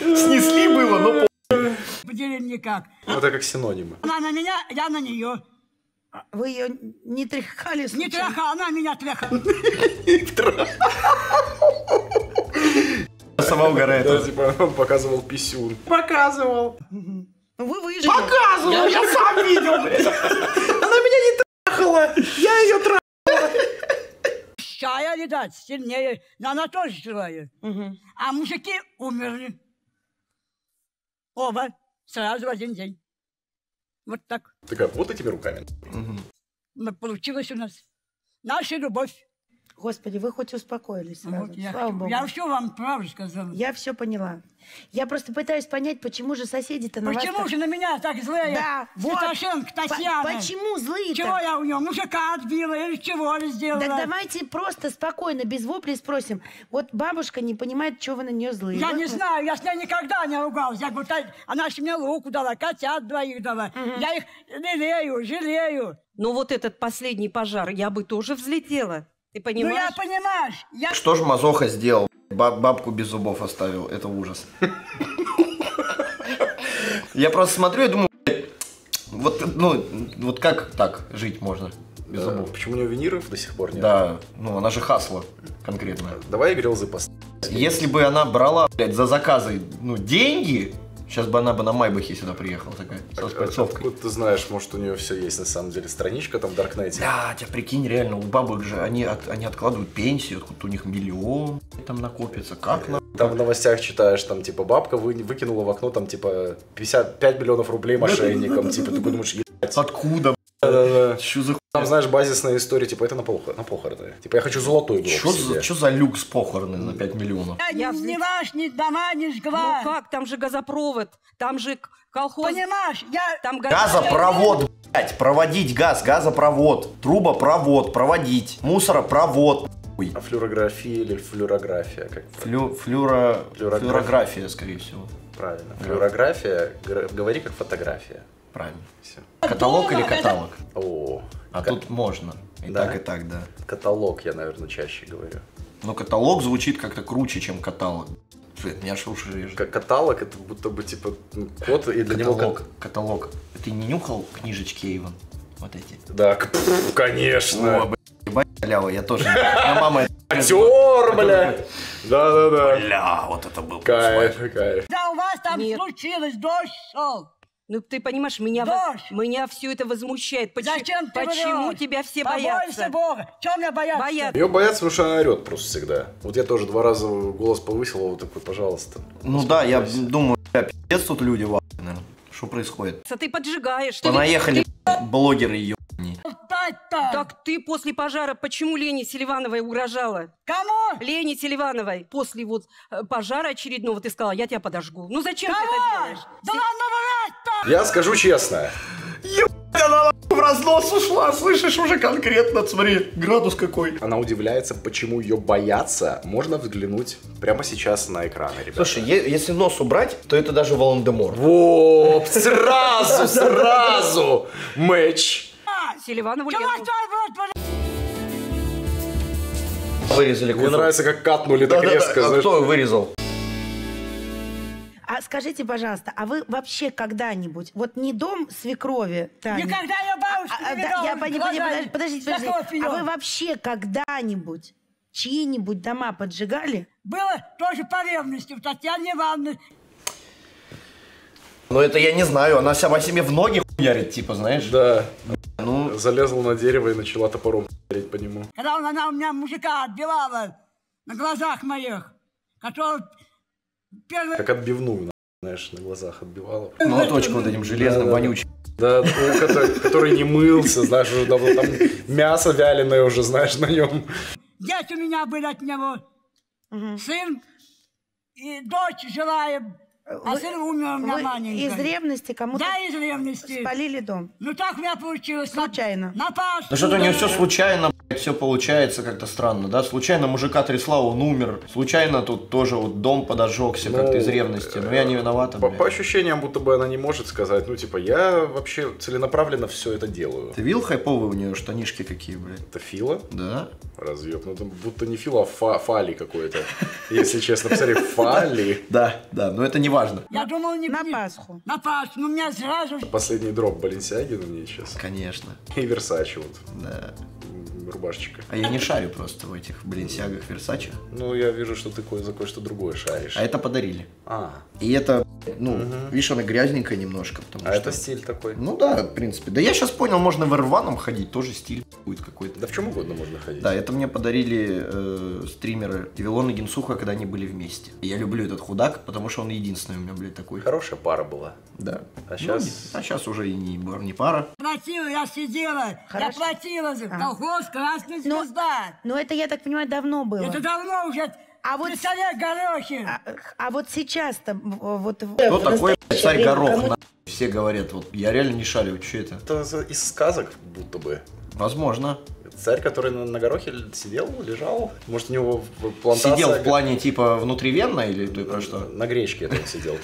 Ну, Снесли было, но по-
Поделим никак.
Ну, это как синонимы.
Она на меня, я на нее.
Вы ее не тряхали
Не тряха, она меня тряхала.
сама угорает.
Да, типа он показывал писюн.
Показывал. Ну, Вы выжили.
Показывал, я сам видел, блядь. Она меня не трахала, я ее трахала.
Чая, видать, сильнее. Но она тоже живая. А мужики умерли. Оба. Сразу в один день. Вот так.
Такая, вот этими руками.
Ну, Получилось у нас. Наша любовь.
Господи, вы хоть успокоились сразу.
Вот я,
Слава
хочу-
Богу.
я все вам правду сказала.
Я все поняла. Я просто пытаюсь понять, почему же соседи-то на вас
Почему
так-
же на меня так злые?
Да, вот.
Светошенко
По-
Татьяна.
почему злые-то?
Чего я у нее? Мужика отбила или чего ли сделала?
Так давайте просто спокойно, без воплей спросим. Вот бабушка не понимает, что вы на нее злые.
Я
Вот
не
вы-
знаю, я с ней никогда не ругалась. Я говорю, «Та- она же мне луку дала, котят двоих дала. Я их лелею, жалею.
Но вот этот последний пожар, я бы тоже взлетела. Ты
Ну я
понимаешь?
понимаешь, я...
Что же Мазоха сделал? Баб- бабку без зубов оставил. Это ужас. Я просто смотрю и думаю, блядь, вот, ну, вот как так жить можно без
Да,
зубов?
Почему у него виниров до сих пор нет?
Да, ну она же хасла конкретно.
Давай грелзы пос...
Если бы она брала, блядь, за заказы, ну, деньги, сейчас бы она бы на Майбахе сюда приехала такая, со спальцовкой.
Откуда ты знаешь, может у нее все есть на самом деле страничка там в Даркнете?
Да, тебя прикинь, реально, у бабок же, они, от- они откладывают пенсию, откуда у них миллион там накопится, как на...
Там в новостях читаешь, там, типа, бабка вы, выкинула в окно, там, типа, 55 миллионов рублей мошенникам, типа, ты думаешь, ебать.
Откуда?
Да-да-да.
Что за
Там, знаешь, базисная история, типа, это на, похор- на похороны. Типа, я хочу золотой гроб
Что за, чё за люкс похороны на 5 миллионов?
Я ни, ни ваш, ни дома не жгла.
Ну как, там же газопровод, там же колхоз.
Понимаешь, я...
Там
Газопровод, блядь, проводить газ, газопровод, трубопровод, проводить, мусоропровод. Ой.
А флюорография или флюорография? Как
Флю, флюро,
Флюорография.
флюорография, скорее всего.
правильно? Флюорография, гра- говори как фотография.
Правильно.
Все.
Каталог или каталог?
О,
А тут можно. И
Да?
так, и так, да.
каталог я, наверное, чаще говорю.
Но каталог звучит как-то круче, чем каталог. Блин, меня аж уши режет.
К- Каталог это будто бы типа ну, код и для него
Каталог,
кат-
каталог. Ты не нюхал книжечки Эйвен? Вот эти.
Да, конечно.
О, блядь, ебать, халява, я тоже. Моя мама...
Актер, бля. Да-да-да.
Бля, вот это был.
Кайф, кайф.
Да у вас там случилось, дождь шел.
Ну ты понимаешь, меня,
Дождь.
меня все это возмущает. Почему,
Зачем ты
почему
врешь?
тебя все
Побойся
боятся?
Бога. Чего меня бояться?
Боятся.
Ее боятся, потому что она орет просто всегда. Вот я тоже два раза голос повысил, а вот такой, пожалуйста.
Ну да, я думаю, бля, пиздец тут люди наверное. Что происходит?
Ты поджигаешь. Ты
Понаехали блогеры ее.
Встать-то.
Так ты после пожара почему Лене Селивановой угрожала?
Кому?
Лене Селивановой. После вот э, пожара очередного ты сказала, я тебя подожгу. Ну зачем ты это
Кого?
делаешь?
Да ладно врать-то.
Я скажу честно.
Она в разнос ушла, слышишь, уже конкретно, смотри, градус какой.
Она удивляется, почему ее боятся. Можно взглянуть прямо сейчас на экраны, ребята.
Слушай, если нос убрать, то это даже Волан-де-Мор.
Вот, сразу, сразу матч.
Что
Вырезали
Мне
кусок.
нравится, как катнули так резко.
а
знаешь.
кто вырезал?
А скажите, пожалуйста, а вы вообще когда-нибудь, вот не дом свекрови, Таня,
Никогда я бабушку
а,
не
да, я пони- пони- подождите, подождите,
фига.
а вы вообще когда-нибудь чьи-нибудь дома поджигали?
Было тоже по ревности у Татьяны Ивановны.
Ну это я не знаю, она сама себе в ноги хуярит, типа, знаешь?
Да.
Ну,
Залезла на дерево и начала топором хуярить по нему.
Когда он- она у меня мужика отбивала на глазах моих, который первый...
Как отбивную, на- знаешь, на глазах отбивала.
молоточком вот этим железным,
Да-да-да.
вонючим.
Да, ну, который, который не мылся, знаешь, уже давно там мясо вяленое уже, знаешь, на нем.
Дети у меня были от него. Сын и дочь жила, им, а
Вы-
сын умер у меня
Вы
маленький.
из ревности кому-то
Да, из ревности.
спалили дом?
Ну так у меня получилось.
Случайно.
На Пасху.
Да что-то у нее все случайно, все получается как-то странно, да? Случайно мужика трясла, он умер. Случайно тут тоже вот дом подожегся
Ну,
как-то из ревности. Но я не виновата,
По,
блядь.
по ощущениям, будто бы она не может сказать, ну, типа, я вообще целенаправленно все это делаю.
Ты видел хайповые у нее штанишки какие, блядь?
Это Фила?
Да.
Разъеб. Ну, там будто не Фила, а фа- Фали какой-то. Если честно, посмотри, Фали.
Да, да, но это не важно.
Я думал, не
На Пасху.
На Пасху. Ну, у меня сразу...
Последний дроп Баленсиаги на мне сейчас.
Конечно,
И Версачи вот.
да.
М, Рубашечка.
А я не шарю просто в этих, блин, сягах, версачах.
Ну, я вижу, что ты кое за кое-что другое шаришь.
А это подарили.
А,
И это, ну, видишь, она грязненькая немножко, потому
а
что...
это стиль такой.
Ну да, в принципе. Да я сейчас понял, можно в рваном ходить, тоже стиль будет какой-то.
Да в чем угодно можно ходить.
Да, это мне подарили э, стримеры Вавилон и Генсуха, когда они были вместе. И я люблю этот худак, потому что он единственный у меня, блядь, такой.
Хорошая пара была.
Да.
А
Ну,
сейчас...
не- а сейчас уже и не, не пара.
Платила, я сидела.
Хорошо.
Я платила за колхоз Красная звезда.
Но это, я так понимаю, давно было.
Это давно уже.
А вот...
При царе Горохе.
А, а вот сейчас-то, вот... в-
Кто такой царь Горох? на- Все говорят, вот я реально не шарю, что это?
Это из сказок, будто бы.
Возможно.
Царь, который на, на горохе сидел, лежал. Может, у него в плантация...
Сидел в плане типа внутривенно или ты про что?
На гречке это он сидел.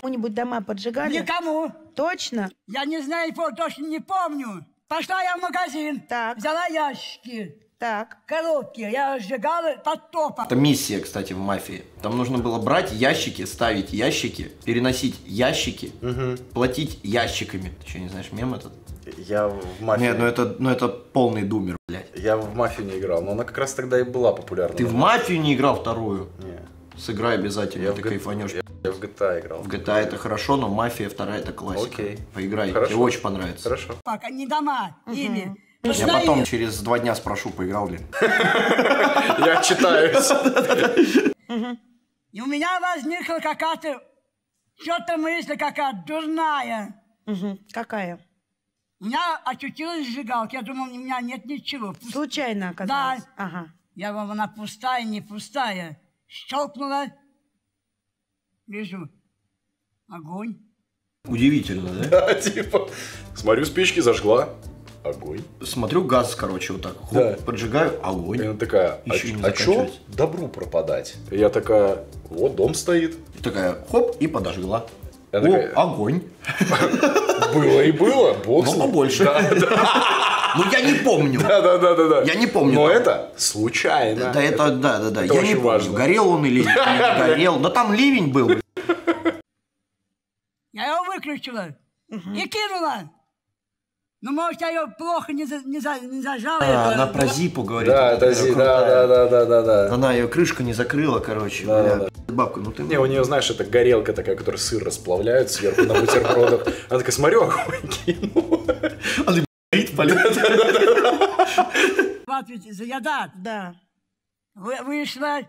Кому-нибудь дома поджигали?
Никому.
Точно?
Я не знаю, точно не помню. Пошла я в магазин, взяла ящики,
так.
коробки. Я сжигала под топом.
Это миссия, кстати, в мафии. Там нужно было брать ящики, ставить ящики, переносить ящики, платить ящиками. Ты что, не знаешь мем этот?
Я в мафии...
Нет, ну это, ну это полный думер, блядь.
Я в мафию не играл, но она как раз тогда и была популярна.
Ты в мафию не играл вторую?
Не.
Сыграй обязательно,
Я
ты
в
кайфанешь.
Я в GTA играл.
В GTA это хорошо, но мафия вторая это классика.
Окей.
Поиграй,
Хорошо.
тебе очень понравится.
Хорошо.
Пока не дома, или...
Я потом через два дня спрошу, поиграл ли.
Я читаюсь.
И у меня возникла какая-то... Что-то мысль какая-то дурная.
Какая?
У меня очутилась сжигалка. Я думал, у меня нет ничего.
Случайно оказалось?
Да.
Ага.
Я вам, она пустая, не пустая. Щелкнула. Вижу. Огонь.
Удивительно, да?
Да, типа. Смотрю, спички зажгла. Огонь.
Смотрю, газ, короче, вот так. Хоп,
Да.
поджигаю, огонь.
И она такая, а,
Еще не
а чё добру пропадать? И я такая, вот дом стоит.
И такая, хоп, и подожгла.
Я
О,
такая,
огонь.
было и было, бог
Но
ним.
побольше.
Да, да,
Ну я не помню.
да, да, да, да, да.
Я не помню.
Но это случайно.
Да, это, да, да, да. Я не помню, горел он или не горел. Да там ливень был.
Я ее выключила. И кинула. Ну, может, я ее плохо не, за- не, за- не зажала.
А, она про зипу говорит.
Да, это
такая
зи-
крутая.
да, да, да, да, да, да.
Она ее крышка не закрыла, короче.
Да,
бля.
да,
Бабка, ну ты...
Не, у нее, знаешь, это горелка такая, которая сыр расплавляют сверху на бутербродах. Она такая, смотрю, огонь кинула.
Горит, полет.
Ведь заядат.
Да.
Вы- Вышла,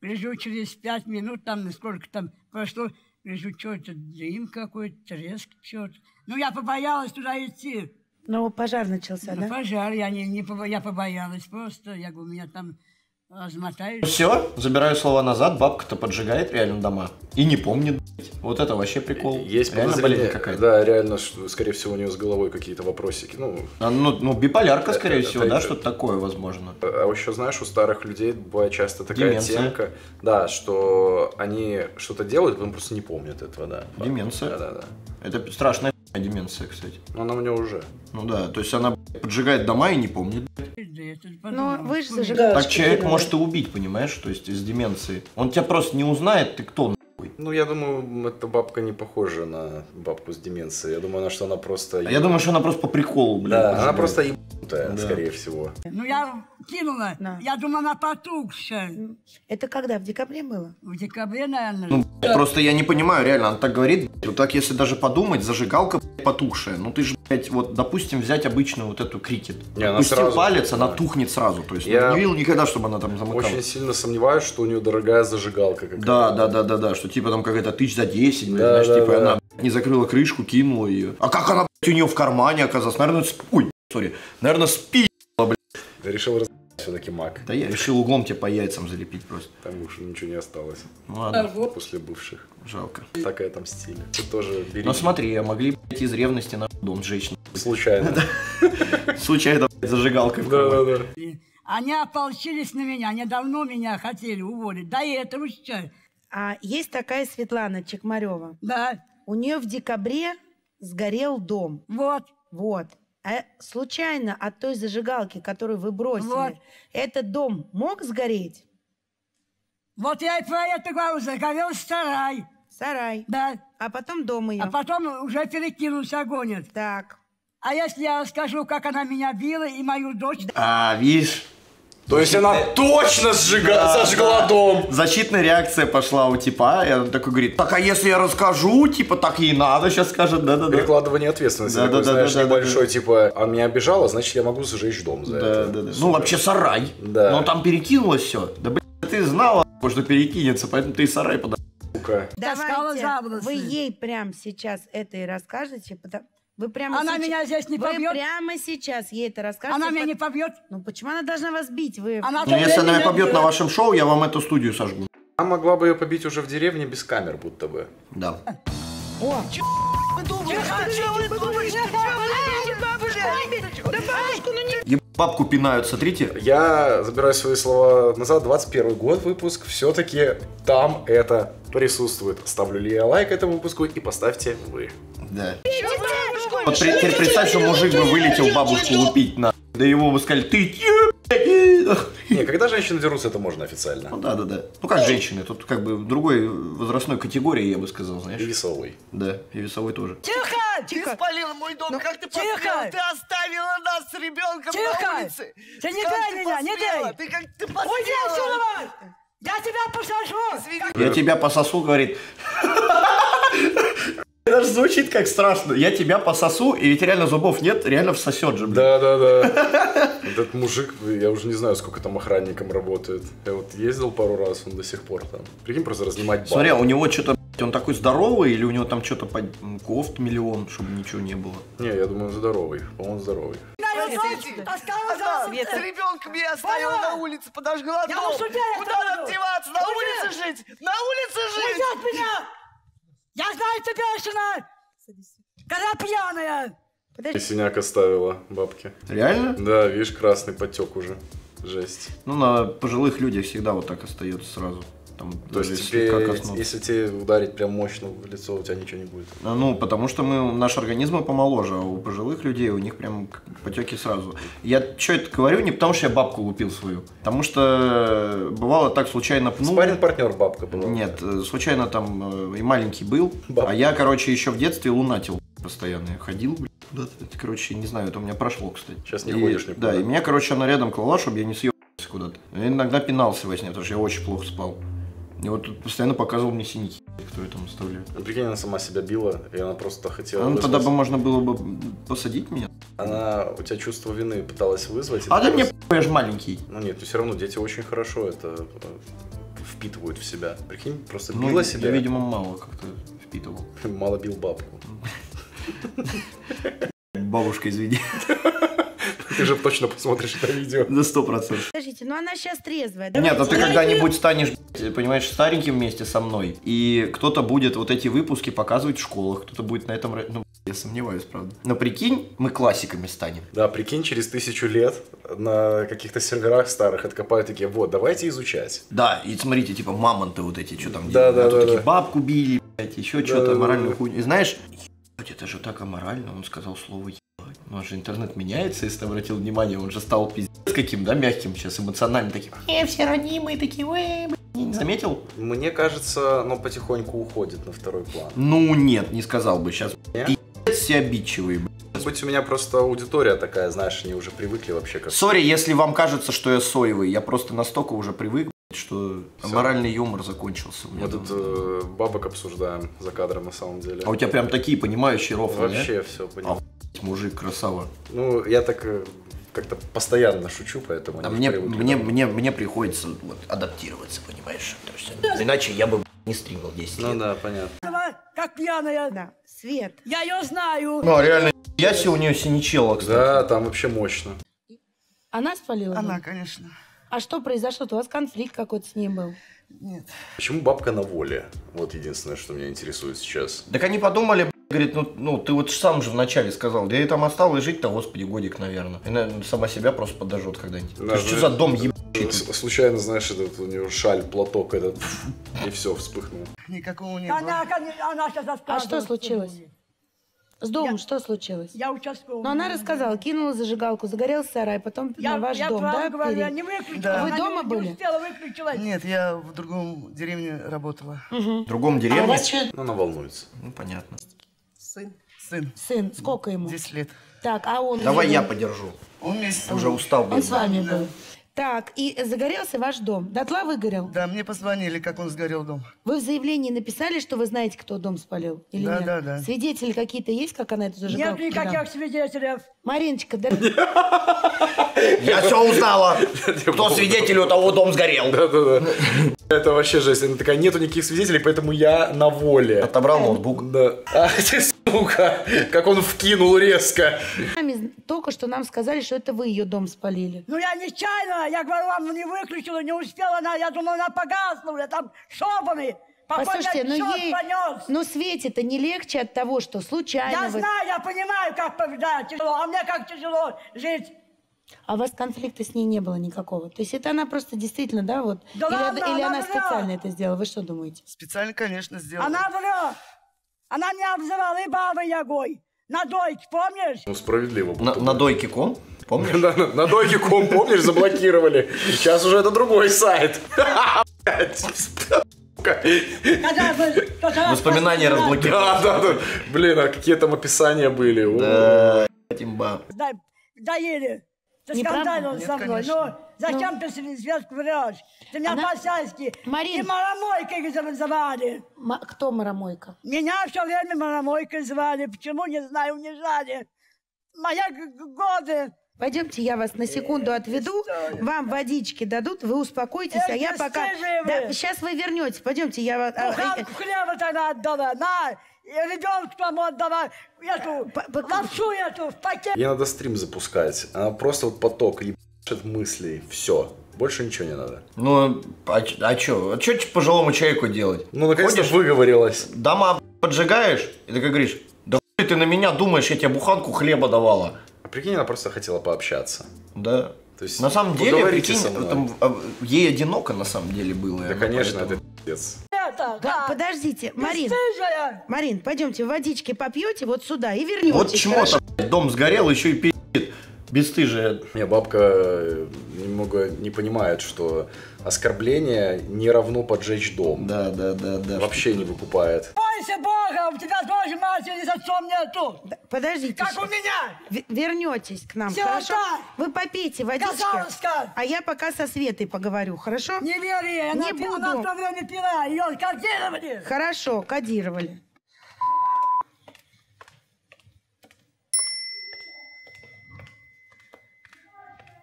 лежу через пять минут, там сколько там прошло, лежу, что это, дым какой-то, треск, что-то. Ну, я побоялась туда идти.
Ну, пожар начался,
Ну,
да?
пожар, я, не, не, побо- я побоялась просто, я говорю, меня там размотают.
Все, забираю слова назад, бабка-то поджигает реально дома. И не помнит, блядь. Вот это вообще прикол.
Есть
реально болезнь какая-то.
Да, реально, что, скорее всего, у нее с головой какие-то вопросики. Ну,
А, ну, ну, биполярка, скорее
это-
всего,
это-
да, что-то такое, возможно.
А еще, знаешь, у старых людей бывает часто такая
Деменция.
темка, да, что они что-то делают, потом просто не помнят этого, да.
Деменция.
Да, да, да.
Это страшная деменция, кстати.
Но она у нее уже.
Ну да, то есть она поджигает дома и не помнит.
Ну, вы же зажигалочку
Так человек может и убить, понимаешь, то есть из деменции. Он тебя просто не узнает, ты кто.
Ну, я думаю, эта бабка не похожа на бабку с деменцией. Я думаю, она, что она просто...
А я думаю, что она просто по приколу, блядь.
Да, она просто ебнутая,
Да.
скорее всего.
Ну, я кинула, я думала, она потухшая.
Это когда? В декабре было?
В декабре, наверное.
Ну, блядь, просто я не понимаю, реально, она так говорит, блядь, вот так если даже подумать, зажигалка блядь, потухшая. Ну ты же, блядь, вот, допустим, взять обычную вот эту крикет.
Не, она
Пустил
сразу-
палец, она
да.
тухнет сразу. То есть ну,
Я
не видел никогда, чтобы она там замыкала.
Очень сильно сомневаюсь, что у нее дорогая зажигалка какая-то.
Да, да, да, да, да, что типа там какая-то тысяч за 10, блядь,
Да,
знаешь,
да,
типа
да.
она не закрыла крышку, кинула ее. А как она, блядь, у нее в кармане оказалась? Наверное, сп... Ой, сори. Наверное, спи, блядь.
Решил раз все-таки маг.
Да я решил углом тебе по яйцам залепить просто.
Там уж ничего не осталось.
Ну ладно.
После бывших.
Жалко.
Так отомстили. Ты тоже бери.
Ну смотри, а могли, блядь, из ревности на дом сжечь.
Случайно.
Случайно, блядь, зажигалкой
Да, да, да.
Они ополчились на меня, они давно меня хотели уволить. До этого еще.
А есть такая Светлана Чекмарева.
Да.
У нее в декабре сгорел дом.
Вот.
Вот. А случайно от той зажигалки, которую вы бросили,
Вот.
этот дом мог сгореть?
Вот я и про это говорю, загорел сарай.
Сарай.
Да.
А потом дом ее.
А потом уже перекинулся огонь.
Так.
А если я расскажу, как она меня била и мою дочь...
А, видишь?
То есть она точно сжига-
Да,
сожгла
да.
дом.
Защитная реакция пошла у типа, и он такой говорит, так а если я расскажу, типа, так и надо, сейчас скажет, да-да-да.
Перекладывание ответственности.
Да,
Такой,
да, да,
знаешь,
да, да,
небольшой, типа, а меня обижала, значит, я могу сжечь дом за
Да,
это.
да, да.
Супер.
Ну, вообще сарай.
Да.
Но там перекинулось все. Да, блин, ты знала, что перекинется, поэтому ты и сарай.
Таскала
Давайте вы ей прямо сейчас это и расскажете. потому- Вы прямо
Она
сейчас-
меня здесь не
вы
побьет?
прямо сейчас ей это расскажете.
Она меня не побьет.
Ну почему она должна вас бить? Вы...
Она
Ну, если она меня побьет на вашем шоу, я вам эту студию сожгу.
А могла бы ее побить уже в деревне без камер, будто бы.
Да.
О,
Еб бабку пинают, смотрите.
Я забираю свои слова назад. 21 год выпуск. Все-таки там это присутствует. Ставлю ли я лайк этому выпуску и поставьте вы.
Да. Вот при- теперь представь, что мужик бы вылетел бабушку лупить на. Да его бы сказали, ты
Не, когда женщины дерутся, это можно официально.
Ну да, да, да. Ну как женщины, тут как бы другой возрастной категории, я бы сказал, знаешь.
И весовый.
Да, и весовой тоже.
Тихо!
Ты спалила мой дом, как ты
тихо!
посмела? Ты оставила нас с ребенком
Тихо!
на улице.
Ты не
Как
дай
ты
меня, не
посмела?
дай!
Ты как ты
Уйди
посмела?
отсюда! Я тебя посажу!
Я тебя пососу, говорит. Это ж звучит как страшно. Я тебя пососу, и ведь реально зубов нет, реально всосет же, блин.
Да, да, да. Этот мужик, я уже не знаю, сколько там охранником работает. Я вот ездил пару раз, он до сих пор там. Прикинь, просто разнимать бар.
Смотри, а у него что-то, он такой здоровый, или у него там что-то под кофт миллион, чтобы ничего не было?
Не, я думаю, он здоровый. По-моему, здоровый.
Она с ребенком я оставила на улице, подожгла
Я
дом.
судья
Куда
оставлю.
нам деваться? На улице жить? На улице жить?
Я знаю тебя, жена! Когда пьяная!
И синяк оставила бабки.
Реально?
Да, видишь, красный потек уже. Жесть.
Ну, на пожилых людях всегда вот так остается сразу. Там
То есть тебе, если тебе ударить прям мощно в лицо, у тебя ничего не будет.
А, Ну, потому что мы, наш организм помоложе, а у пожилых людей у них прям потеки сразу. Я что это говорю не потому, что я бабку лупил свою, потому что бывало так случайно пнул.
Спарринг партнер бабка была.
Нет, э, случайно там э, и маленький был, а я, короче, еще в детстве лунатил постоянно. Я ходил, блядь, куда-то. Короче, не знаю, это у меня прошло, кстати.
Сейчас не
И-
ходишь никуда.
Да, и меня, короче, она рядом клала, чтобы я не съебался куда-то. Я иногда пинался во сне, потому что я очень плохо спал. И вот тут постоянно показывал мне синяки, кто я там оставляю.
Ну, прикинь, она сама себя била, и она просто хотела
Ну,
вызвать-
тогда бы можно было бы посадить меня.
Она у тебя чувство вины пыталась вызвать.
А да мне
просто-
похуй, я же маленький.
Ну нет, но все равно дети очень хорошо это э, впитывают в себя. Прикинь, просто
Ну,
била
я,
себя.
видимо, мало как-то впитывал.
Мало бил бабку.
Бабушка, извини.
Ты же точно посмотришь это видео.
За сто процентов.
Подождите, ну она сейчас трезвая.
Нет, а ты когда-нибудь станешь, понимаешь, стареньким вместе со мной, и кто-то будет вот эти выпуски показывать в школах, кто-то будет на этом... Ну, я сомневаюсь, правда. Но прикинь, мы классиками станем.
Да, прикинь, через тысячу лет на каких-то серверах старых откопают такие, вот, давайте изучать.
Да, и смотрите, типа мамонты вот эти, что там
Да,
делают.
да,
А тут
да,
такие
да.
бабку били, блядь, еще
Да,
что-то,
да, да,
моральную
да.
хуйню. И знаешь, ебать, это же так аморально, он сказал слово. Ну, же интернет меняется, если ты обратил внимание, он же стал пиздец каким, да, мягким сейчас, эмоциональным таким. Э, все роднимые такие, ой, блядь». Не заметил?
Мне кажется, оно потихоньку уходит на второй план.
Ну, нет, не сказал бы сейчас.
Нет?
Все обидчивые, блядь.
Может быть, у меня просто аудитория такая, знаешь, они уже привыкли вообще как...
Сори, если вам кажется, что я соевый, я просто настолько уже привык, блядь, что
Всё.
моральный юмор закончился. у меня
Мы тут э, бабок обсуждаем за кадром на самом деле.
А у тебя прям такие понимающие рофлы, да?
Вообще все понимаю.
Мужик, красава.
Ну, я так э, как-то постоянно шучу, поэтому
А мне, мне, мне, мне приходится вот, адаптироваться, понимаешь? То есть, иначе я бы не стримил 10
Ну
лет.
да, понятно.
Она Как пьяная.
Да, Свет.
Я ее знаю.
Ну, а реально, я у нее синичела, кстати.
Да, там вообще мощно.
Она спалила?
Она,
дом?
конечно.
А что произошло? У вас конфликт какой-то с ней был?
Нет.
Почему бабка на воле? Вот единственное, что меня интересует сейчас.
Так они подумали, говорит, ну, ну ты вот сам же вначале сказал, да я там осталось жить-то, господи, годик, наверное. И, наверное, сама себя просто подожжет когда-нибудь.
Да,
Ты ж что за дом?
С- Случайно, знаешь, этот у него шаль, платок этот, и все, вспыхнул.
Никакого не
Она,
было.
она сейчас
А что случилось? С домом что случилось?
Я участковый.
Ну, она рассказала, кинула зажигалку, загорелся сарай, потом
Я,
на ваш
я
дом, да?
говорю, я не выключила.
Да.
Вы
она
дома
не,
были?
Не успела выключила.
Нет, я в другом деревне работала.
В другом
А
деревне?
у вас чё-
Ну, она волнуется.
Ну, понятно.
Сын. Сын.
сын, сколько ему?
10 лет.
Так, а он?
Давай я подержу.
Он месяц.
Уже устал,
Он с вами был. Так, и загорелся ваш дом. Дотла выгорел?
Да, мне позвонили, как он сгорел дом.
Вы в заявлении написали, что вы знаете, кто дом спалил? Или
Да,
нет?
да, да.
Свидетели какие-то есть, как она эту
Нет
зажигалку кидала?
никаких свидетелей.
Мариночка, да...
Я все узнала. Кто свидетель, у того дом сгорел.
Да-да-да. Это вообще жесть. Она такая, нету никаких свидетелей, поэтому я на воле.
Отобрал ноутбук.
Да. А, ты, сука, как он вкинул резко.
Сами Только что нам сказали, что это вы ее дом спалили.
Ну я нечаянно, я говорю, вам не выключила, не успела она, я думала, она погасла, уже там шопами.
Послушайте, ну
черт
ей,
понес.
ну Свете-то не легче от того, что случайно
Я
вы-
знаю, я понимаю, как побеждать тяжело, а мне как тяжело жить.
А у вас конфликта с ней не было никакого? То есть это она просто действительно, да, вот?
Да
или
ладно,
или
она
она
врет.
специально это сделала? Вы что думаете?
Специально, конечно, сделал.
Она врет. Она меня обзывала и бабой ягой. На дойке, помнишь?
Ну, справедливо.
На, на дойке ком? Помнишь?
На, на, на ком, помнишь, заблокировали. Сейчас уже это другой сайт.
Воспоминания разблокировали.
Да, да, да. Блин, а какие там описания были.
Да, имба.
Доели. Ты скандалил со мной.
конечно.
Ну, зачем ты сверху врешь? Ты меня по-сельски.
Марин.
И марамойкой звали.
Кто марамойка?
Меня все время марамойкой звали. Почему, не знаю, унижали. Моя годы.
Пойдемте, я вас на секунду отведу, вам водички дадут, вы успокойтесь, а я пока... Да, сейчас вы вернетесь, пойдемте, я вас... а,
Буханку хлеба тогда отдала. На, ребенку тому отдавай. Эту, лапшу эту в пакет.
Ей надо стрим запускать. Она просто вот поток ебашит мыслей. Все. Больше ничего не надо.
Ну, а, а чё? А чё ч- пожилому человеку делать?
Ну, наконец-то выговорилась.
дома поджигаешь, и ты как говоришь, да хуй ты на меня думаешь, я тебе буханку хлеба давала.
Прикинь, она просто хотела пообщаться.
Да.
То есть,
На самом деле, прикинь, там, а, ей одиноко на самом деле было.
Да, конечно,
поэтому-
это пиздец.
Это,
Да, подождите, Марин. Марин, пойдемте, водички попьете вот сюда и вернетесь.
Вот чему-то дом сгорел, еще и пи***т. Бесстыжие.
Не, бабка э, немного не понимает, что оскорбление не равно поджечь дом.
Да, да, да, да.
Вообще не выкупает.
Бойся Бога, у тебя тоже матери с отцом нету.
Подождите.
Как
щас.
у меня.
В- Вернетесь к нам,
Всё,
хорошо?
да.
Вы попейте водички.
Казаловска.
А я пока со Светой поговорю, хорошо?
Не верь ей, она,
Не
пи- она в
буду.
то время пила, ее кодировали.
Хорошо, кодировали.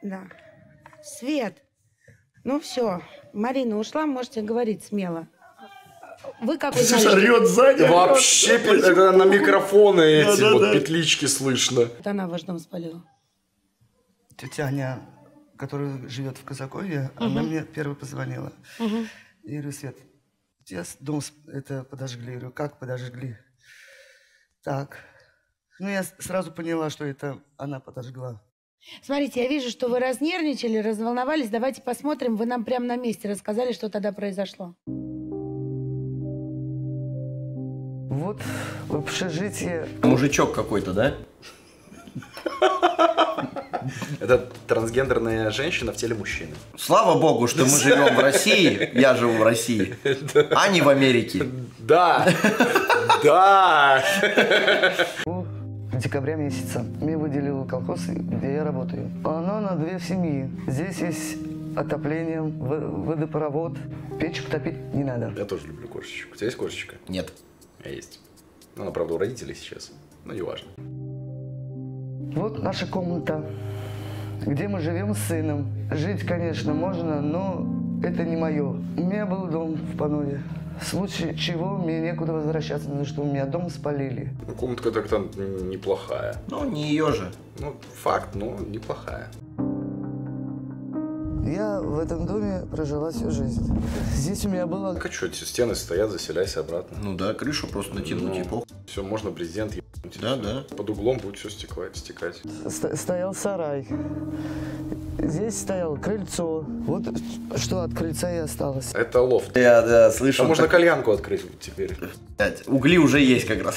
Да. Свет. Ну все, Марина ушла, можете говорить смело. Вы как узнали, что-
сзади. Вообще, это на микрофоны эти вот петлички слышно.
Это она ваш дом спалила?
Тетя Аня, которая живет в Казакове, она мне первой позвонила.
Мгм.
Я говорю, Свет, с- дом это подожгли. Я говорю, как подожгли? Так. Ну, я сразу поняла, что это она подожгла.
Смотрите, я вижу, что вы разнервничали, разволновались. Давайте посмотрим. Вы нам прямо на месте рассказали, что тогда произошло.
Вот в общежитии
Мужичок какой-то, да?
Это трансгендерная женщина в теле мужчины.
Слава богу, что мы живем в России. Я живу в России. А не в Америке.
Да. Да.
в декабре месяца мне выделил колхоз, где я работаю. Оно на две семьи. Здесь есть отопление, водопровод. Печку топить не надо.
Я тоже люблю кошечку. У тебя есть кошечка?
Нет.
А есть. Ну, она, правда, у родителей сейчас. Но не важно.
Вот наша комната, где мы живем с сыном. Жить, конечно, можно, но это не мое. У меня был дом в Панове. В случае чего мне некуда возвращаться, потому что у меня дом спалили.
Ну, комнатка так-то неплохая.
Ну, не ее же.
Ну, факт, но неплохая.
Я в этом доме прожила всю жизнь. Здесь у меня было...
Так а что, стены стоят, заселяйся обратно.
Ну да, крышу просто натянуть и похуй.
Все, можно президент ебнуть.
Да, да.
Под углом будет все стекать, стекать.
Ст- стоял сарай. Здесь стоял крыльцо. Вот что от крыльца и осталось.
Это лофт.
Я, да, слышал.
Там можно
так-
кальянку открыть теперь.
Угли уже есть как раз.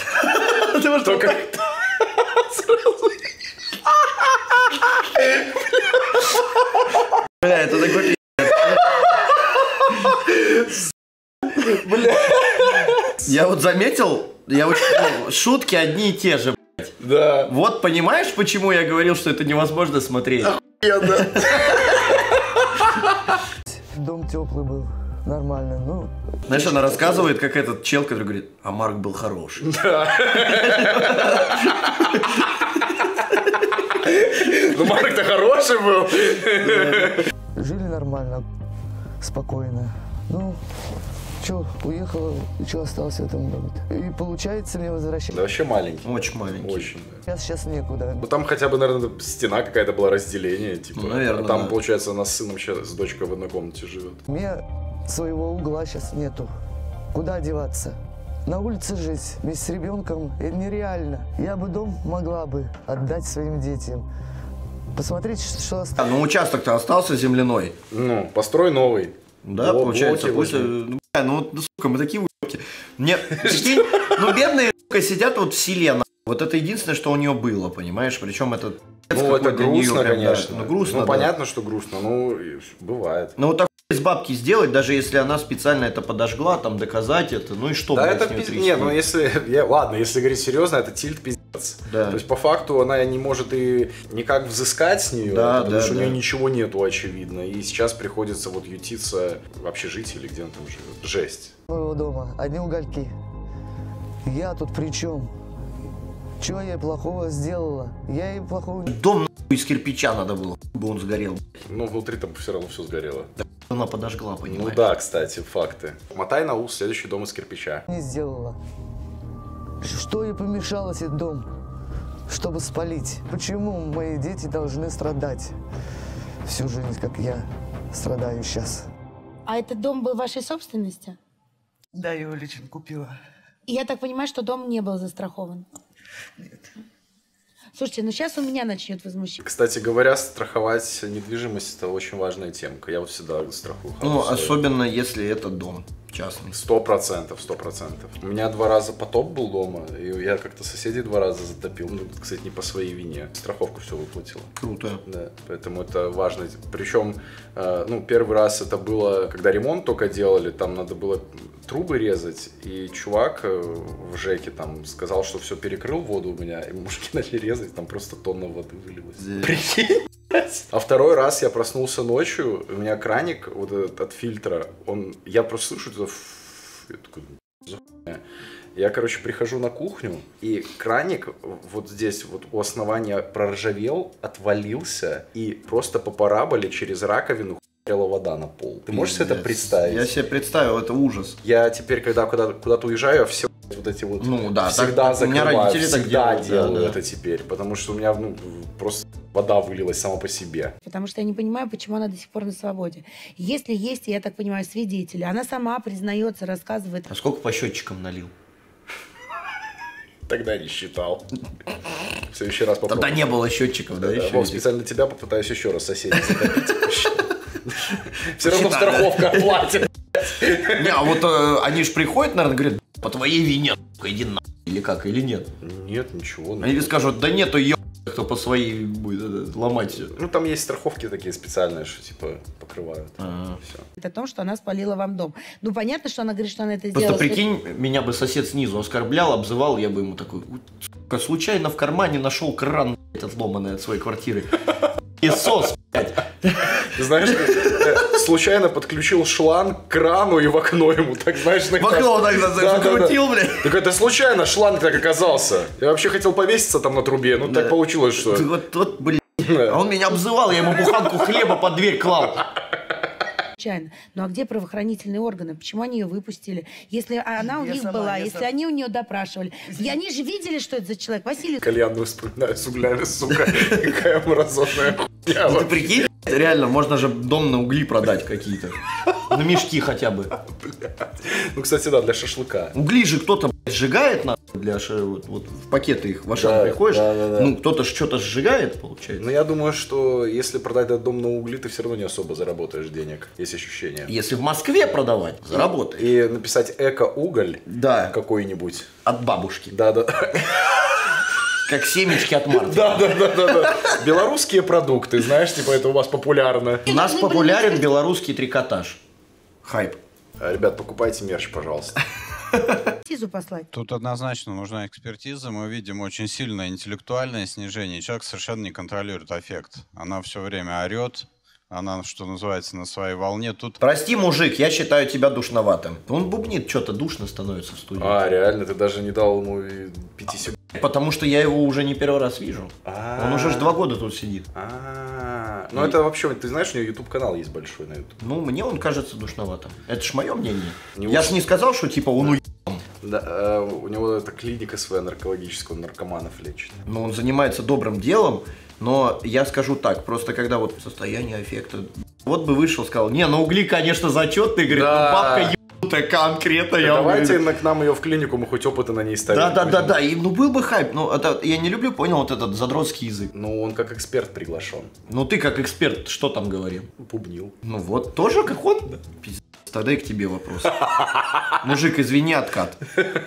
Только...
Бля, это такой
Бля.
Я вот заметил, я вот ну, шутки одни и те же. блядь.
Да.
Вот понимаешь, почему я говорил, что это невозможно смотреть?
Дом теплый был. Нормально. Ну,
Знаешь, она рассказывает, как этот чел, который говорит, а Марк был хороший.
Ну, Марк-то хороший был.
жили нормально, спокойно. Ну, что, уехала, и что остался в этом доме И получается мне возвращаться.
Да вообще маленький.
Очень маленький.
Очень.
Сейчас, сейчас некуда.
Ну там хотя бы, наверное, стена какая-то была разделение, типа.
Ну, наверное,
А там,
да.
получается, она с сыном сейчас, с дочкой в одной комнате живет.
У меня своего угла сейчас нету. Куда деваться? На улице жить вместе с ребенком это нереально. Я бы дом могла бы отдать своим детям. Посмотрите, что осталось.
А, ну участок-то остался земляной.
Ну, построй новый.
Да,
Блок-
получается, пусть...
возьми.
Ну, бля, ну вот, ну, сука, мы такие уебки. Прикинь, ну бедные, сука, сидят вот в селе, на- вот это единственное, что у нее было, понимаешь? Причем это...
Ну, это
для неё
грустно,
да,
конечно.
Ну, грустно,
Ну,
да.
понятно, что грустно, ну, бывает.
Ну, вот так из бабки сделать, даже если она специально это подожгла, там, доказать это, ну и что,
да, это пиздец.
трясти?
Не, ну если. Я, ладно, если говорить серьезно, это тильт пиздец.
Да.
То есть, по факту, она не может и никак взыскать с нее,
Да,
потому
да,
что у
да.
нее ничего нету, очевидно. И сейчас приходится вот ютиться в общежитии или где он там живет. Жесть.
моего дома одни угольки. Я тут при чем? Чего я ей плохого сделала? Я ей плохого...
Дом нахуй, из кирпича надо было, бы он сгорел.
Ну, внутри там все равно все сгорело.
Она подожгла, понимаешь?
Ну да, кстати, факты. Мотай на ус, следующий дом из кирпича.
Не сделала. Что ей помешало этот дом, чтобы спалить? Почему мои дети должны страдать всю жизнь, как я страдаю сейчас?
А этот дом был вашей собственности?
Да, я его лично купила.
И я так понимаю, что дом не был застрахован?
Нет.
Слушайте, ну сейчас у меня начнет возмущение.
Кстати говоря, страховать недвижимость это очень важная темка. Я вот всегда страхую.
Ну,
хаос.
особенно если это дом частный.
Сто процентов, сто процентов. У меня два раза потоп был дома, и я как-то соседей два раза затопил. Ну, кстати, не по своей вине. Страховку все выплатила.
Круто.
Да, поэтому это важно. Причем, э, ну, первый раз это было, когда ремонт только делали, там надо было трубы резать, и чувак э, в ЖЭКе там сказал, что все перекрыл воду у меня, и мужики начали резать, там просто тонна воды вылилась. Прикинь? А второй раз я проснулся ночью, у меня краник вот этот от фильтра, он, я просто слышу это, я такой, «За хуйня?» Я, короче, прихожу на кухню, и краник вот здесь, вот у основания проржавел, отвалился, и просто по параболе через раковину хуярила вода на пол. Ты можешь себе это представить?
Я себе представил, это ужас.
Я теперь, когда куда- куда-то уезжаю, я все вот эти вот
Ну да,
всегда
так- так у меня
закрываю,
родители так
всегда
делают, да,
делаю
да.
это теперь, потому что у меня ну, просто вода вылилась сама по себе.
Потому что я не понимаю, почему она до сих пор на свободе. Если есть, я так понимаю, свидетели, она сама признается, рассказывает.
А сколько по счетчикам налил?
Тогда не считал. В следующий раз попробую.
Тогда не было счетчиков, да, еще
Вов,
этих?
специально для тебя попытаюсь еще раз соседей затопить. Все равно страховка
да.
оплатит.
Не, а вот э, они же приходят, наверное, говорят, по твоей вине, иди на или как, или нет?
Нет, ничего.
Они тебе скажут, да нету ё кто по своей будет ломать все.
Ну, там есть страховки такие специальные, что типа покрывают. Всё.
о том, что она спалила вам дом. Ну, понятно, что она говорит, что она это
Просто
сделала.
прикинь, меня бы сосед снизу оскорблял, обзывал, я бы ему такой, «Вот, сука, случайно в кармане нашел кран блядь, отломанный от своей квартиры. И сос, блядь.
Знаешь, э, случайно подключил шланг к крану и в окно ему, так знаешь,
В окно так закрутил, блядь.
Так это случайно шланг так оказался. Я вообще хотел повеситься там на трубе, ну так получилось, что...
Вот, вот, блядь. А он меня обзывал, я ему буханку хлеба под дверь клал.
Случайно. Ну а где правоохранительные органы? Почему они ее выпустили? Если она у
Я
них
сама,
была, если
сама.
они у нее допрашивали. И они же видели, что это за человек. Василий,
Кальянную вспоминаю с углями, сука. Какая мразотная хуйня.
Ну, Ты прикинь, реально, можно же дом на угли продать какие-то. На мешки хотя бы.
Ну, кстати, да, для шашлыка.
Угли же кто-то блядь, сжигает на для ша- вот, вот в пакеты их в Ашан
Да,
приходишь,
да, да, да.
ну кто-то ж что-то сжигает, получается.
Но я думаю, что если продать этот дом на угли, ты все равно не особо заработаешь денег. Есть ощущение.
Если в Москве продавать, заработаешь.
И написать эко-уголь
Да,
какой-нибудь.
от бабушки.
Да, да.
Как семечки от Марта.
Да, да, да, да, да. Белорусские продукты, знаешь, типа это у вас популярно.
У нас популярен белорусский трикотаж. Хайп.
А, Ребят, покупайте мерч, пожалуйста.
Тизу послать.
Тут однозначно нужна экспертиза. Мы видим очень сильное интеллектуальное снижение. Человек совершенно не контролирует аффект. Она все время орет. Она, что называется, на своей волне. Тут
Прости, мужик, я считаю тебя душноватым. Он бубнит, что-то душно становится в студии.
А, реально, ты даже не дал ему и пяти секунд.
Потому что я его уже не первый раз вижу. Он уже ж два года тут сидит.
А, Ну это вообще, ты знаешь, у нее YouTube канал есть большой на YouTube.
Ну, мне он кажется душноватым. Это ж мое мнение.
Не
Я
уж-
ж не сказал, что типа он уебан.
Да, э, у него это клиника своя наркологическая, он наркоманов лечит.
Но он занимается добрым делом, но я скажу так, просто когда вот состояние аффекта, вот бы вышел, сказал, не, на угли, конечно, зачетный, говорит,
Да.
ну бабка ебнутая конкретно, я
Давайте
уверен».
на- к нам ее в клинику, мы хоть опыты на ней ставим.
Да, да, да, да, и ну был бы хайп, но это, я не люблю, понял, вот этот задротский язык.
Ну, он как эксперт приглашен.
Ну ты как эксперт, что там говорил?
Пубнил.
Ну вот, тоже как он? Пиздец, тогда и к тебе вопрос. Мужик, извини, откат.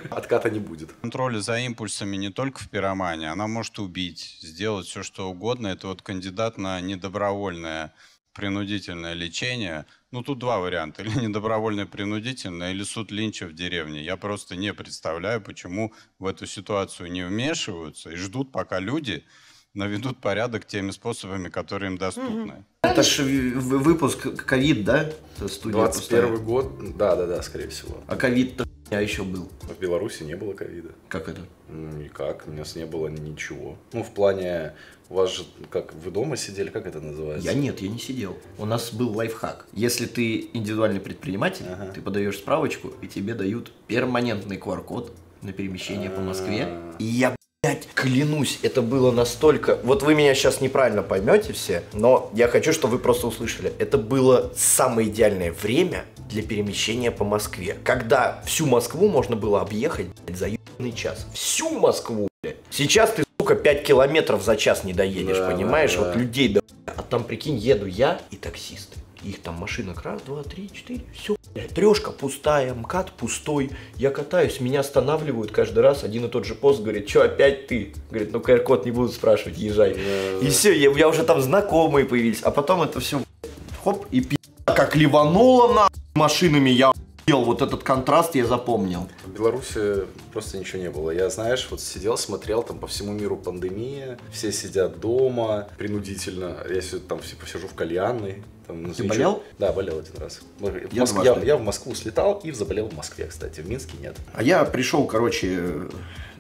Отката не будет.
Контроль за импульсами не только в пиромании, она может убить, сделать все, что угодно. Это вот кандидат на недобровольное принудительное лечение. Ну, тут два варианта. Или недобровольное принудительное, или суд Линча в деревне. Я просто не представляю, почему в эту ситуацию не вмешиваются и ждут, пока люди наведут порядок теми способами, которые им доступны.
Это ж в- в- выпуск ковид, да? Это студия
21
пустая.
год, да, да, да, скорее всего.
А ковид-то я еще был.
В Беларуси не было ковида.
Как это?
Ну, никак, у нас не было ничего. Ну, в плане, у вас же, как, вы дома сидели, как это называется?
Я нет, я не сидел. У нас был лайфхак. Если ты индивидуальный предприниматель, ты подаешь справочку, и тебе дают перманентный QR-код на перемещение по Москве. И я, блядь, клянусь, это было настолько... Вот вы меня сейчас неправильно поймете все, но я хочу, чтобы вы просто услышали. Это было самое идеальное время для перемещения по Москве. Когда всю Москву можно было объехать, блядь, за ебаный час. Всю Москву, блядь. Сейчас ты, сука, 5 километров за час не доедешь,
Да,
понимаешь?
да,
Вот
да.
людей да а там, прикинь, еду я и таксисты. Их там машинок раз, два, три, четыре, все. Трешка пустая, МКАД пустой. Я катаюсь, меня останавливают каждый раз. Один и тот же пост говорит, что опять ты? Говорит, ну QR-код не будут спрашивать, езжай. И все, я, я уже там знакомые появились. А потом это все хоп, и пи***, как ливануло на машинами, я. Вот этот контраст я запомнил.
В Беларуси просто ничего не было. Я, знаешь, вот сидел, смотрел, там по всему миру пандемия, все сидят дома принудительно. Я там все- посижу в кальянной. Там, ну,
Ты
ничего.
болел?
Да, болел один раз. В
Я
Моск- я, я в Москву слетал и заболел в Москве, кстати. В Минске нет.
А я пришел, короче,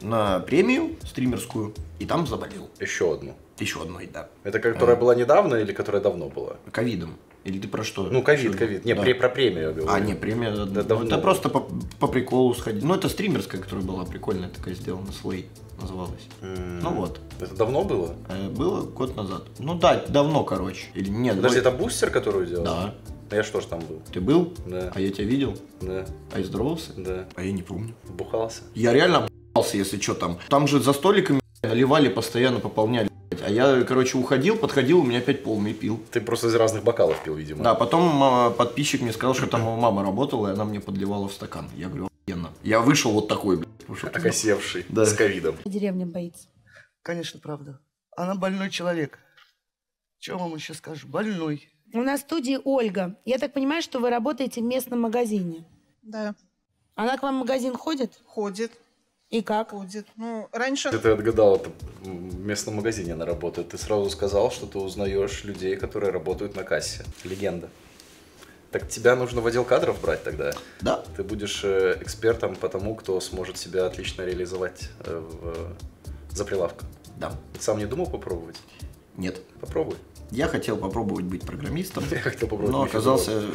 на премию стримерскую, и там заболел.
Еще одну.
Еще одной, да.
Это которая была недавно или которая давно была?
Ковидом. Или ты про что?
Ну, ковид, ковид. Не,
Да.
пре- про премию я говорю.
А, не, премия.
Да,
ну,
давно.
Это просто по, по приколу сходить. Ну, это стримерская, которая была прикольная, такая сделана, Слей называлась. Ну вот.
Это давно было?
Э, Было год назад. Ну да, давно, короче. Или нет.
Подожди,
ой,
это бустер, которую делал?
Да.
А я что ж там был?
Ты был?
Да.
А я тебя видел?
Да.
А я здоровался?
Да.
А я не помню.
Бухался?
Я реально обался, если что там. Там же за столиками наливали, постоянно пополняли. А я, короче, уходил, подходил, у меня опять полный пил.
Ты просто из разных бокалов пил, видимо.
Да, потом а, подписчик мне сказал, что там его мама работала, и она мне подливала в стакан. Я говорю, охуенно. Я вышел вот такой, блядь. вышел.
Окосевший.
Да.
С ковидом.
Деревня боится.
Конечно, правда. Она больной человек. Что вам еще скажу? Больной.
У нас в студии Ольга. Я так понимаю, что вы работаете в местном магазине.
Да.
Она к вам в магазин ходит?
Ходит.
И как?
Ходит. Ну, раньше...
Ты отгадал, это в местном магазине она работает. Ты сразу сказал, что ты узнаешь людей, которые работают на кассе. Легенда. Так тебя нужно в отдел кадров брать тогда?
Да.
Ты будешь э, экспертом по тому, кто сможет себя отлично реализовать э, в- за прилавком.
Да.
Ты сам не думал попробовать?
Нет.
Попробуй.
Я хотел попробовать быть программистом.
Я хотел попробовать
Но оказался...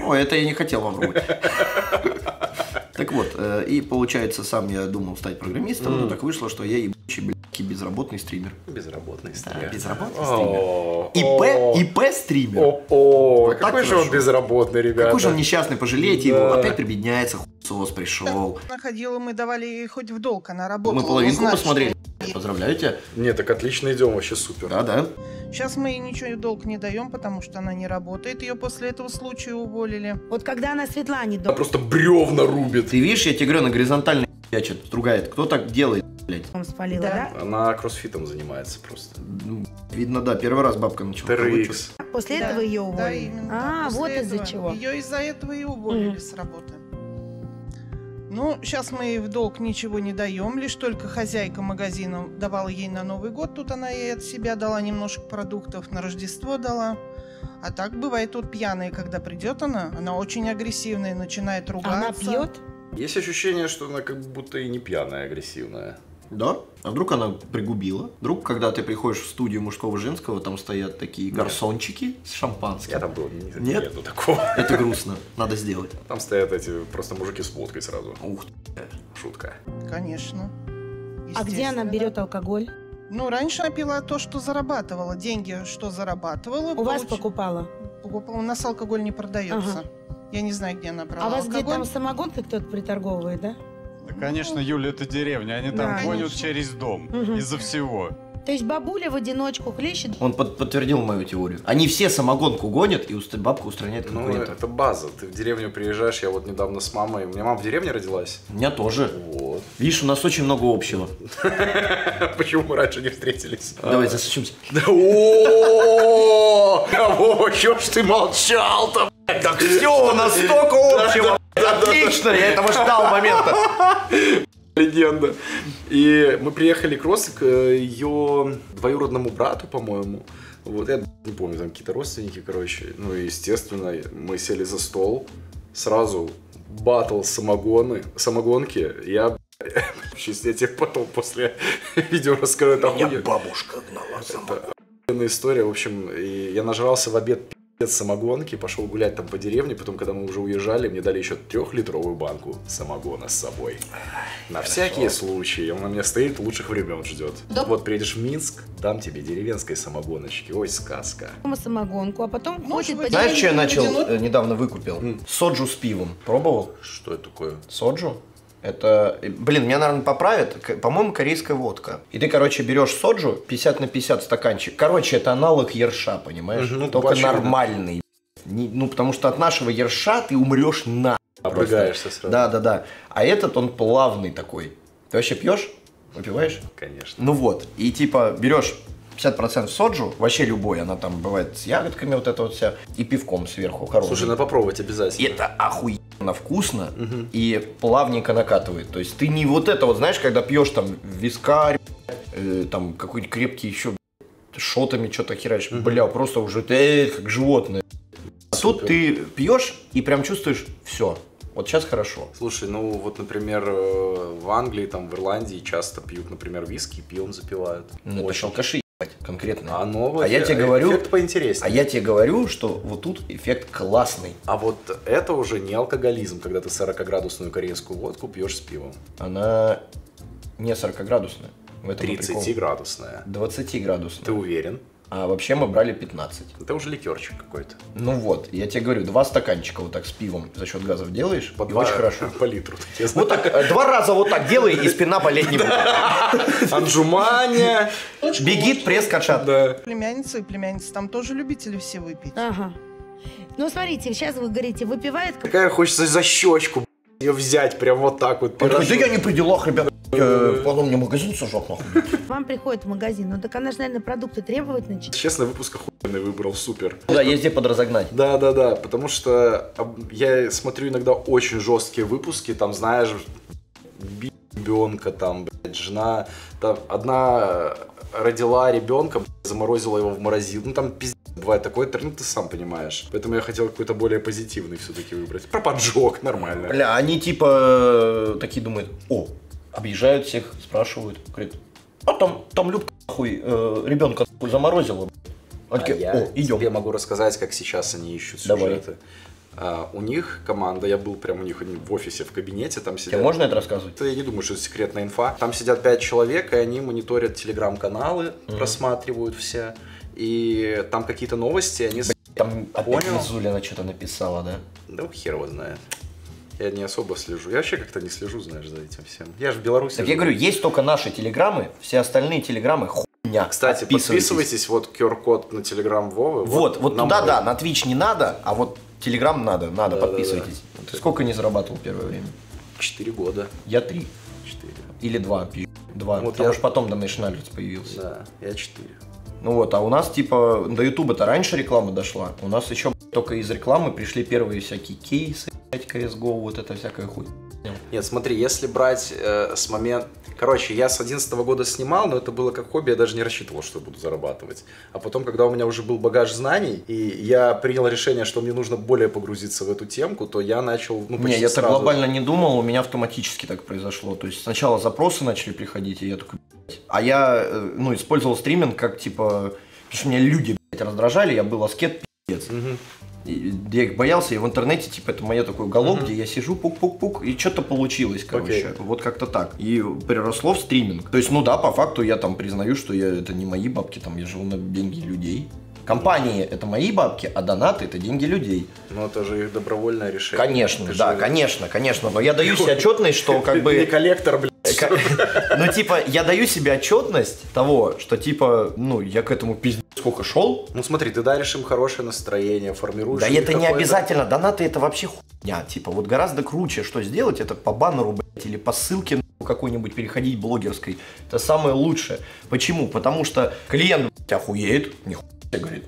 О, это я не хотел попробовать. Так вот, э, и получается, сам я думал стать программистом, но так вышло, что я ебучий, блядь, безработный стример.
Безработный
Да,
стример.
безработный стример. ИП, ИП стример.
О,
Вот
какой же он безработный, ребята.
Какой же он несчастный, пожалейте его.
Да.
Опять прибедняется, хуесос пришел.
Находила, мы давали хоть в долг, она работала.
Мы половинку
Узнать,
посмотрели. Поздравляю тебя.
Нет, так отлично идем, вообще супер.
Да, да.
Сейчас мы ей ничего долг не даем, потому что она не работает. Ее после этого случая уволили.
Вот когда она Светлане
Она
дома
просто бревна рубит.
Ты видишь, я тебе говорю, на горизонтальной ячет, стругает. Кто так делает, блядь?
спалила, да?
Она кроссфитом занимается просто.
Ну, Видно, да, первый раз бабка начала.
TRX.
После
Да,
этого ее
да,
уволили?
именно,
а,
да,
вот из-за чего.
Ее из-за этого и уволили
Мгм.
с работы. Ну, сейчас мы ей в долг ничего не даем, лишь только хозяйка магазина давала ей на Новый год, тут она ей от себя дала немножко продуктов, на Рождество дала. А так бывает тут пьяная, когда придет она, она очень агрессивная, начинает ругаться.
Она пьет?
Есть ощущение, что она как будто и не пьяная, агрессивная.
Да? А вдруг она пригубила? Вдруг, когда ты приходишь в студию мужского женского, там стоят такие гарсончики с шампанским?
Я там был, не-
Нет?
нету такого.
Это грустно. Надо сделать.
Там стоят эти просто мужики с водкой сразу.
Ух ты.
Шутка.
Конечно.
А где она берет алкоголь?
Ну, раньше она пила то, что зарабатывала. Деньги, что зарабатывала.
У вас
получ-
покупала?
покупала. У нас алкоголь не продается.
Ага.
Я не знаю, где она брала
А вас где
алкоголь.
там самогонкой кто-то приторговывает, да?
Да, конечно, Юля, это деревня. Они там
Да,
гонят
конечно.
через дом.
Мгм.
Из-за всего.
То есть бабуля в одиночку хлещет?
Он под- подтвердил мою теорию. Они все самогонку гонят, и уст- бабка устраняет
Ну,
конкурентов.
это база. Ты в деревню приезжаешь, я вот недавно с мамой. У меня мама в деревне родилась.
У меня тоже.
Вот.
Видишь, у нас очень много общего.
Почему мы раньше не встретились?
Давай засучимся.
Да, о, Вова, чё ж ты молчал-то?
Так все, у нас столько общего. Отлично, я этого ждал момента.
Легенда. И мы приехали к Росе, к ее двоюродному брату, по-моему. Вот, я не помню, там какие-то родственники, короче. Ну, и, естественно, мы сели за стол. Сразу батл самогоны, самогонки. Я, сейчас я тебе потом после видео расскажу. Охуенно.
бабушка гнала
Это история. В общем, я нажрался в обед самогонки, пошел гулять там по деревне, потом, когда мы уже уезжали, мне дали еще трехлитровую банку самогона с собой. На всякие случаи. Он на меня стоит, лучших времен ждет.
Да.
Вот приедешь в Минск, дам тебе деревенской самогоночки. Ой, сказка.
Самогонку, а потом ходит по
Знаешь, что я начал, э, недавно выкупил? Соджу с пивом. Пробовал?
Что это такое?
Соджу? Это, э, блин, меня, наверное, поправят, по-моему, корейская водка. И ты, короче, берешь соджу 50 на 50 стаканчик. Короче, это аналог ерша, понимаешь?
Мгм, ну,
Только
очевидно.
нормальный. Не- ну, потому что от нашего ерша ты умрешь на.
Обрыгаешься сразу.
Да, да, да. А этот, он плавный такой. Ты вообще пьешь? Выпиваешь?
Конечно.
Ну вот, и типа берешь 50% соджу, вообще любой, она там бывает с ягодками вот это вот вся, и пивком сверху хороший.
Слушай, надо попробовать обязательно.
И это охуенно вкусно и плавненько накатывает. То есть ты не вот это вот, знаешь, когда пьешь там вискарь, э, там какой-нибудь крепкий еще шотами что-то херачишь, бля, просто уже ты как животное. А тут ты пьешь и прям чувствуешь все. Вот сейчас хорошо.
Слушай, ну вот, например, э, в Англии, там, в Ирландии часто пьют, например, виски, пивом запивают.
Ну, это
Очень.
шалкаши, ебать, конкретно.
А новый
А я тебе говорю,
эффект поинтереснее.
а я тебе говорю, что вот тут эффект классный.
А вот это уже не алкоголизм, когда ты 40-градусную корейскую водку пьешь с пивом.
Она не 40-градусная. В этом и прикол.
30-градусная.
20-градусная.
Ты уверен?
А вообще мы брали 15.
Это уже ликерчик какой-то.
Ну вот, я тебе говорю, два стаканчика вот так с пивом за счет газов делаешь,
По
и
два-
очень хорошо.
По литру. такие,
Вот так, э, два раза вот так делай, и спина болеть не будет.
Анжумания.
Бегит пресс качат.
Да.
Племянница и племянница там тоже любители все выпить.
Ага. Ну, смотрите, сейчас вы говорите, выпивает...
Какая хочется за щечку ее взять прям вот так вот. Пирожок.
я не при делах, ребят. Э, Потом мне магазин сожег, нахуй.
Вам приходит в магазин, ну так она же, наверное, продукты требовать начнет.
Честно, выпуск охуенный выбрал, супер.
Да, где подразогнать.
Да, да, да, потому что я смотрю иногда очень жесткие выпуски, там, знаешь, ребенка, там, блядь, жена, там, одна родила ребенка, блядь, заморозила его в морозилку, ну, там, пиздец, бывает такое, ну, ты сам понимаешь. Поэтому я хотел какой-то более позитивный все-таки выбрать. Про поджог, нормально.
Бля, они типа э, такие думают, о, объезжают всех, спрашивают, говорят, а там, там Любка, нахуй, э, ребенка нахуй заморозила.
А
такие,
я
о, идем.
тебе могу рассказать, как сейчас они ищут
Давай.
сюжеты. А, у них команда, я был прям у них в офисе, в кабинете, там сидят...
Тебе можно это рассказывать?
Это я не думаю, что это секретная инфа. Там сидят пять человек, и они мониторят телеграм-каналы,
Мгм.
просматривают все. И там какие-то новости, они... с-
Там опять
Понял?
Зулина что-то написала, да?
Да хер его знает. Я не особо слежу. Я вообще как-то не слежу, знаешь, за этим всем. Я же в Беларуси.
Так я
живу.
говорю, есть только наши телеграммы, все остальные телеграммы хуйня.
Кстати, подписывайтесь, вот QR-код на телеграм Вовы.
Вот, вот
нам
туда
будет.
да, на Twitch не надо, а вот Телеграм надо, надо,
Да, да,
подписывайтесь.
да.
Ты сколько не зарабатывал первое время?
Четыре года.
Я три.
Четыре.
Или два. пи- Два.
Вот я-
что потом Donation Alerts появился.
Да, я четыре.
Ну вот, а у нас типа до Ютуба-то раньше реклама дошла. У нас еще только из рекламы пришли первые всякие кейсы, блядь, CSGO, вот это всякая хуйня.
Нет, смотри, если брать э, с момента... Короче, я с 11 года снимал, но это было как хобби, я даже не рассчитывал, что буду зарабатывать. А потом, когда у меня уже был багаж знаний, и я принял решение, что мне нужно более погрузиться в эту темку, то я начал, ну,
Не, я так
сразу.
глобально не думал, у меня автоматически так произошло. То есть сначала запросы начали приходить, и я такой. А я, э, ну, использовал стриминг как, типа, потому что меня люди, блядь, раздражали, я был аскет, пиздец. И Я их боялся, и в интернете, типа, это мое такое уголок, где я сижу, пук-пук-пук, и что-то получилось, короче.
Окей.
Вот как-то так. И переросло в стриминг. То есть, ну да, по факту я там признаю, что я, это не мои бабки, там я живу на деньги людей. Компании это мои бабки, а донаты это деньги людей.
Ну, это же их добровольное решение.
Конечно,
Ты
да,
же-
конечно, конечно. Но я даю себе отчетность, что как бы...
Не коллектор, блядь.
Ну, типа, я даю себе отчетность того, что, типа, ну, я к этому пиздец сколько шел.
Ну смотри, ты даришь им хорошее настроение, формируешь.
Да это не обязательно. Донаты это вообще хуйня. Типа, вот гораздо круче, что сделать, это по баннеру, блядь, или по ссылке какой-нибудь переходить блогерской. Это самое лучшее. Почему? Потому что клиент, блядь, охуеет, нихуя, себе, говорит.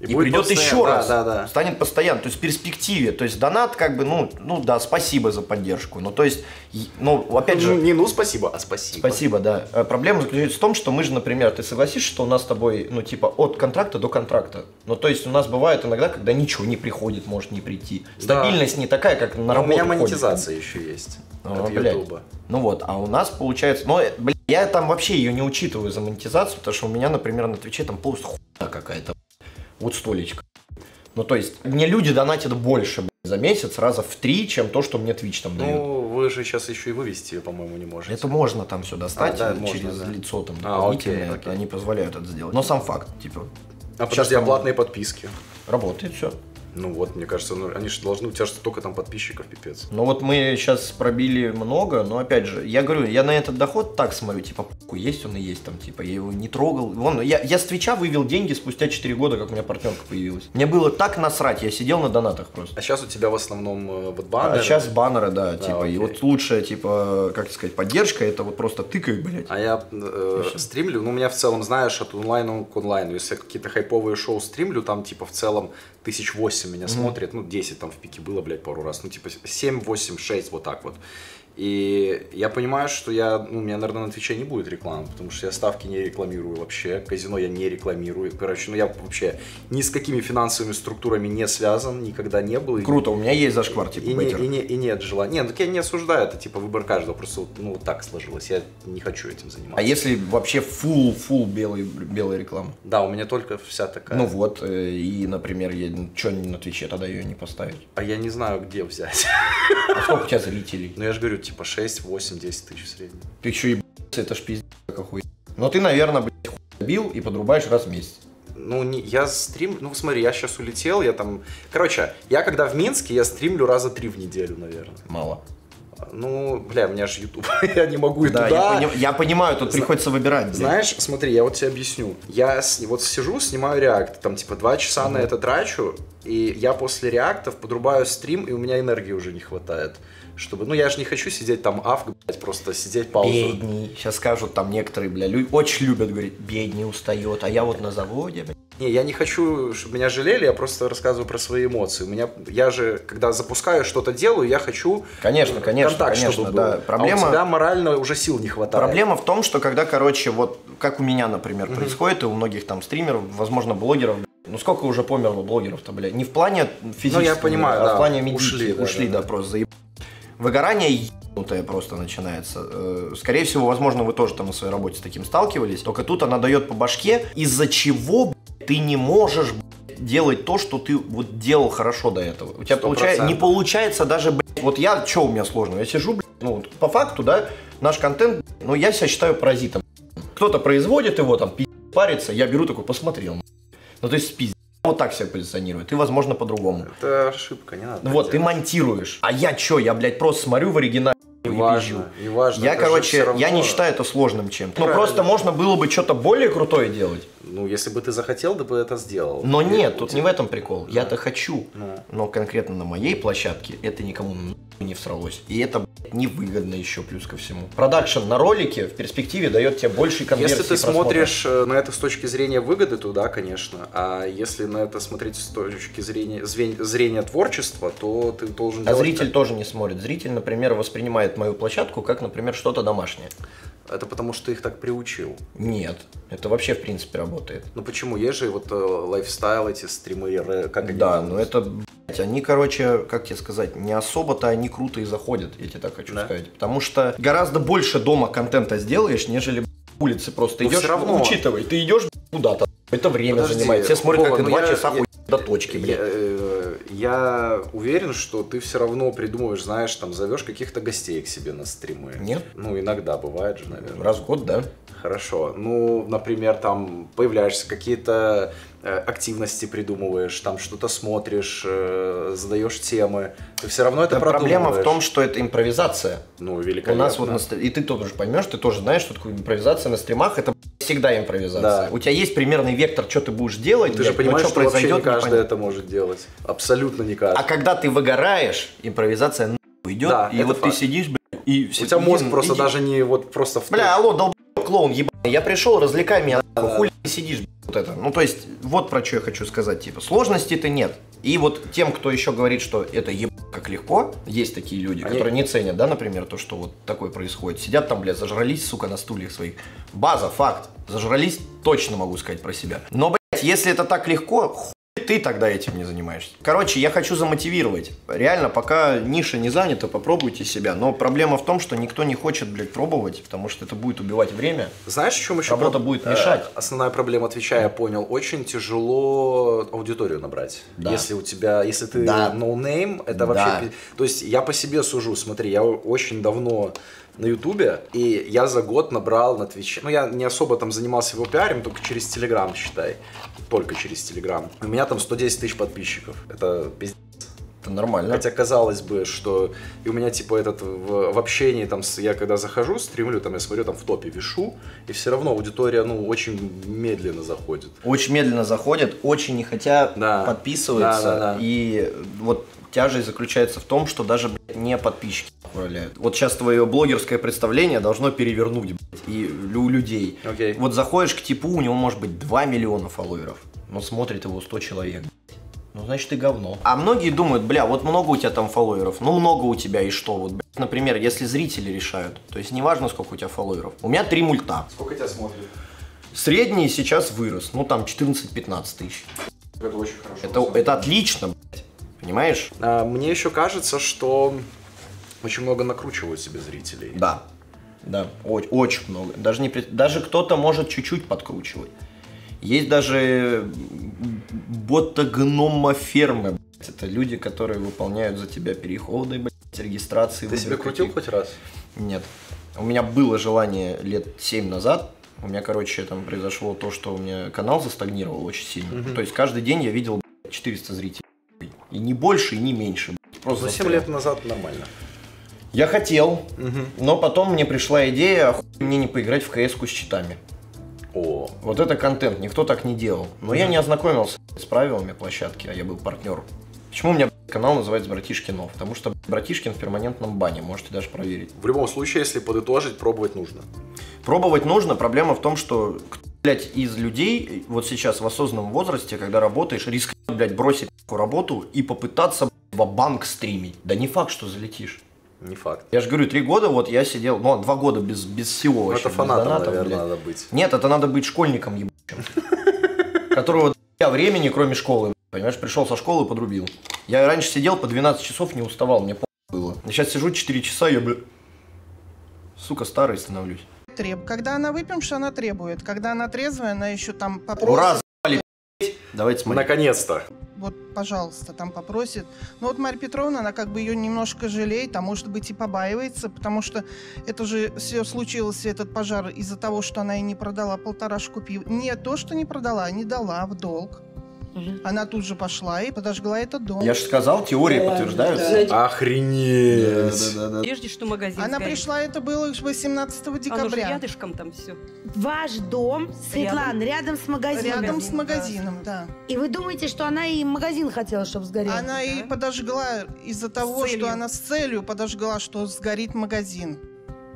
И,
будет
придет
постоянно,
еще
да,
раз,
да, да.
станет постоянно, то есть в перспективе, то есть донат как бы, ну, ну да, спасибо за поддержку, ну то есть, и- ну опять же,
Ну, не ну спасибо, а спасибо.
Спасибо, да. Э, Проблема заключается в том, что мы же, например, ты согласишься, что у нас с тобой, ну, типа, от контракта до контракта. Ну, то есть у нас бывает иногда, когда ничего не приходит, может не прийти.
Да.
Стабильность не такая, как на
Но у
работу
меня
ходит.
монетизация еще есть
А,
от
блядь.
Ютуба.
Ну вот, а у нас получается, ну, блядь, я там вообще ее не учитываю за монетизацию, потому что у меня, например, на Твиче там полностью хуйня какая-то. Вот столечко. Ну, то есть, мне люди донатят больше, за месяц раза в три, чем то, что мне Twitch там дает.
Ну, вы же сейчас еще и вывести ее, по-моему, не можете.
Это можно там все достать
А, да,
э,
можно,
через
да.
лицо там
А, окей, окей.
они позволяют это сделать. Но сам факт, типа.
А
Сейчас
подожди,
там
оплатные подписки.
Работает все.
Ну вот, мне кажется, ну, они же должны, у тебя же столько там подписчиков, пипец.
Ну вот мы сейчас пробили много, но опять же, я говорю, я на этот доход так смотрю, типа, есть он и есть там, типа, я его не трогал. Вон, я, я с Твича вывел деньги спустя 4 года, как у меня партнерка появилась. Мне было так насрать, я сидел на донатах просто.
А сейчас у тебя в основном э, вот баннеры.
А сейчас баннеры, да, типа, и
окей.
вот лучшая, типа, как сказать, поддержка, это вот просто тыкай, блядь.
А я э, стримлю, ну, у меня в целом, знаешь, от онлайна к онлайну. Если какие-то хайповые шоу стримлю, там, типа, в целом тысяч восемь меня
Мгм.
смотрит, ну, 10 там в пике было, блядь, пару раз, ну, типа, 7, 8, 6, вот так вот. И я понимаю, что я, ну, у меня, наверное, на Твиче не будет рекламы, потому что я ставки не рекламирую вообще, казино я не рекламирую. Короче, ну, я вообще ни с какими финансовыми структурами не связан, никогда не был. И-
Круто, у меня есть зашквар, типа,
и, не- и, не- и нет желания. Нет, так я не осуждаю, это типа выбор каждого, просто вот, ну вот так сложилось, я не хочу этим заниматься.
А если вообще full, full белый, белая реклама?
Да, у меня только вся такая.
Ну вот, э, и, например, я, что на Твиче тогда ее не поставить?
А я не знаю, где взять.
А сколько у тебя зрителей?
Ну я же говорю, типа 6, 8, 10 тысяч в среднем.
Ты еще и это ж пиздец как охуенно. Но ты, наверное, блядь, хуй забил и подрубаешь раз в месяц.
Ну, не, я стрим, ну смотри, я сейчас улетел, я там... Короче, я когда в Минске, я стримлю раза три в неделю, наверное.
Мало.
Ну, бля, у меня же YouTube, я не могу и
Да,
туда.
я, пони- я понимаю, тут
Зна-
приходится выбирать. блядь.
Знаешь, смотри, я вот тебе объясню. Я с- вот сижу, снимаю реакт, там типа два часа на это трачу, и я после реактов подрубаю стрим, и у меня энергии уже не хватает. Чтобы, ну я же не хочу сидеть там авг, блядь, просто сидеть паузу.
Бедний. Сейчас скажут там некоторые, бля, люди очень любят говорить, бедний устает, а я вот на заводе, бля.
Не, я не хочу, чтобы меня жалели, я просто рассказываю про свои эмоции. У меня, я же, когда запускаю что-то делаю, я хочу
Конечно, конечно,
контакт,
конечно,
чтобы
да.
был.
Проблема-
А у тебя морально уже сил не хватает.
Проблема в том, что когда, короче, вот как у меня, например, происходит, и у многих там стримеров, возможно, блогеров, бля, ну сколько уже померло блогеров-то, блядь, не в плане физического,
Ну, я понимаю,
а
да,
в плане медики,
ушли,
ушли,
да,
да,
да, да.
просто заеб... Выгорание ебнутое просто начинается. Э, Скорее всего, возможно, вы тоже там на своей работе с таким сталкивались, только тут она дает по башке, из-за чего блядь, ты не можешь блядь, делать то, что ты вот делал хорошо до этого. У тебя
Сто
получается, не
процентов.
получается даже, блядь, вот я, что у меня сложно, я сижу, блядь, ну, вот по факту, да, наш контент, ну, я себя считаю паразитом. Кто-то производит его, там, пи***, парится, я беру такой, посмотрел. Ну, то есть, пиздец. Вот так себя позиционирую. Ты, возможно, по-другому.
Это ошибка, не надо.
Вот,
так
ты
делать.
монтируешь. А я чё, я, блядь, просто смотрю в оригинале. и
Неважно,
вижу.
неважно,
Я,
это
короче,
равно-
я не считаю это сложным чем-то. Ну, просто можно было бы что-то более крутое делать.
Ну, если бы ты захотел, ты бы это сделал.
Но
И
нет, тут
тебя-
не в этом прикол. Я-то хочу.
Ну.
Но конкретно на моей площадке это никому не всралось. И это невыгодно еще плюс ко всему. Продакшн на ролике в перспективе дает тебе больше конверсии
Если ты
просмотров.
смотришь э, на это с точки зрения выгоды, то да, конечно. А если на это смотреть с точки зрения, зрения творчества, то ты должен
А зритель тоже не смотрит. Зритель, например, воспринимает мою площадку как, например, что-то домашнее.
Это потому, что ты их так приучил.
Нет, это вообще в принципе работает.
Ну почему? Есть же вот э, лайфстайл, эти стримы, ре- как они
Да, но это, блядь, они, короче, как тебе сказать, не особо-то они круто и заходят, я тебе так хочу сказать. Потому что гораздо больше дома контента сделаешь, нежели улицы просто идешь.
всё равно.
Учитывай, ты идешь куда-то, это время
Подожди,
занимает. Все смотрят,
Вова,
как ты
ну
два
я-
часа
я-
до точки,
Я,
блядь.
э, я уверен, что ты все равно придумываешь, знаешь, там зовешь каких-то гостей к себе на стримы.
Нет.
Ну, иногда бывает же, наверное.
Раз в год, да.
Хорошо. Ну, например, там появляешься, какие-то активности придумываешь, там что-то смотришь, э, задаешь темы. Ты все равно это
Да проблема в том, что это импровизация.
Ну,
У
великолепно.
нас вот на и ты тоже поймешь, ты тоже знаешь, что такое импровизация на стримах, это всегда импровизация.
Да.
У тебя есть примерный вектор, что ты будешь делать,
Ты же
блядь, но
понимаешь,
что
что вообще не
произойдет,
каждый
непонятно.
это может делать. Абсолютно не каждый.
А когда ты выгораешь, импровизация нахуй идет,
Да,
и вот
факт.
ты сидишь, блядь, и
У тебя мозг просто даже не вот просто в
Бля, алло, долб клоун ебаный, я пришел, развлекай меня, нахуй, хули ты сидишь, блядь, вот это. Ну, то есть, вот про что я хочу сказать, типа, сложностей-то нет. И вот тем, кто еще говорит, что это еб как легко, есть такие люди,
Они-
которые не ценят, да, например, то, что вот такое происходит. Сидят там, блядь, зажрались, сука, на стульях своих. База, факт. Зажрались, точно могу сказать про себя. Но, блядь, если это так легко, ты тогда этим не занимаешься. Короче, я хочу замотивировать. Реально, пока ниша не занята, попробуйте себя. Но проблема в том, что никто не хочет, блядь, пробовать, потому что это будет убивать время.
Знаешь, в чем еще
Работа
про-
будет
э,
мешать.
Основная проблема, отвечая, я понял, очень тяжело аудиторию набрать.
Да.
Если у тебя, если ты
Да.
no name, это
Да.
вообще... То есть я по себе сужу, смотри, я очень давно на Ютубе, и я за год набрал на Твиче, ну я не особо там занимался его пиарем, только через Телеграм, считай, только через Телеграм. У меня там 110 тысяч подписчиков, это пиздец.
Это нормально.
Хотя казалось бы, что и у меня типа этот в, в общении там с- я когда захожу, стримлю, там я смотрю там в топе вишу, и все равно аудитория ну очень медленно заходит.
Очень медленно заходят, очень не хотят
Да.
подписываться.
Да, да, да.
И вот тяжесть заключается в том, что даже блядь, не подписчики управляют. Вот сейчас твое блогерское представление должно перевернуть блядь, и лю- людей.
Окей.
Вот заходишь к типу, у него может быть 2 миллиона фолловеров, но смотрит его 100 человек. Ну, значит, ты говно. А многие думают, бля, вот много у тебя там фолловеров, ну, много у тебя, и что? Вот, блядь, например, если зрители решают, то есть неважно, сколько у тебя фолловеров. У меня три мульта.
Сколько тебя смотрит?
Средний сейчас вырос, ну, там 14-15 тысяч.
Это очень хорошо.
Это, это отлично, блядь. Понимаешь?
А, мне еще кажется, что очень много накручивают себе зрителей.
Да. Да, о- очень много. Даже, не, даже кто-то может чуть-чуть подкручивать. Есть даже ботогномофермы, блядь. Это люди, которые выполняют за тебя переходы, блядь, регистрации.
Ты себе крутил
каких-
хоть раз?
Нет. У меня было желание лет 7 назад. У меня, короче, там произошло то, что у меня канал застагнировал очень сильно.
Мгм.
То есть каждый день я видел блядь, 400 зрителей. И не больше, и не меньше. Просто
Ну, 7
застрял.
лет назад нормально.
Я хотел,
Мгм.
но потом мне пришла идея, а хуй мне не поиграть в кс с читами.
О.
Вот это контент, никто так не делал. Но я не ознакомился с правилами площадки, а я был партнер. Почему у меня блядь, канал называется Братишкинов? Потому что блядь, Братишкин в перманентном бане, можете даже проверить.
В любом случае, если подытожить, пробовать нужно.
Пробовать нужно, проблема в том, что, блядь, из людей вот сейчас в осознанном возрасте, когда работаешь, рискнет, блядь, бросить работу и попытаться в банк стримить. Да не факт, что залетишь.
Не факт.
Я же говорю, три года вот я сидел, ну, два года без, без всего
Ну,
вообще.
это фанатом,
донатов,
наверное,
блядь.
надо быть.
Нет, это надо быть школьником ебучим. Которого до времени, кроме школы, понимаешь, пришел со школы и подрубил. Я раньше сидел по 12 часов, не уставал, мне было. Я сейчас сижу 4 часа, я, бля... Сука, старый становлюсь.
Треб. Когда она выпьемши, она требует. Когда она трезвая, она еще там попросит.
Ура. Давайте смотреть.
Наконец-то.
Вот, пожалуйста, там попросит. Ну вот Марья Петровна, она как бы ее немножко жалеет, а может быть и побаивается, потому что это же все случилось, этот пожар, из-за того, что она и не продала полторашку пива. Не то, что не продала, а не дала в долг. Она тут же пошла и подожгла этот дом.
Я же сказал, теории подтверждаются.
Охренеть.
Да, да, да.
Прежде что магазин
Она
сгорит.
пришла, это было 18
Оно же
декабря.
рядышком там все.
Ваш дом, Светлана, рядом, с магазином.
Рядом с магазином, да.
И вы думаете, что она и магазин хотела, чтобы сгорел?
Она и подожгла из-за того,
целью.
что она с целью подожгла, что сгорит магазин.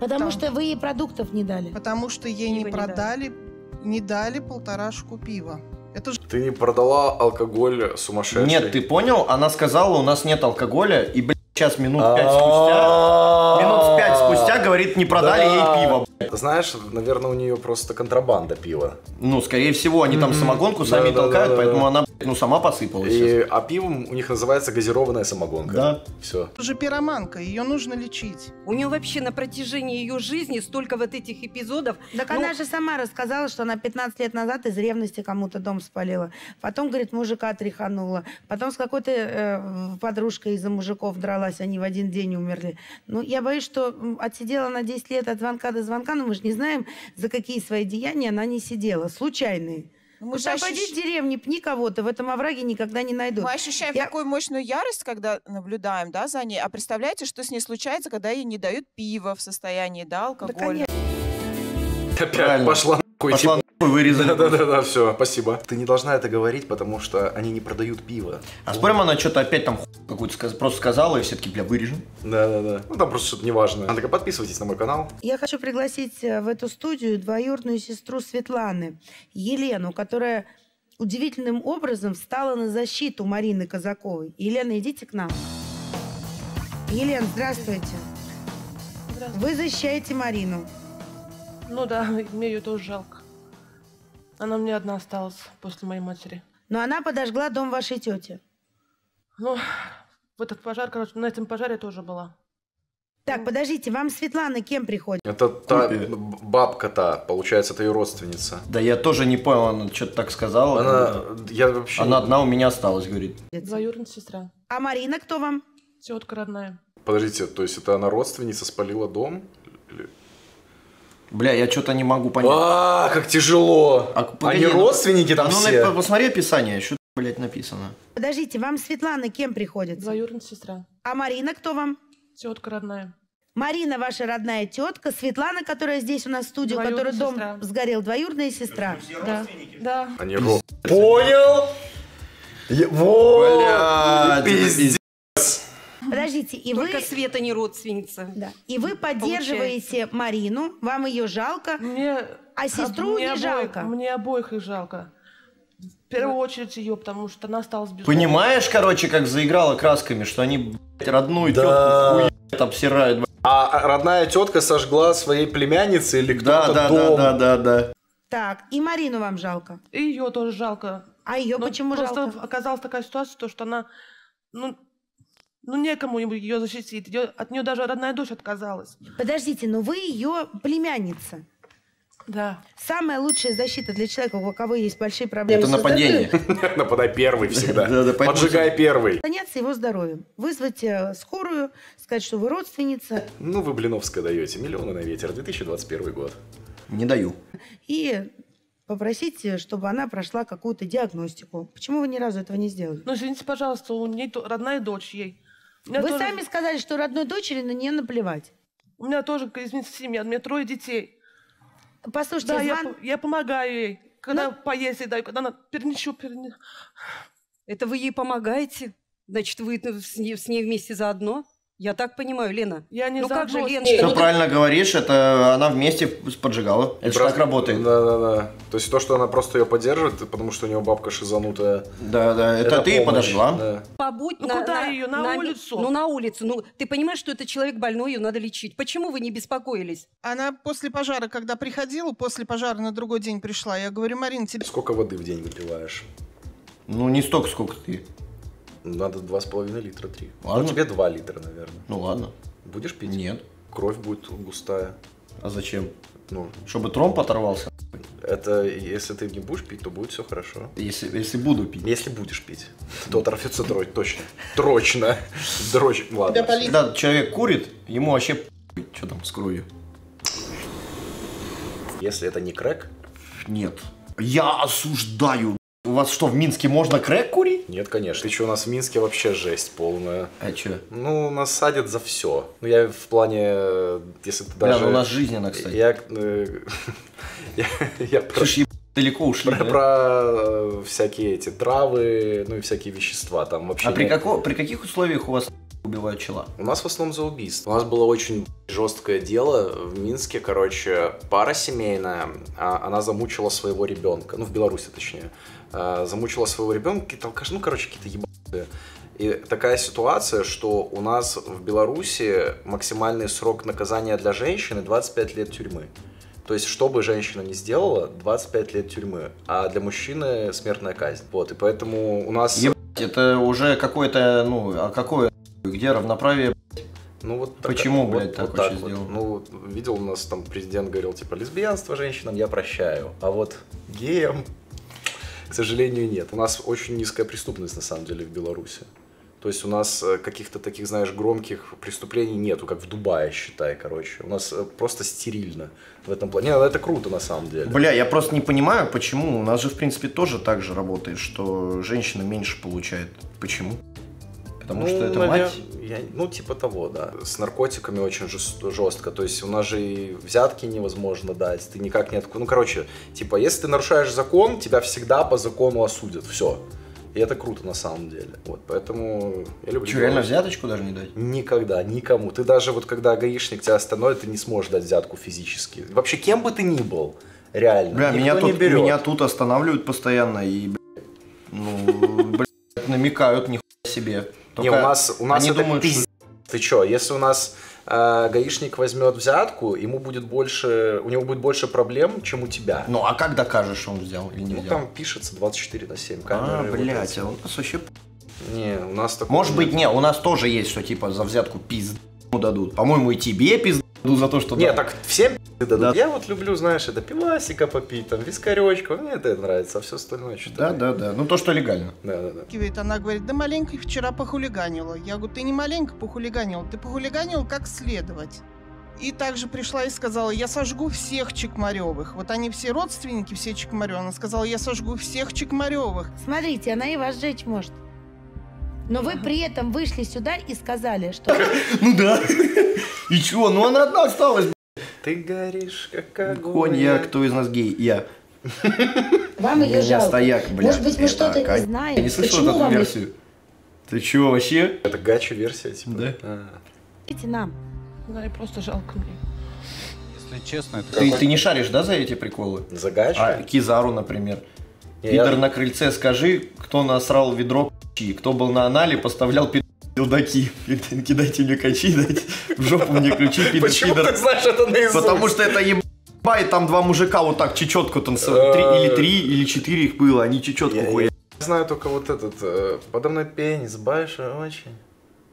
Потому что вы ей продуктов не дали.
Потому что ей не продали, не дали полторашку пива. Это же
Ты не продала алкоголь сумасшедший.
Нет, ты понял? Она сказала, у нас нет алкоголя, и, блядь, сейчас минут пять спустя, минут пять спустя говорит, не продали
Да.
ей пиво.
Знаешь, наверное, у нее просто контрабанда пива.
Ну, скорее всего, они там самогонку сами толкают, поэтому она, ну, сама посыпалась.
И, а пивом у них называется газированная самогонка.
Да.
Все.
Это же пироманка, ее нужно лечить.
У нее вообще на протяжении ее жизни столько вот этих эпизодов.
Так
Ну,
она же сама рассказала, что она 15 лет назад из ревности кому-то дом спалила. Потом, говорит, мужика тряханула. Потом с какой-то э, подружкой из-за мужиков дралась. Они в один день умерли. Ну, я боюсь, что отсидела на 10 лет от звонка до звонка. Но мы же не знаем, за какие свои деяния она не сидела. Случайные.
Мы
Уж
же
обойди
ощущ-
в деревне, пни кого-то, в этом овраге никогда не найдут.
Мы ощущаем
Я-
такую мощную ярость, когда наблюдаем, да, за ней. А представляете, что с ней случается, когда ей не дают пиво в состоянии, да, алкоголя?
Опять
Правильно.
пошла нахуй.
Пошла
типа.
вырезали.
Да-да-да, все, спасибо. Ты не должна это говорить, потому что они не продают пиво.
А спорим, она что-то опять там какую-то сказ- просто сказала, и все таки бля, вырежем.
Да-да-да. Ну там просто что-то неважное. Она такая, подписывайтесь на мой канал.
Я хочу пригласить э, в эту студию двоюродную сестру Светланы, Елену, которая удивительным образом встала на защиту Марины Казаковой. Елена, идите к нам. Елена, здравствуйте. Вы защищаете Марину.
Ну да, мне ее тоже жалко. Она мне одна осталась после моей матери.
Но она подожгла дом вашей тети.
Ну, в этот пожар, короче, на этом пожаре тоже была.
Так, подождите, вам Светлана кем приходит?
Это та б- бабка та, получается, это ее родственница.
Да я тоже не понял, она что-то так сказала.
Она, я вообще...
Она одна у меня осталась, говорит.
Двоюродная сестра.
А Марина кто вам?
Тетка родная.
Подождите, то есть это она родственница спалила дом?
Бля, я что-то не могу понять.
А, как тяжело.
погоди,
Они
ну,
родственники там
а ну,
все?
на- посмотри описание, что, блядь, написано.
Подождите, вам Светлана кем приходится?
Двоюродная сестра.
А Марина кто вам?
Тетка родная.
Марина ваша родная тетка, Светлана, которая здесь у нас в студии, у которой дом
сестра.
сгорел, двоюродная сестра.
Да. Да.
Они ро... Понял? Я- Вот!
Блядь,
Пиздец.
Подождите, и
Только
вы...
Света не родственница.
Да. И вы поддерживаете Марину, вам ее жалко,
Мне...
а сестру
мне
не
обоих-
жалко.
Мне обоих их жалко. В первую очередь ее, потому что она осталась без
Понимаешь, короче, как заиграла красками, что они, блядь, родную
Да.
тетку обсирают, блядь.
А родная тетка сожгла своей племяннице или
Да,
кто-то
да,
дом?
да, да, да, да.
Так, и Марину вам жалко.
И ее тоже жалко.
А ее
Но
почему
просто
жалко?
оказалась такая ситуация, то, что она, ну, ну некому ее защитить. Её- от нее даже родная дочь отказалась.
Подождите, но вы ее племянница.
Да.
Самая лучшая защита для человека, у кого есть большие проблемы
Это нападение.
Нападай первый всегда. Поджигай первый.
заняться его здоровьем. Вызвать э, скорую, сказать, что вы родственница,
Ну, вы Блиновская даете. Миллионы на ветер. 2021 год.
Не даю.
и попросить, э, чтобы она прошла какую-то диагностику. Почему вы ни разу этого не сделали?
Ну, извините, пожалуйста, у нее то- родная дочь ей.
Вы
тоже-
сами сказали, что родной дочери на нее наплевать.
У меня тоже, извините, семья, у меня трое детей.
Послушайте,
Да, я,
звон-
по- я помогаю ей. Когда
Ну-
поесть ей даю, когда она перничу, перни...
Это вы ей помогаете? Значит, вы с ней, с ней вместе заодно? Я так понимаю, Лена.
Я не
ну как же,
ней.
Все
ты-
правильно говоришь, это она вместе поджигала. Это же так работает.
Да-да-да. То есть то, что она просто ее поддерживает, потому что у нее бабка шизанутая.
Да, да, это ты
помощь,
подожгла.
да.
Побудь
Ну
на,
куда её? На улицу?
Ну, на улицу. Ну, ты понимаешь, что это человек больной, ее надо лечить. Почему вы не беспокоились?
Она после пожара, когда приходила, после пожара на другой день пришла, я говорю, Марин, тебе...
Сколько воды в день выпиваешь?
Ну, не столько, сколько ты.
Надо два с половиной литра, три.
Ладно.
Ну, тебе два литра, наверное.
Ну ладно.
Будешь пить?
Нет.
Кровь будет густая.
А зачем?
Ну,
Чтобы тромб оторвался?
это если ты не будешь пить, то будет все хорошо.
Если, если буду пить.
Если будешь пить, то оторвется тро- точно. Трочно. Дрочь. Ладно.
Когда человек курит, ему вообще что там с кровью.
Если это не крэк,
Нет. Я осуждаю. У вас что, в Минске можно крэк курить?
нет, конечно. Ты что, у нас в Минске вообще жесть полная.
А что?
Ну, нас садят за все. Ну, я в плане, э, если ты
Бля,
даже...
ну у нас жизненно, кстати.
Я, э, я, я
Слушай, далеко ушли.
про,
да?
про, э, всякие эти травы, ну и всякие вещества. Там вообще
А при,
нет.
како- при каких условиях у вас убивают чела?
У нас в основном за убийство. У нас было очень жесткое дело в Минске, короче, пара семейная, а, она замучила своего ребенка, ну в Беларуси точнее, а, замучила своего ребенка, какие-то алкаши, ну короче, какие-то ебаные. И такая ситуация, что у нас в Беларуси максимальный срок наказания для женщины 25 лет тюрьмы. То есть, что бы женщина ни сделала, 25 лет тюрьмы, а для мужчины смертная казнь. Вот, и поэтому у нас...
Ебать, это уже какое-то, ну, а какое, где равноправие,
Ну вот
Почему,
такая-
блядь, так
вот
вообще
вот.
сделал?
Ну, вот видел у нас там президент говорил, типа, лесбиянство женщинам я прощаю, а вот геям, к сожалению, нет. У нас очень низкая преступность, на самом деле, в Беларуси. То есть у нас э, каких-то таких, знаешь, громких преступлений нету, как в Дубае, считай, короче. У нас э, просто стерильно в этом плане. Не, ну это круто, на самом деле.
Бля, я просто не понимаю, почему. У нас же, в принципе, тоже так же работает, что женщина меньше получает. Почему? Потому
Ну,
что это
навер-
мать.
я- ну, типа того, да. С наркотиками очень жест- жестко. То есть у нас же и взятки невозможно дать. Ты никак не отку... Ну, короче, типа, если ты нарушаешь закон, тебя всегда по закону осудят. Все. И это круто на самом деле. Вот, поэтому я люблю.
Что, реально взяточку даже не дать?
Никогда, никому. Ты даже вот когда гаишник тебя остановит, ты не сможешь дать взятку физически. Вообще, кем бы ты ни был, реально.
Бля, меня тут,
берет.
меня тут останавливают постоянно и, бля, ну, блядь, намекают нихуя себе.
Не, у нас, у нас
они
это
думают, что-
пиздец. Ты чё, если у нас э, гаишник возьмет взятку, ему будет больше, у него будет больше проблем, чем у тебя.
Ну, а как докажешь, что он взял или не
Ну,
взял?
там пишется 24 на 7
А,
камеры. вот
блядь, а у нас вообще...
Не, у нас такого
Может быть, не, у нас тоже есть, что типа за взятку пизду дадут. По-моему, и тебе пизду дадут за то, что...
Не,
да.
так всем дадут. Я вот люблю, знаешь, это пивасика попить, там, вискаречку, мне это нравится, а все остальное что-то...
Да, да, да. Ну, то, что легально.
Да, да, да.
Она говорит, да маленько вчера похулиганила. Я говорю, ты не маленько похулиганил, ты похулиганил как следовать. И также пришла и сказала, я сожгу всех Чекмаревых. Вот они все родственники, все Чекмаревы. Она сказала, я сожгу всех Чекмаревых.
Смотрите, она и вас сжечь может. Но вы при этом вышли сюда и сказали, что...
Ну да. И чего? Ну, она одна осталась,
Ты горишь, как огонь.
Конь, я, кто из нас гей? Я.
Вам ее жалко.
стояк, блядь.
Может быть, мы что-то не знаем.
Я не слышал
Почему
эту версию. Ты чего, вообще?
Это гача-версия, типа?
Да.
А.
Идите нам.
Да, и просто жалко мне.
Если честно, это
Ты, ты не шаришь, да, за эти приколы?
За гачу?
А, Кизару, например.
Не,
Пидор
я-
на крыльце, скажи, кто насрал ведро кто был на анале, поставлял пидор Билдаки. Кидайте мне качи, дайте в жопу мне ключи, пидор,
Почему
пидор.
ты знаешь это наизусть?
Потому что это еба, и там два мужика вот так чечетку танцевали. Три, или три, или четыре их было, они чечетку
Я-
хуя.
Я знаю только вот этот, э, подо мной пенис, очень.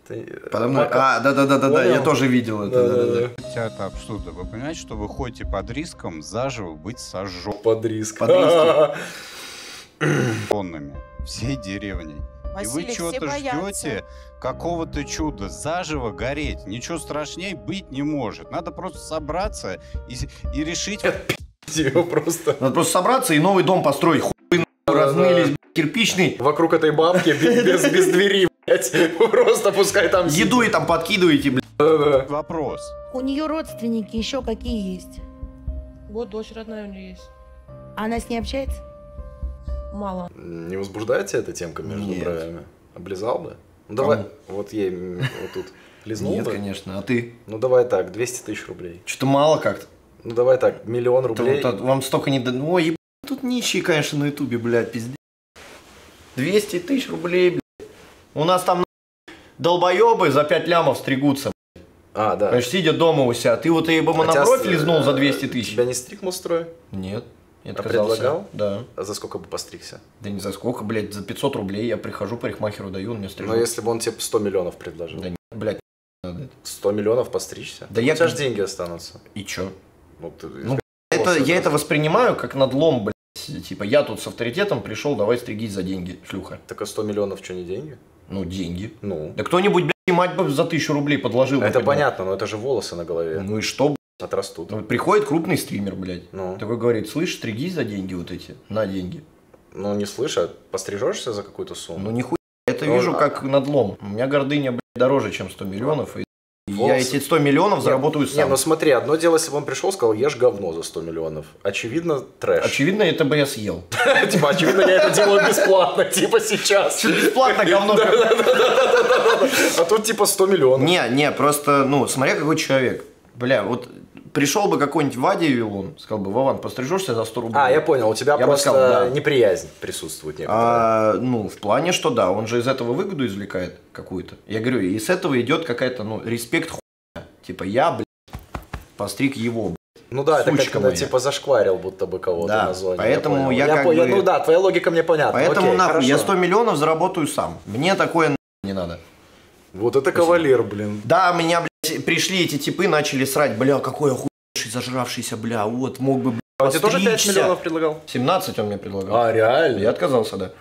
Ты, э,
Подо мной- А, да-да-да-да, я тоже видел это. да-да-да.
Хотя это абсурдно. Вы понимаете, что вы ходите под риском заживо быть сожжен.
Под риском.
Под риском.
Тоннами. Всей деревней. И вы
Василий,
чего-то ждете какого-то чуда, заживо гореть. Ничего страшнее быть не может. Надо просто собраться и, и решить...
Его просто...
Надо просто собраться и новый дом построить. Хуй нахуй, разнылись, кирпичный.
Вокруг этой бабки без, без, без двери, блядь. Просто пускай там
Еду и там подкидываете, блядь.
Вопрос.
У нее родственники еще какие есть?
Вот дочь родная у нее есть.
А Она с ней общается?
Мало.
Не возбуждает тебя эта темка между
Нет.
бровями? Облизал бы? Ну давай,
Кому?
вот ей вот тут. Лизнул
Нет,
бы?
конечно. А ты?
Ну давай так, 200 тысяч рублей.
Что-то мало как-то.
Ну давай так, миллион рублей.
А, Вам столько не... да- Ой, еб... тут нищие, конечно, на ютубе, блядь, пиздец. 200 тысяч рублей, блядь. У нас там долбоебы за 5 лямов стригутся.
А, да.
Конечно, сидя дома у себя. Ты вот ей бы
А
на
тебя
бровь
с-
лизнул за
э,
200 тысяч.
Тебя не стриг мустрой?
Нет. Я
А
отказался.
предлагал?
Да.
А за сколько бы постригся?
Да не за сколько, блядь, за 500 рублей я прихожу, парикмахеру даю, он мне стрижет.
Но если бы он тебе 100 миллионов предложил.
Да не, блядь, надо.
100 миллионов постричься?
Да
у
я-
тебя же деньги останутся.
И чё?
Ну, ты-
Ну, это, я это воспринимаю как надлом, блядь. Типа, я тут с авторитетом пришел, давай стригись за деньги, шлюха.
Так а 100 миллионов что, не деньги?
Ну, деньги.
Ну.
Да кто-нибудь, блядь, мать бы за тысячу рублей подложил.
Это понятно, но это же волосы на голове.
Ну и что, блядь?
Отрастут.
Ну, приходит крупный стример, блядь.
Ну.
Такой говорит, слышь, стригись за деньги вот эти, на деньги.
Ну, не слышь, а пострижешься за какую-то сумму?
Ну, нихуя. Это
Ну,
вижу
а-
как надлом. У меня гордыня, блядь, дороже, чем 100 миллионов. И я
Волосы.
эти 100 миллионов
Не,
заработаю
Не,
сам.
ну смотри, одно дело, если бы он пришел и сказал, ешь говно за 100 миллионов. Очевидно, трэш.
Очевидно, это бы я съел.
Типа, очевидно, я это делаю бесплатно, типа сейчас.
Бесплатно говно?
А тут типа 100 миллионов.
Не, не, просто, ну, смотря какой человек. Бля, вот пришел бы какой-нибудь Вадя Вилон, сказал бы, Вован, пострижешься за 100 рублей.
А, я понял, у тебя
Я
просто
сказал, да.
неприязнь присутствует некоторая.
А, ну, в плане, что да, он же из этого выгоду извлекает какую-то. Я говорю, и с этого идет какая-то, ну, респект хуйня. Типа, я, блядь, постриг его, блядь.
Ну да, это
Сучка
когда
моя.
типа зашкварил будто бы кого-то
Да,
на зоне.
поэтому
понял.
я как
по-
бы-
Ну да, твоя логика мне понятна.
Поэтому
Окей,
нахуй, я
хорошо.
100 миллионов заработаю сам. Мне такое не надо.
Вот это кавалер, блин.
Да, меня, блядь, пришли эти типы, начали срать, бля, какой охуевший, зажравшийся, бля, вот, мог бы, бля,
А тебе тоже 5
постричься».
миллионов предлагал?
17 он мне предлагал.
А, реально?
Я отказался, да.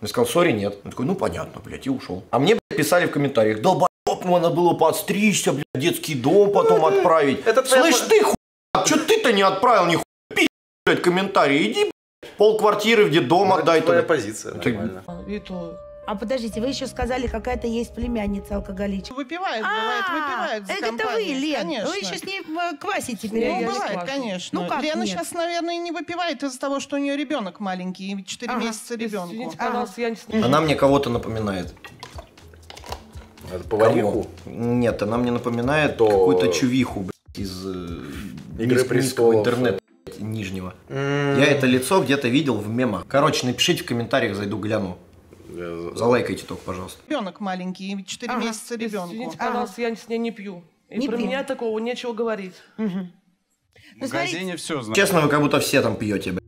Я сказал, сори, нет. Он такой, ну понятно, блядь, и ушел. А мне, блядь, писали в комментариях, долбоеб, надо было подстричься, блядь, детский дом потом отправить.
Это твоя
Слышь,
по-
ты хуй, что ты-то не отправил, нихуя, пи***, блядь, комментарии, иди, блядь, пол квартиры в детдом отдай.
твоя
туда».
позиция,
Это-
нормально.
А подождите, вы еще сказали, какая-то есть племянница алкоголичка.
Выпивает, бывает, выпивает за
А, Это вы, Лен.
конечно.
Вы еще с ней э, квасите
Ну, бывает, конечно.
Ну, как
Лена
нет?
сейчас, наверное, не выпивает из-за того, что у нее ребенок маленький, 4
Ага.
месяца ребенку.
извините, пожалуйста, я не
Она мне кого-то напоминает.
Это повариху?
Нет, она мне напоминает
То-
какую-то чувиху, блядь, из э,
Игры престолов.
интернета блядь, нижнего.
М.
Я это лицо где-то видел в мемах. Короче, напишите в комментариях, зайду гляну. Залайкайте только, пожалуйста.
Ребенок маленький, и 4
Ага.
месяца ребенку.
Извините, пожалуйста, я с ней не пью. И
Не
про
пью.
меня такого нечего говорить.
В магазине все знают.
Честно, вы как будто все там пьете, блядь.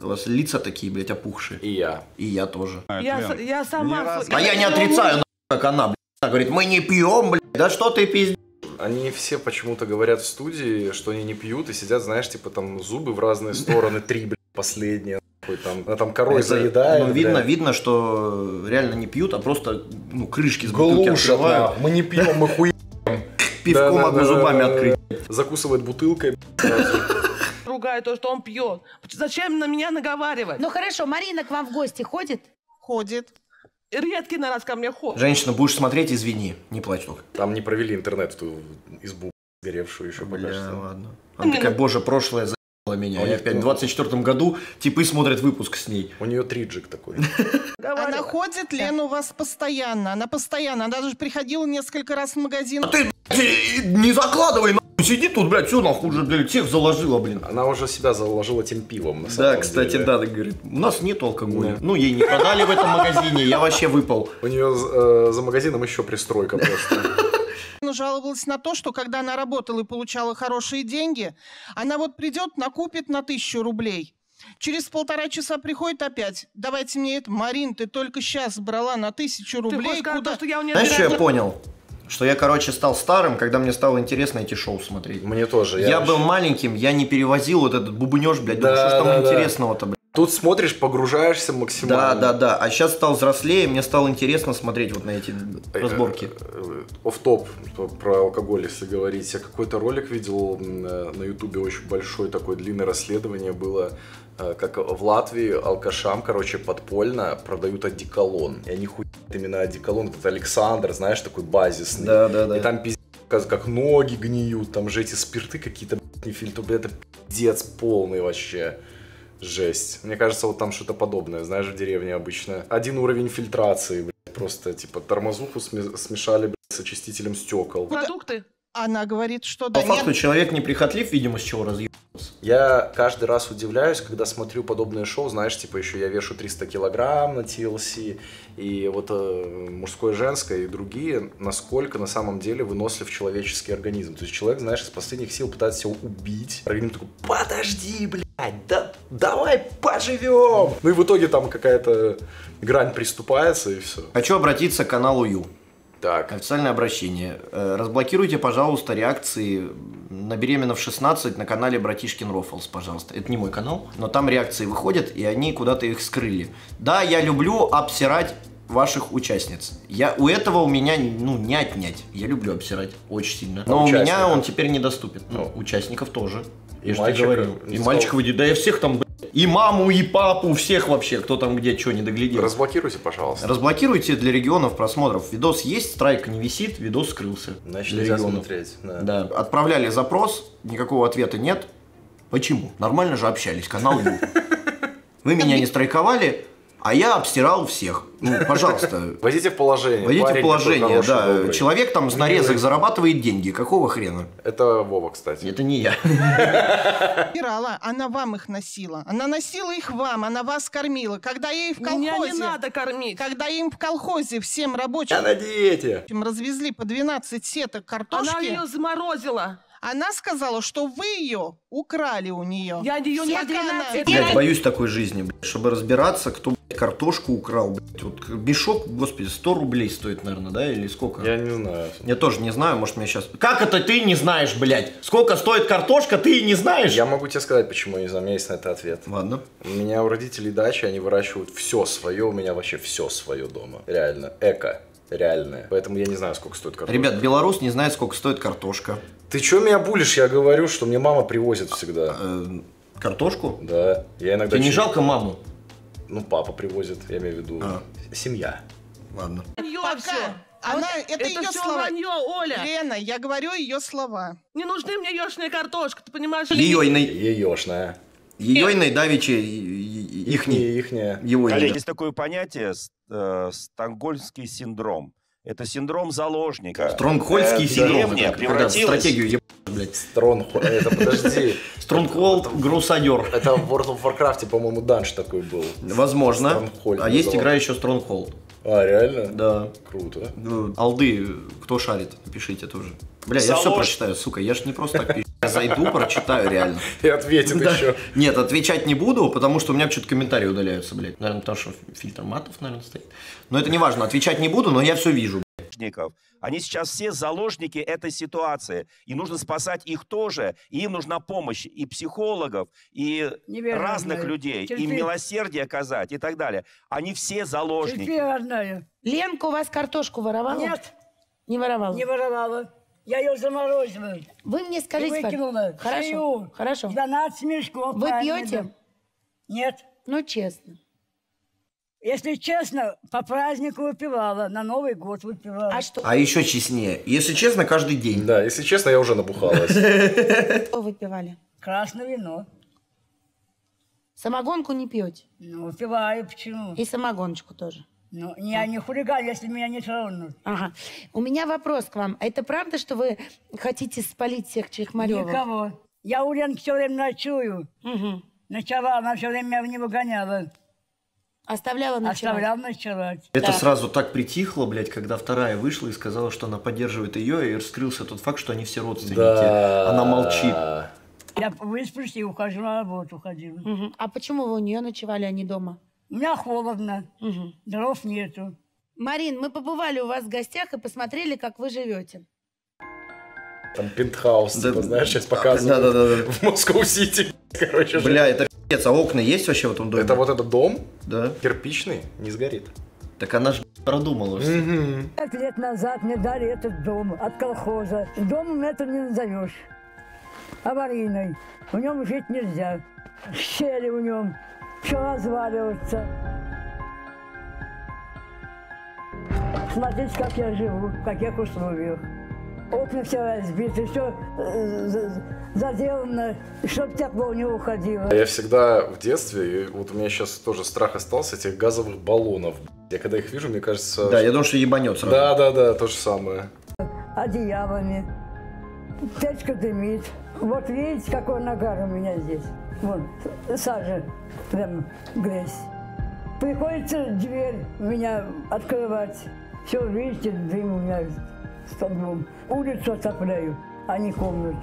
У вас лица такие, блядь, опухшие.
И я.
И я тоже.
Я, с- я сама...
А я не отрицаю, нахуй, как она, блядь. Она говорит, мы не пьем, блядь. Да что ты пиздишь?
Они все почему-то говорят в студии, что они не пьют и сидят, знаешь, типа там зубы в разные стороны, три, блядь, последние. Там, она там корой
Это,
заедает.
Ну, видно, видно, что реально не пьют, а просто ну, крышки с бутылки
Глушат,
открывают.
нахуй. Мы не пьем, мы хуй.
Пивко могу зубами открыть.
Закусывает бутылкой.
Ругает то, что он пьет. Зачем на меня наговаривать?
Ну хорошо, Марина к вам в гости ходит?
Ходит.
Редкий на раз ко мне ходит.
Женщина, будешь смотреть, извини, не плачь только.
Там не провели интернет в ту избу сгоревшую еще пока что.
ладно. Она такая, боже, прошлое меня.
А у них
в
ну-
24 году типы смотрят выпуск с ней.
У нее триджик такой.
Она ходит, Лена, у вас постоянно. Она постоянно. Она даже приходила несколько раз в магазин.
А ты не закладывай, нахуй. Сиди тут, блядь, все нахуй уже, блядь, всех заложила, блин.
Она уже себя заложила тем пивом.
Да, кстати,
деле.
да, говорит, у нас нет алкоголя. Ну, ей не продали в этом магазине, я вообще выпал.
У нее э, за магазином еще пристройка просто.
Она жаловалась на то, что когда она работала и получала хорошие деньги, она вот придет, накупит на тысячу рублей. Через полтора часа приходит опять. Давайте мне это. Марин, ты только сейчас брала на тысячу
Ты
рублей.
сказать,
Куда?
то, что я у нее
Знаешь, что я понял? Что я, короче, стал старым, когда мне стало интересно эти шоу смотреть.
Мне тоже.
Я, был маленьким, я не перевозил вот этот бубнеж, блядь, думаю,
Да,
что ж там
да.
интересного-то, блядь.
Тут смотришь, погружаешься
Да,
максимально.
да, да. А сейчас стал взрослее, мне стало интересно смотреть вот на эти разборки.
Оф-топ про- про алкоголь, если говорить. Я какой-то ролик видел э, на ютубе, очень большое такое длинное расследование было, э, как в Латвии алкашам, короче, подпольно продают одеколон. И они хуят именно одеколон. Это Александр, знаешь, такой базисный.
Да, да, да.
И там пиздец, как ноги гниют, там же эти спирты какие-то, не фильтр, это пиздец полный вообще. Жесть. Мне кажется, вот там что-то подобное, знаешь, в деревне обычно. Один уровень фильтрации, блядь, просто, типа, тормозуху сме- смешали, блядь, с очистителем стекол.
Продукты?
Она говорит, что
По
да.
факту
нет.
человек неприхотлив, видимо, с чего разъебался.
Я каждый раз удивляюсь, когда смотрю подобные шоу, знаешь, типа еще я вешу 300 килограмм на TLC, и вот э, мужское, женское и другие, насколько на самом деле вынослив человеческий организм. То есть человек, знаешь, из последних сил пытается себя убить. Организм такой, подожди, блядь, да давай поживем. Ну и в итоге там какая-то грань приступается и все.
Хочу обратиться к каналу Ю.
Так.
Официальное обращение. Э, Разблокируйте, пожалуйста, реакции на беременна в 16 на канале Братишкин Рофлс, пожалуйста. Это не мой канал, но там реакции выходят, и они куда-то их скрыли. Да, я люблю обсирать ваших участниц. Я, у этого у меня, ну, не отнять. Я люблю обсирать очень сильно. Но у меня он теперь недоступен. Ну, участников тоже.
И
Я же тебе.
Не
И мальчиков, да я всех там, и маму, и папу, всех вообще, кто там где что не доглядел.
Разблокируйте, пожалуйста.
Разблокируйте для регионов просмотров. Видос есть, страйк не висит, видос скрылся.
Значит,
для
нельзя
регионов.
смотреть. Да.
Да. Отправляли запрос, никакого ответа нет. Почему? Нормально же общались, канал Ю. Вы меня не страйковали, А я обстирал всех. Ну, пожалуйста.
Войдите в положение.
Войдите в положение, да.
добрый.
Человек там с нарезок зарабатывает деньги. Какого хрена?
Это Вова, кстати.
Это не я.
Стирала, она вам их носила. Она носила их вам, она вас кормила. Когда ей в колхозе...
Меня не надо кормить.
Когда им в колхозе всем рабочим...
Я на диете.
Развезли по 12 сеток картошки.
Она ее заморозила.
Она сказала, что вы ее украли у нее.
Я ее не
она-
Блядь, боюсь такой жизни, блядь, чтобы разбираться, кто блядь, картошку украл. Блядь. Вот мешок, господи, 100 рублей стоит, наверное, да? Или сколько?
Я не знаю.
Я тоже не знаю, может, мне сейчас... Как это ты не знаешь, блядь? Сколько стоит картошка, ты не знаешь?
Я могу тебе сказать, почему я не знаю, у меня есть на это ответ.
Ладно.
У меня у родителей дача, они выращивают все свое, у меня вообще все свое дома. Реально. Эко. Реальное. Поэтому я не знаю, сколько стоит картошка.
Ребят, белорус не знает, сколько стоит картошка.
Ты что меня булишь? Я говорю, что мне мама привозит всегда.
Картошку?
Да. Я иногда...
Тебе не жалко маму?
Ну, папа привозит, я имею в виду. Семья.
Ладно.
Пока.
всё.
Она,
Вот
это, ее
всё
слова.
вранье, Оля.
Лена, я говорю ее слова.
Не нужны мне ешная картошка, ты понимаешь?
Ейойный.
Еешная.
Ейойный давичи ихний.
Ихняя.
Его
Коллеги, есть такое понятие э, стокгольмский синдром. Это синдром заложника.
Стронгхольдский синдром.
Деревня
это когда
превратилась...
стратегию еб... блядь.
Стронхолд. Это подожди.
Стронгхолд Грусадер.
Это в World of Warcraft, по-моему, данж такой был.
Возможно.
Стронгхольд
А есть игра еще Стронгхолд.
А, реально?
Да.
Круто.
Ну, Алды, кто шарит, напишите тоже. Бля, я все прочитаю, сука, я ж не просто так пишу. Я зайду, прочитаю реально.
И ответит
Да.
еще.
Нет, отвечать не буду, потому что у меня почему-то комментарии удаляются, блядь. Наверное, потому что фильтр матов, наверное, стоит. Но это не важно, отвечать не буду, но я все вижу.
заложников. Они сейчас все заложники этой ситуации. И нужно спасать их тоже. И им нужна помощь и психологов, и
Неверно
разных
знаю.
людей,
Терпи.
и милосердие оказать, и так далее. Они все заложники.
Терпи.
Ленка у вас картошку воровала?
Нет.
Не воровала?
Не воровала. Я ее заморозила.
Вы мне скажите,
выкинула.
Хорошо,
Шею.
хорошо.
12 мешков.
Вы пьете?
Нет.
Ну, честно.
Если честно, по празднику выпивала, на Новый год выпивала.
А что?
А еще честнее. Если честно, каждый день.
Да, если честно, я уже набухалась.
Что выпивали?
Красное вино.
Самогонку не пьете?
Ну, выпиваю, почему?
И самогоночку тоже.
Ну, я не хулиган, если меня не тронут.
Ага. У меня вопрос к вам. А это правда, что вы хотите спалить всех Чехмаревых?
Никого. Я у Ленки все время ночую. Ночевала, она все время меня не выгоняла.
Оставляла ночевать?
Оставляла ночевать.
Это сразу так притихло, блядь, когда вторая вышла и сказала, что она поддерживает ее, и раскрылся тот факт, что они все родственники.
Да.
Она молчит.
Я высплюсь и ухожу на работу, ходила.
Мгм. А почему вы у нее ночевали, а не дома?
У меня холодно, дров нету.
Марин, мы побывали у вас в гостях и посмотрели, как вы живете.
Там пентхаус,
Да.
типа, знаешь, сейчас показывают.
Да-да-да.
В Москву-Сити. Короче,
Бля, это пиздец, а окна есть вообще в этом доме?
Это вот этот дом?
Да.
Кирпичный, не сгорит.
Так она же продумала все.
Пять лет назад мне дали этот дом от колхоза. Домом это не назовешь. Аварийный. В нем жить нельзя. Щели в нем. Все разваливается. Смотрите, как я живу, в каких условиях. Окна все разбиты, все заделано, чтобы тепло не уходило.
Я всегда в детстве, и вот у меня сейчас тоже страх остался этих газовых баллонов. Я когда их вижу, мне кажется...
Да, я думаю, что ебанет сразу.
Да, да, да, то же самое.
одеялами. Печка дымит. Вот видите, какой нагар у меня здесь. Вот, сажа, прям грязь. Приходится дверь у меня открывать. Все, видите, дым у меня столбом. Улицу отопляю, а не комнату.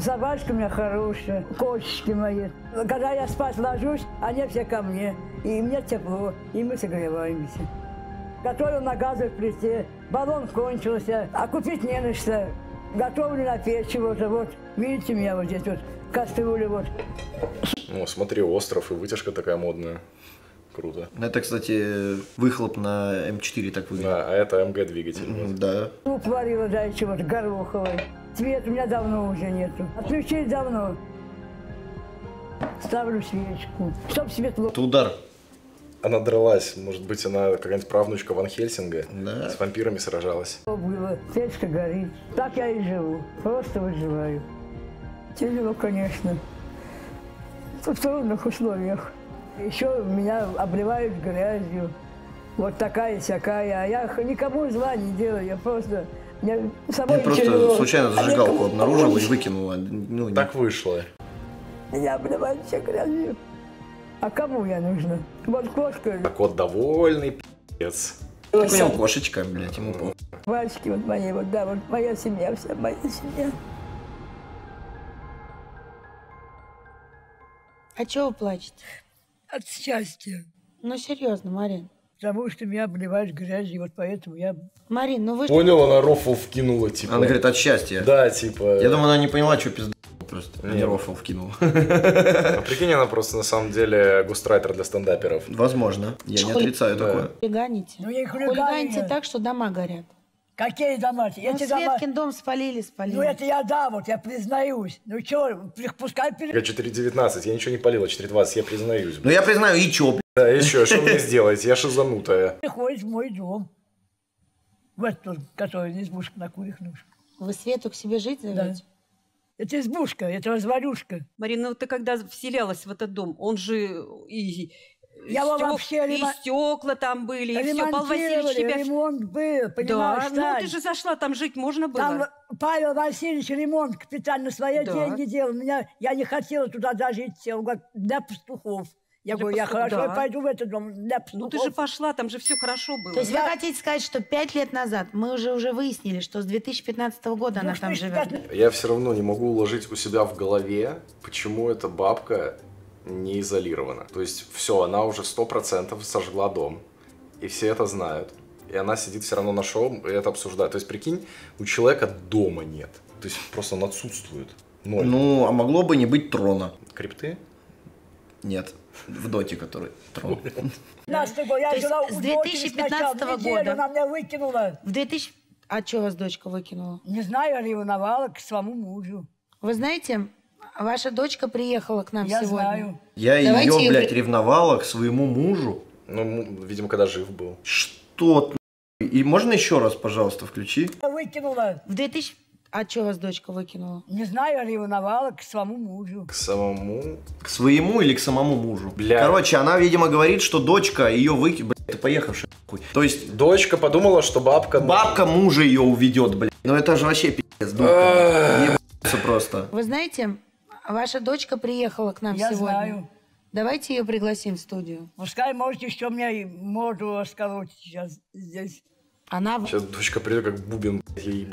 Собачка у меня хорошая, кошечки мои. Когда я спать ложусь, они все ко мне. И мне тепло, и мы согреваемся. Готовил на газовой плите, баллон кончился, а купить не на что. Готовлю на печи, вот, вот. Видите меня вот здесь вот, кастрюля вот.
О, смотри, остров и вытяжка такая модная. Круто.
Это, кстати, выхлоп на М4 так выглядит.
Да, а это МГ двигатель. вот.
Да.
Суп варила дальше вот гороховый. Цвет у меня давно уже нету. Отключили давно. Ставлю свечку, чтоб светло.
Это удар.
Она дралась. Может быть, она какая-нибудь правнучка Ван Хельсинга.
Да.
С вампирами сражалась.
было, печка горит. Так я и живу, просто выживаю. Тяжело, конечно. В трудных условиях. Еще меня обливают грязью. Вот такая всякая. А я никому зла не делаю. Я просто... Самой
Я просто
тяжело.
случайно
А
зажигалку
никому
обнаружила и выкинула. Ну,
Так вышло.
Меня обливают все грязью. А кому я нужна? Вот кошка,
А кот довольный, пи***ц.
Так у него кошечка, блядь, ему похуй.
Вачки вот мои, вот да, вот моя семья, вся моя семья.
А чего вы плачете?
От счастья.
Ну, серьезно, Марин.
Потому что меня обливают грязью, вот поэтому я...
Марин, ну вы...
Понял, она рофл вкинула, типа.
Она говорит, от счастья.
Да, типа...
Я думаю, она не поняла, что пизда просто. А не
Не.
рофл вкинул.
А прикинь, она просто на самом деле густрайтер для стендаперов.
Возможно. Я не
Хули-
отрицаю
Да.
такое.
Хулиганите.
Ну, я
Хулиганите так, что дома горят.
Какие дома?
Ну,
Эти дома...
Светкин дом спалили, спалили.
Ну, это я да, вот я признаюсь. Ну, что, пускай.
Я 4.19, я ничего не полил, а 4.20, я признаюсь.
Ну я признаю, и чё, блядь?
Да, и что, что вы мне сделаете? Я шизанутая.
приходит в мой дом. В эту, который избушка на ножках.
Вы Свету к себе жить зовете?
Это избушка, это развалюшка.
Марина, ну ты когда вселялась в этот дом, он же и,
Я его
стёк-
вообще
и
ремо-
стекла там были, и все. Павел Васильевич тебя...
ремонт был, понимаешь,
Да, ну
Тань?
ты же зашла, там жить можно было?
Там Павел Васильевич ремонт капитально свои
Да.
деньги делал. Меня, я не хотела туда даже идти. Он говорит, для пастухов. Я
Для
говорю, я
пастухов,
хорошо
да.
пойду в этот дом для пастухов.
Ну ты же пошла, там же все хорошо было.
То есть вы хотите сказать, что пять лет назад мы уже уже выяснили, что с 2015 года она там живет?
Я все равно не могу уложить у себя в голове, почему эта бабка не изолирована. То есть все, она уже сто процентов сожгла дом, и все это знают. И она сидит все равно на шоу и это обсуждает. То есть, прикинь, у человека дома нет. То есть просто он отсутствует. Ноль.
Ну, а могло бы не быть трона.
Крипты?
Нет. В доте, который трон.
15 год, я жила
с
дочери сначала
2015
неделю,
года.
Она меня выкинула.
В 2000... А что вас дочка выкинула?
Не знаю, ревновала к своему мужу.
Вы знаете, ваша дочка приехала к нам
Я
сегодня.
знаю.
Я
Давайте
ее, блядь, ревновала к своему мужу.
Ну, видимо, когда жив был.
Что? ты? И можно еще раз, пожалуйста, включи?
Я выкинула.
В 2000... А что вас дочка выкинула?
Не знаю, ревновала к своему мужу.
К самому...
К своему или к самому мужу?
Бля.
Короче, она, видимо, говорит, что дочка ее выки... Блядь, это поехавшая нахуй. То есть...
Дочка подумала, что бабка...
Бабка мужа ее уведет, блядь. Ну это же вообще пиздец. Ебаться просто.
Вы знаете, ваша дочка приехала к нам
Я
сегодня.
знаю.
Давайте ее пригласим в студию.
Пускай можете, что мне морду расколоть сейчас здесь.
Она...
Сейчас дочка придет как бубен, ей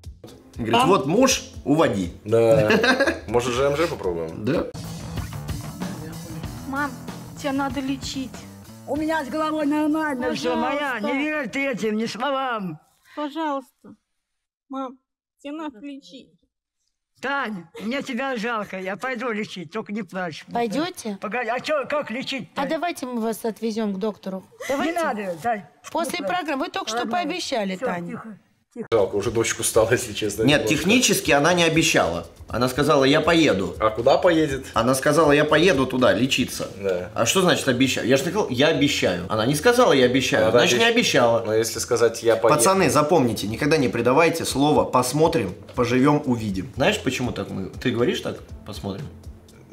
Говорит, вот муж, уводи.
Да. Может, ЖМЖ попробуем?
Да.
Мам, тебя надо лечить.
У меня с головой нормально все, моя. Не верь ты этим, ни словам.
Пожалуйста. Мам, тебе надо лечить.
Тань, мне тебя жалко, я пойду лечить, только не плачь.
Пойдете?
Погоди, а что, как лечить
А давайте мы вас отвезем к доктору. Давайте.
Не надо, Тань.
После
Не
программы. Вы только что пообещали,
Всё,
Таня.
тихо.
Жалко, уже дочку стала, если честно.
Нет,
немножко.
технически она не обещала. Она сказала, я поеду.
А куда поедет?
Она сказала, я поеду туда лечиться.
Да.
А что значит обещаю? Я же сказал, я обещаю. Она не сказала, я обещаю.
Она
значит, не
обещ-
обещала.
Но если сказать я поеду...
Пацаны, запомните, никогда не предавайте слово «посмотрим», «поживем», «увидим». Знаешь, почему так мы... Ты говоришь так «посмотрим»?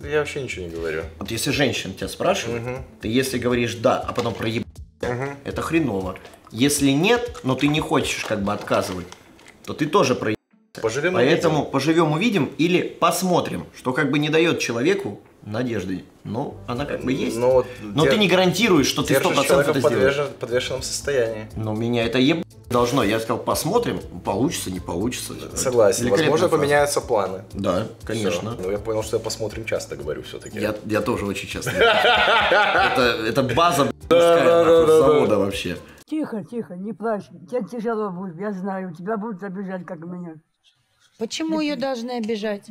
Я вообще ничего не говорю.
Вот если женщина тебя спрашивает, ты если говоришь «да», а потом проеб... это хреново. Если нет, но ты не хочешь как бы отказывать, то ты тоже проеб...
Поживем
Поэтому поживем, увидим или посмотрим, что как бы не дает человеку надежды. Но она как бы есть.
Но,
Но ты не гарантируешь, что ты
держишь
100%
человека
это
в подвешен- подвешенном состоянии.
Но меня это еб должно. Я сказал, посмотрим, получится, не получится.
Согласен. Возможно,
фраза.
поменяются планы.
Да, конечно.
Всё. Ну, я понял, что я посмотрим часто говорю все-таки.
Я, я тоже очень часто. Это, база завода вообще.
Тихо, тихо, не плачь. Тебе тяжело будет, я знаю. Тебя будут обижать, как меня.
Почему ее должны обижать?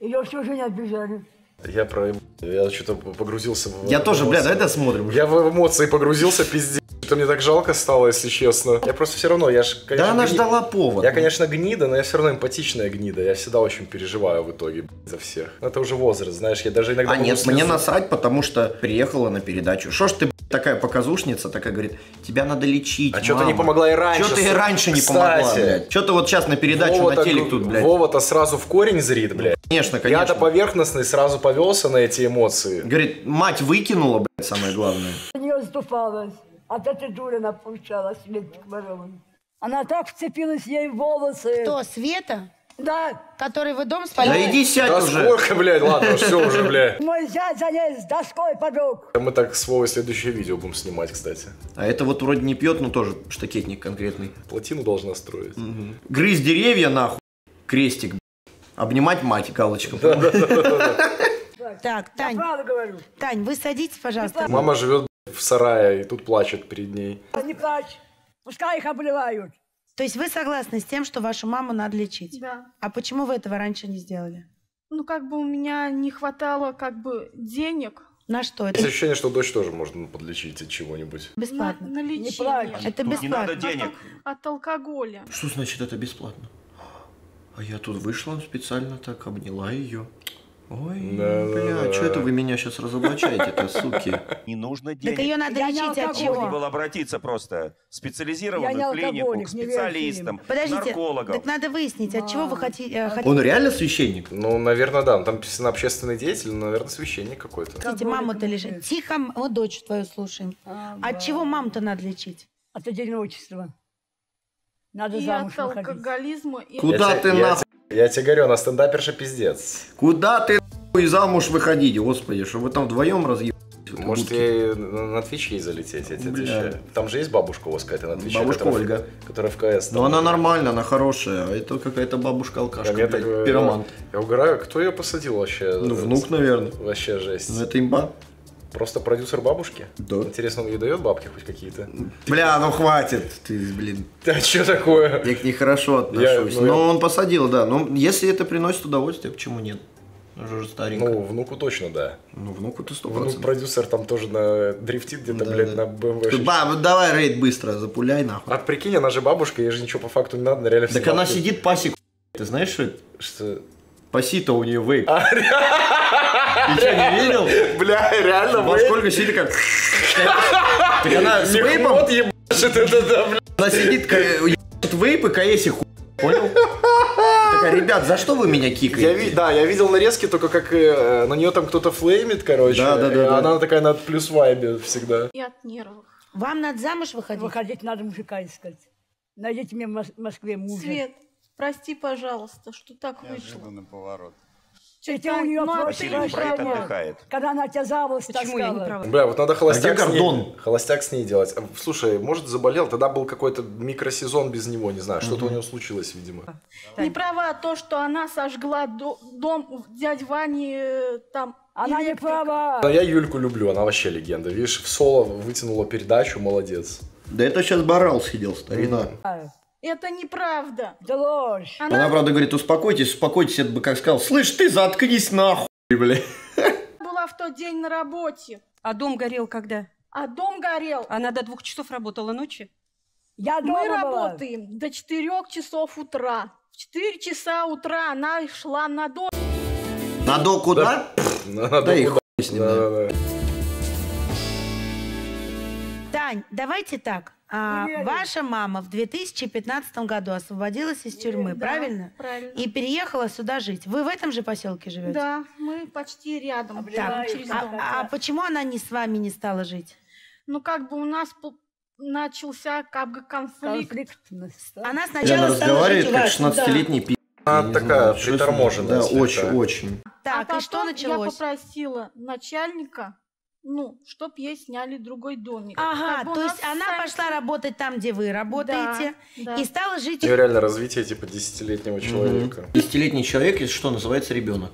Ее всю жизнь обижали.
Я про... Я что-то погрузился в...
Я тоже, бля, давай досмотрим.
Я в эмоции погрузился, пиздец. Что мне так жалко стало, если честно. Я просто все равно, я ж, конечно,
Да она
гни-
ждала повод.
Я, конечно, гнида, но я все равно эмпатичная гнида. Я всегда очень переживаю в итоге за всех. Это уже возраст, знаешь, я даже иногда
А нет,
слезу-
мне насрать, потому что приехала на передачу. Что ж ты, такая показушница, такая говорит, тебя надо лечить,
А ты не помогла и раньше,
Что ты и раньше не помогла, блядь? Что ты вот сейчас на передачу
Вова-то
на телек тут, блядь?
Вова-то сразу в корень зрит, блядь.
Конечно, конечно.
Я-то поверхностный сразу повелся на эти эмоции.
Говорит, мать выкинула, блядь, самое главное.
У нее От этой дури она получала Светик Воровой. Она так вцепилась ей в волосы.
Кто, Света?
Да.
Который вы дом спалили?
Да иди сядь
Да
уже.
сколько, блядь, ладно, все уже, блядь.
Мой зять за ней с доской подруг.
Мы так с Вовой следующее видео будем снимать, кстати.
А это вот вроде не пьет, но тоже штакетник конкретный.
Плотину должна строить.
Грызть деревья нахуй. Крестик. Обнимать мать, галочка.
Так, Тань. Тань, вы садитесь, пожалуйста.
Мама живет в сарае и тут плачет перед ней.
Не плачь. Пускай их обливают.
То есть вы согласны с тем, что вашу маму надо лечить?
Да.
А почему вы этого раньше не сделали?
Ну, как бы у меня не хватало, как бы, денег.
На что?
Есть ощущение, что дочь тоже можно подлечить от чего-нибудь.
Бесплатно.
На, на лечение.
плачь.
Это
Тут не надо
бесплатно.
денег.
От алкоголя.
Что значит это бесплатно? А я тут вышла специально так, обняла ее. Ой,
Да,
бля,
да.
что это вы меня сейчас разоблачаете-то, суки?
Не нужно
Так
денег.
ее надо
Я не
лечить от
алкоголик.
Можно
чего?
было обратиться просто в специализированную клинику, к специалистам,
Подождите,
наркологам.
так надо выяснить, от чего вы хотите... э, хотите-
Он реально священник?
Ну, наверное, да. Там написано общественный деятель, но, наверное, священник какой-то.
Хотите маму-то лечить? Тихо, м- вот дочь твою слушаем. От чего маму-то надо лечить?
От одиночества. Надо
И
замуж
от алкоголизма. И...
Куда
Я
ты
я
нахуй?
Я тебе говорю, она стендаперша пиздец.
Куда ты нахуй замуж выходить, господи, что вы там вдвоем разъебались?
Может, ей на Twitch ей залететь, я тебе
Бля.
отвечаю. Там же есть бабушка вас какая-то на Твиче.
Бабушка
которая-
Ольга.
Которая в КС.
Ну она нормальная, она хорошая, а это какая-то бабушка-алкашка,
Я,
блядь,
так, э. Я угораю, кто ее посадил вообще?
Ну, внук, наверное.
Вообще жесть.
Ну это имба.
Просто продюсер бабушки?
Да.
Интересно, он ей дает бабки хоть какие-то?
Бля, ну хватит, ты, блин.
Да что такое?
Я к ней хорошо отношусь.
Я- ну,
Но
я-
он посадил, да. Но если это приносит удовольствие, почему нет? Уже старенькая.
Ну, внуку точно, да.
Ну, внуку-то сто
Внук продюсер там тоже на дрифтит где-то,
Да,
блядь,
да.
на BMW.
Баб, давай рейд быстро, запуляй нахуй.
А прикинь, она же бабушка, ей же ничего по факту не надо, она реально
Так она сидит пасек. Ты знаешь? Что? Паси-то у нее вейп.
А,
Ты что, не видел?
Бля, реально,
Во сколько сидит как... Так она с вейпом,
ебашит это, да, бля.
она сидит, ебашит вейп и каеси хуй. Понял? Такая, ребят, за что вы меня
Я
кикаете?
ви- да, я видел нарезки только как э, на нее там кто-то флеймит, короче.
Да, да, да,
и
да.
Она такая на плюс вайбе всегда.
И от нервов.
Вам надо замуж выходить?
Выходить надо мужика искать. Найдите мне в Мос- Москве мужа.
Свет, прости, пожалуйста, что так вышло.
поворот.
Это у нее
Ну, а не
Брайт отдыхает.
Когда она тебя за волос
Почему я не права?
Бля, вот надо холостяк
А где
с ней, холостяк с ней делать. А, Слушай, может заболел, тогда был какой-то микросезон без него, не знаю, что-то у него случилось, видимо.
Не права то, что она сожгла до- дом дяди Вани э, там.
Она не права.
Но я Юльку люблю, она вообще легенда. Видишь, в соло вытянула передачу, молодец.
Да это сейчас Барал сидел, старина.
Это неправда.
Да ложь.
Она, правда, говорит, успокойтесь, успокойтесь, это бы как сказал, слышь, ты заткнись нахуй, бля.
была в тот день на работе,
А дом горел когда?
а дом горел.
Она до двух часов работала ночи?
Я дома
Мы
была.
работаем до 4 часов утра. В 4 часа утра она шла на дом.
На до куда?
Надо
Да и хуй с ним, да.
Да-да-да.
Тань, давайте так. А,
Уверен.
ваша мама в 2015 году освободилась из тюрьмы,
Да,
правильно?
Правильно.
И переехала сюда жить. Вы в этом же поселке живете?
Да, мы почти рядом.
Так,
прямо через
а,
дом.
а почему она не с вами не стала жить?
Ну, как бы у нас начался как бы конфликт.
Да?
Она сначала
она
стала
разговаривает как
вас,
16-летний пи***.
Она такая приторможенная
Да,
слегка.
очень, очень.
Так,
а
и что началось?
Я попросила начальника, ну, чтоб ей сняли другой домик.
Ага,
Как бы
то есть она
сами-
пошла работать там, где вы работаете,
Да,
и
да.
стала жить...
У нее реально развитие типа десятилетнего человека.
Десятилетний человек, если что, называется ребенок.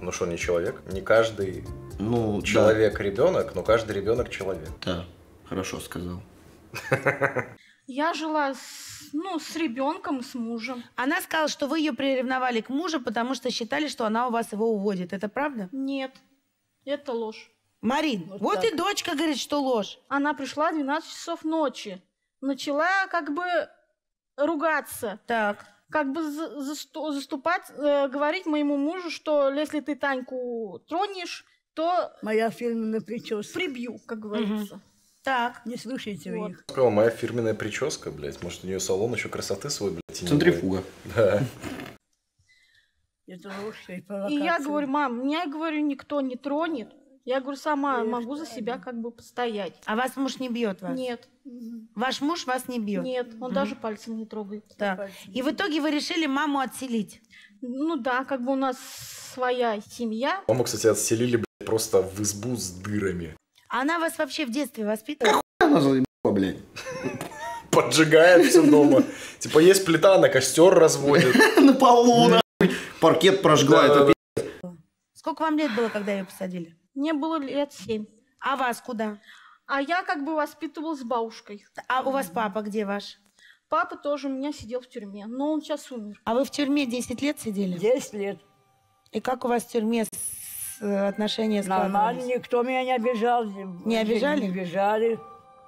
Ну что, не человек? Не каждый
Ну, да.
человек ребенок, но каждый ребенок человек.
Да, хорошо сказал.
Я жила с, ну, с ребенком, с мужем.
Она сказала, что вы ее приревновали к мужу, потому что считали, что она у вас его уводит. Это правда?
Нет, это ложь.
Марин, вот,
так.
и дочка говорит, что ложь.
Она пришла в 12 часов ночи. Начала как бы ругаться.
Так.
Как бы за- засту- заступать, э, говорить моему мужу, что если ты Таньку тронешь, то
Моя фирменная прическа.
прибью, как говорится.
Так.
Не слушайте
Вот.
их.
Сказала, моя фирменная прическа, блядь. Может, у нее салон еще красоты свой, блядь.
Центрифуга.
Да.
Это ложь и
И я
провокация.
говорю, мам, меня, говорю, никто не тронет. Я говорю, сама могу за себя как бы постоять.
А вас муж не бьет вас?
Нет.
Ваш муж вас не бьет?
Нет, он
Мгм.
даже пальцем не трогает.
Да. И в итоге вы решили маму отселить?
Ну да, как бы у нас своя семья.
Маму, кстати, отселили, блядь, просто в избу с дырами.
Она вас вообще в детстве воспитывала?
Она заебала, блядь.
Поджигает все дома. Типа есть плита, на костер разводит.
На полу. Паркет прожгла. Это
Сколько вам лет было, когда ее посадили?
Мне было лет семь.
А вас куда?
А я как бы воспитывалась с бабушкой.
А у вас папа где ваш?
Папа тоже у меня сидел в тюрьме, но он сейчас умер.
А вы в тюрьме 10 лет сидели?
10 лет.
И как у вас в тюрьме с- э, отношения
Нормально,
складывались?
никто меня не обижал.
Не обижали?
Не обижали.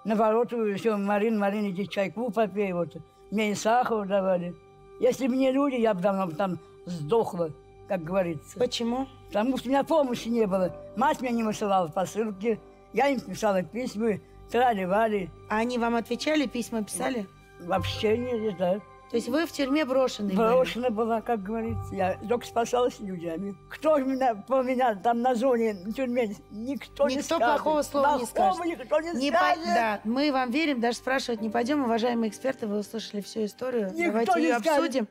Наоборот, все, Марин, Марин, иди чайку попей. Вот. Мне и сахар давали. Если бы не люди, я бы давно там сдохла, как говорится.
Почему?
Потому что у меня помощи не было. Мать меня не высылала посылки. Я им писала письма, трали-вали.
А они вам отвечали, письма писали?
Вообще не, да.
То есть вы в тюрьме брошенные были?
Брошена была, как говорится. Я только спасалась людьми. Кто меня, по меня там на зоне, в тюрьме, никто, не
Никто
скажет.
плохого слова не скажет.
никто не,
Не по-
скажет.
Да, мы вам верим, даже спрашивать не пойдем. Уважаемые эксперты, вы услышали всю историю.
Никто
Давайте
не
ее
скажет.
обсудим.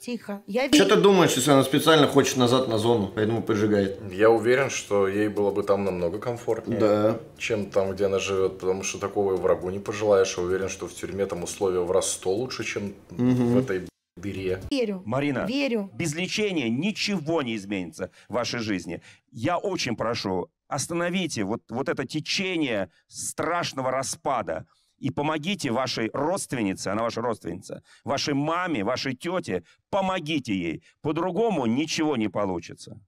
Тихо. Я
Что ты думаешь, если она специально хочет назад на зону, поэтому поджигает?
Я уверен, что ей было бы там намного комфортнее,
Да.
чем там, где она живет, потому что такого и врагу не пожелаешь. Я уверен, что в тюрьме там условия в раз сто лучше, чем
Мгм.
в этой дыре.
Верю.
Марина,
Верю.
без лечения ничего не изменится в вашей жизни. Я очень прошу, остановите вот, вот это течение страшного распада и помогите вашей родственнице, она ваша родственница, вашей маме, вашей тете, помогите ей. По-другому ничего не получится.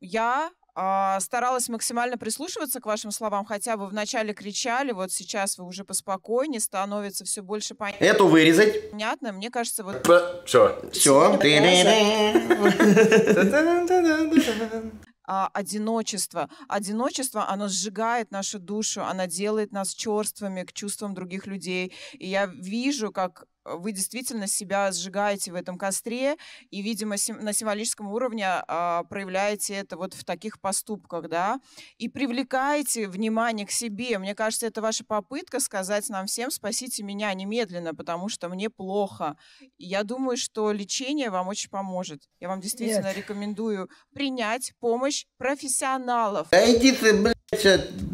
Я а, старалась максимально прислушиваться к вашим словам, хотя вы вначале кричали, вот сейчас вы уже поспокойнее, становится все больше понятно.
Эту вырезать.
Понятно, мне кажется, вот
Все.
Все.
а, одиночество. Одиночество, оно сжигает нашу душу, оно делает нас черствыми к чувствам других людей. И я вижу, как вы действительно себя сжигаете в этом костре, и, видимо, сим- на символическом уровне а, проявляете это вот в таких поступках, да, и привлекаете внимание к себе. Мне кажется, это ваша попытка сказать нам всем «спасите меня немедленно, потому что мне плохо». Я думаю, что лечение вам очень поможет. Я вам действительно
Нет.
рекомендую принять помощь профессионалов.
Да иди ты, блядь,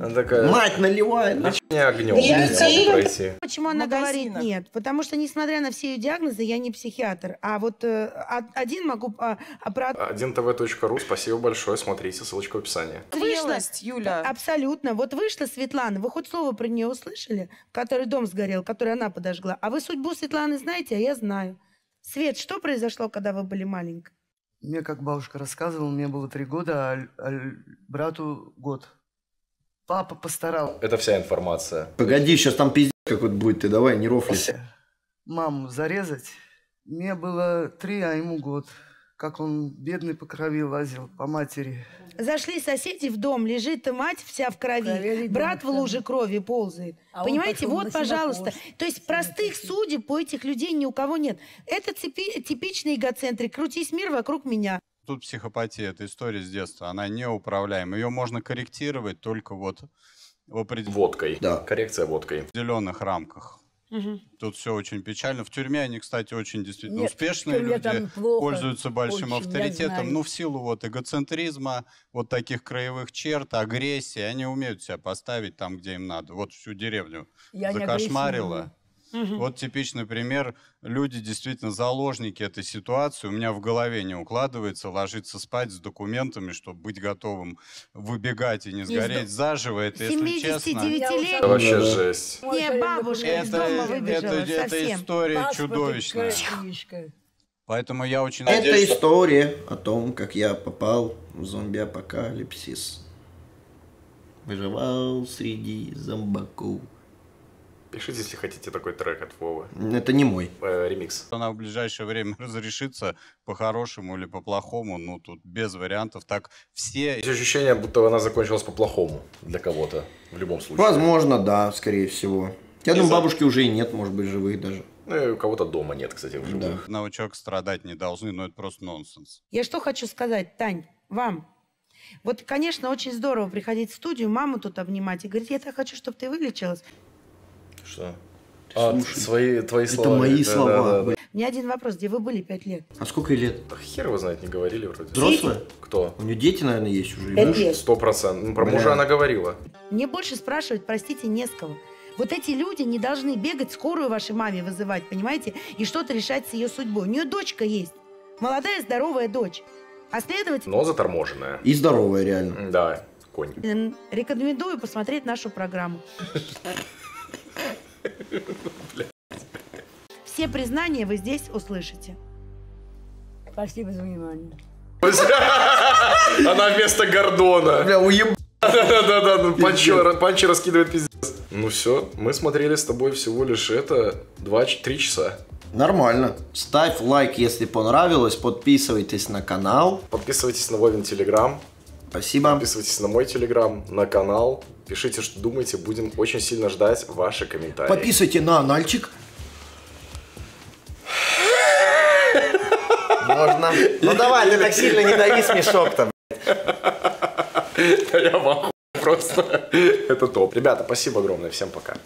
Она такая,
мать наливает.
не огнем. Не.
Почему она говорит нет? Потому что, несмотря на все ее диагнозы, я не психиатр. А вот э, од- один могу... А, а про...
1tv.ru, спасибо большое, смотрите, ссылочка в описании.
Вышла,
Зрелость, Юля.
Абсолютно. Вот вышла Светлана. Вы хоть слово про нее услышали? Который дом сгорел, который она подожгла. А вы судьбу Светланы знаете, а я знаю. Свет, что произошло, когда вы были маленькой?
Мне, как бабушка рассказывала, мне было три года, а, а брату год. Папа постарал
Это вся информация.
Погоди, сейчас там пиздец какой-то будет, ты давай, не рофли.
Маму зарезать. Мне было три, а ему год. Как он бедный по крови лазил, по матери.
Зашли соседи в дом, лежит мать вся в крови,
Крови,
брат в луже крови ползает.
А он
Понимаете, вот, пожалуйста. То есть простых судеб по этих людей ни у кого нет. Это цепи- типичный эгоцентрик. Крутись мир вокруг меня.
Тут психопатия, это история с детства, она неуправляема. Ее можно корректировать только вот в определенных
Водкой. Да. Коррекция водкой.
рамках. Тут все очень печально. В тюрьме они, кстати, очень действительно
Нет,
успешные люди,
плохо.
пользуются большим
Очень,
авторитетом. Ну, в силу вот эгоцентризма, вот таких краевых черт, агрессии, они умеют себя поставить там, где им надо. Вот всю деревню
Я
закошмарила.
Агрессивная.
Вот типичный пример. Люди действительно заложники этой ситуации. У меня в голове не укладывается ложиться спать с документами, чтобы быть готовым выбегать и не
Из
сгореть
до-
заживо. Это, если честно...
79-летний.
Это вообще жесть.
Не, бабушка из
Это,
дома
это,
выбежала
это
совсем.
история
Паспорт
чудовищная.
книжка.
Поэтому я очень
Это
надеюсь, что-
история о том, как я попал в зомби-апокалипсис. Выживал среди зомбаков.
Пишите, если хотите такой трек от Вовы.
Это не мой.
Э, ремикс.
она в ближайшее время разрешится по-хорошему или по-плохому, ну тут без вариантов. Так все...
Есть ощущение, будто она закончилась по-плохому для кого-то. В любом случае.
Возможно, да, скорее всего. Я думаю,
за-
бабушки уже и нет, может быть, живых даже.
Ну и у кого-то дома нет, кстати, в живых.
Одного человека страдать не должны, но это просто нонсенс.
Я что хочу сказать, Тань, вам. Вот, конечно, очень здорово приходить в студию, маму тут обнимать и говорить, я так хочу, чтобы ты вылечилась.
Что? А,
Слушай,
свои, твои
это
слова.
мои
Да,
слова.
да, да, да.
У меня один вопрос, где вы были пять лет?
А сколько ей лет?
Да Хер его знает, не говорили вроде.
Взрослая?
Кто?
У нее дети, наверное, есть уже.
Пять
муж.
лет.
Сто процентов. Ну, про
Бля.
мужа она говорила.
Мне больше спрашивать, простите, не с кого. Вот эти люди не должны бегать, скорую вашей маме вызывать, понимаете, и что-то решать с ее судьбой. У нее дочка есть, молодая здоровая дочь. А следовательно,
Но заторможенная.
И здоровая, реально.
Да, конь.
рекомендую посмотреть нашу программу. Все признания вы здесь услышите.
Спасибо за внимание.
Она вместо Гордона.
Бля, уеб...
Да-да-да, панчи, панчи раскидывает пиздец. Ну все, мы смотрели с тобой всего лишь это 2-3 часа.
Нормально. Ставь лайк, если понравилось. Подписывайтесь на канал.
Подписывайтесь на Вовин Телеграм.
Спасибо.
Подписывайтесь на мой Телеграм, на канал. Пишите, что думаете. Будем очень сильно ждать ваши комментарии.
Подписывайте на анальчик.
Можно. Ну давай, ты так сильно не дави смешок-то.
Я в ахуе просто. Это топ. Ребята, спасибо огромное. Всем пока.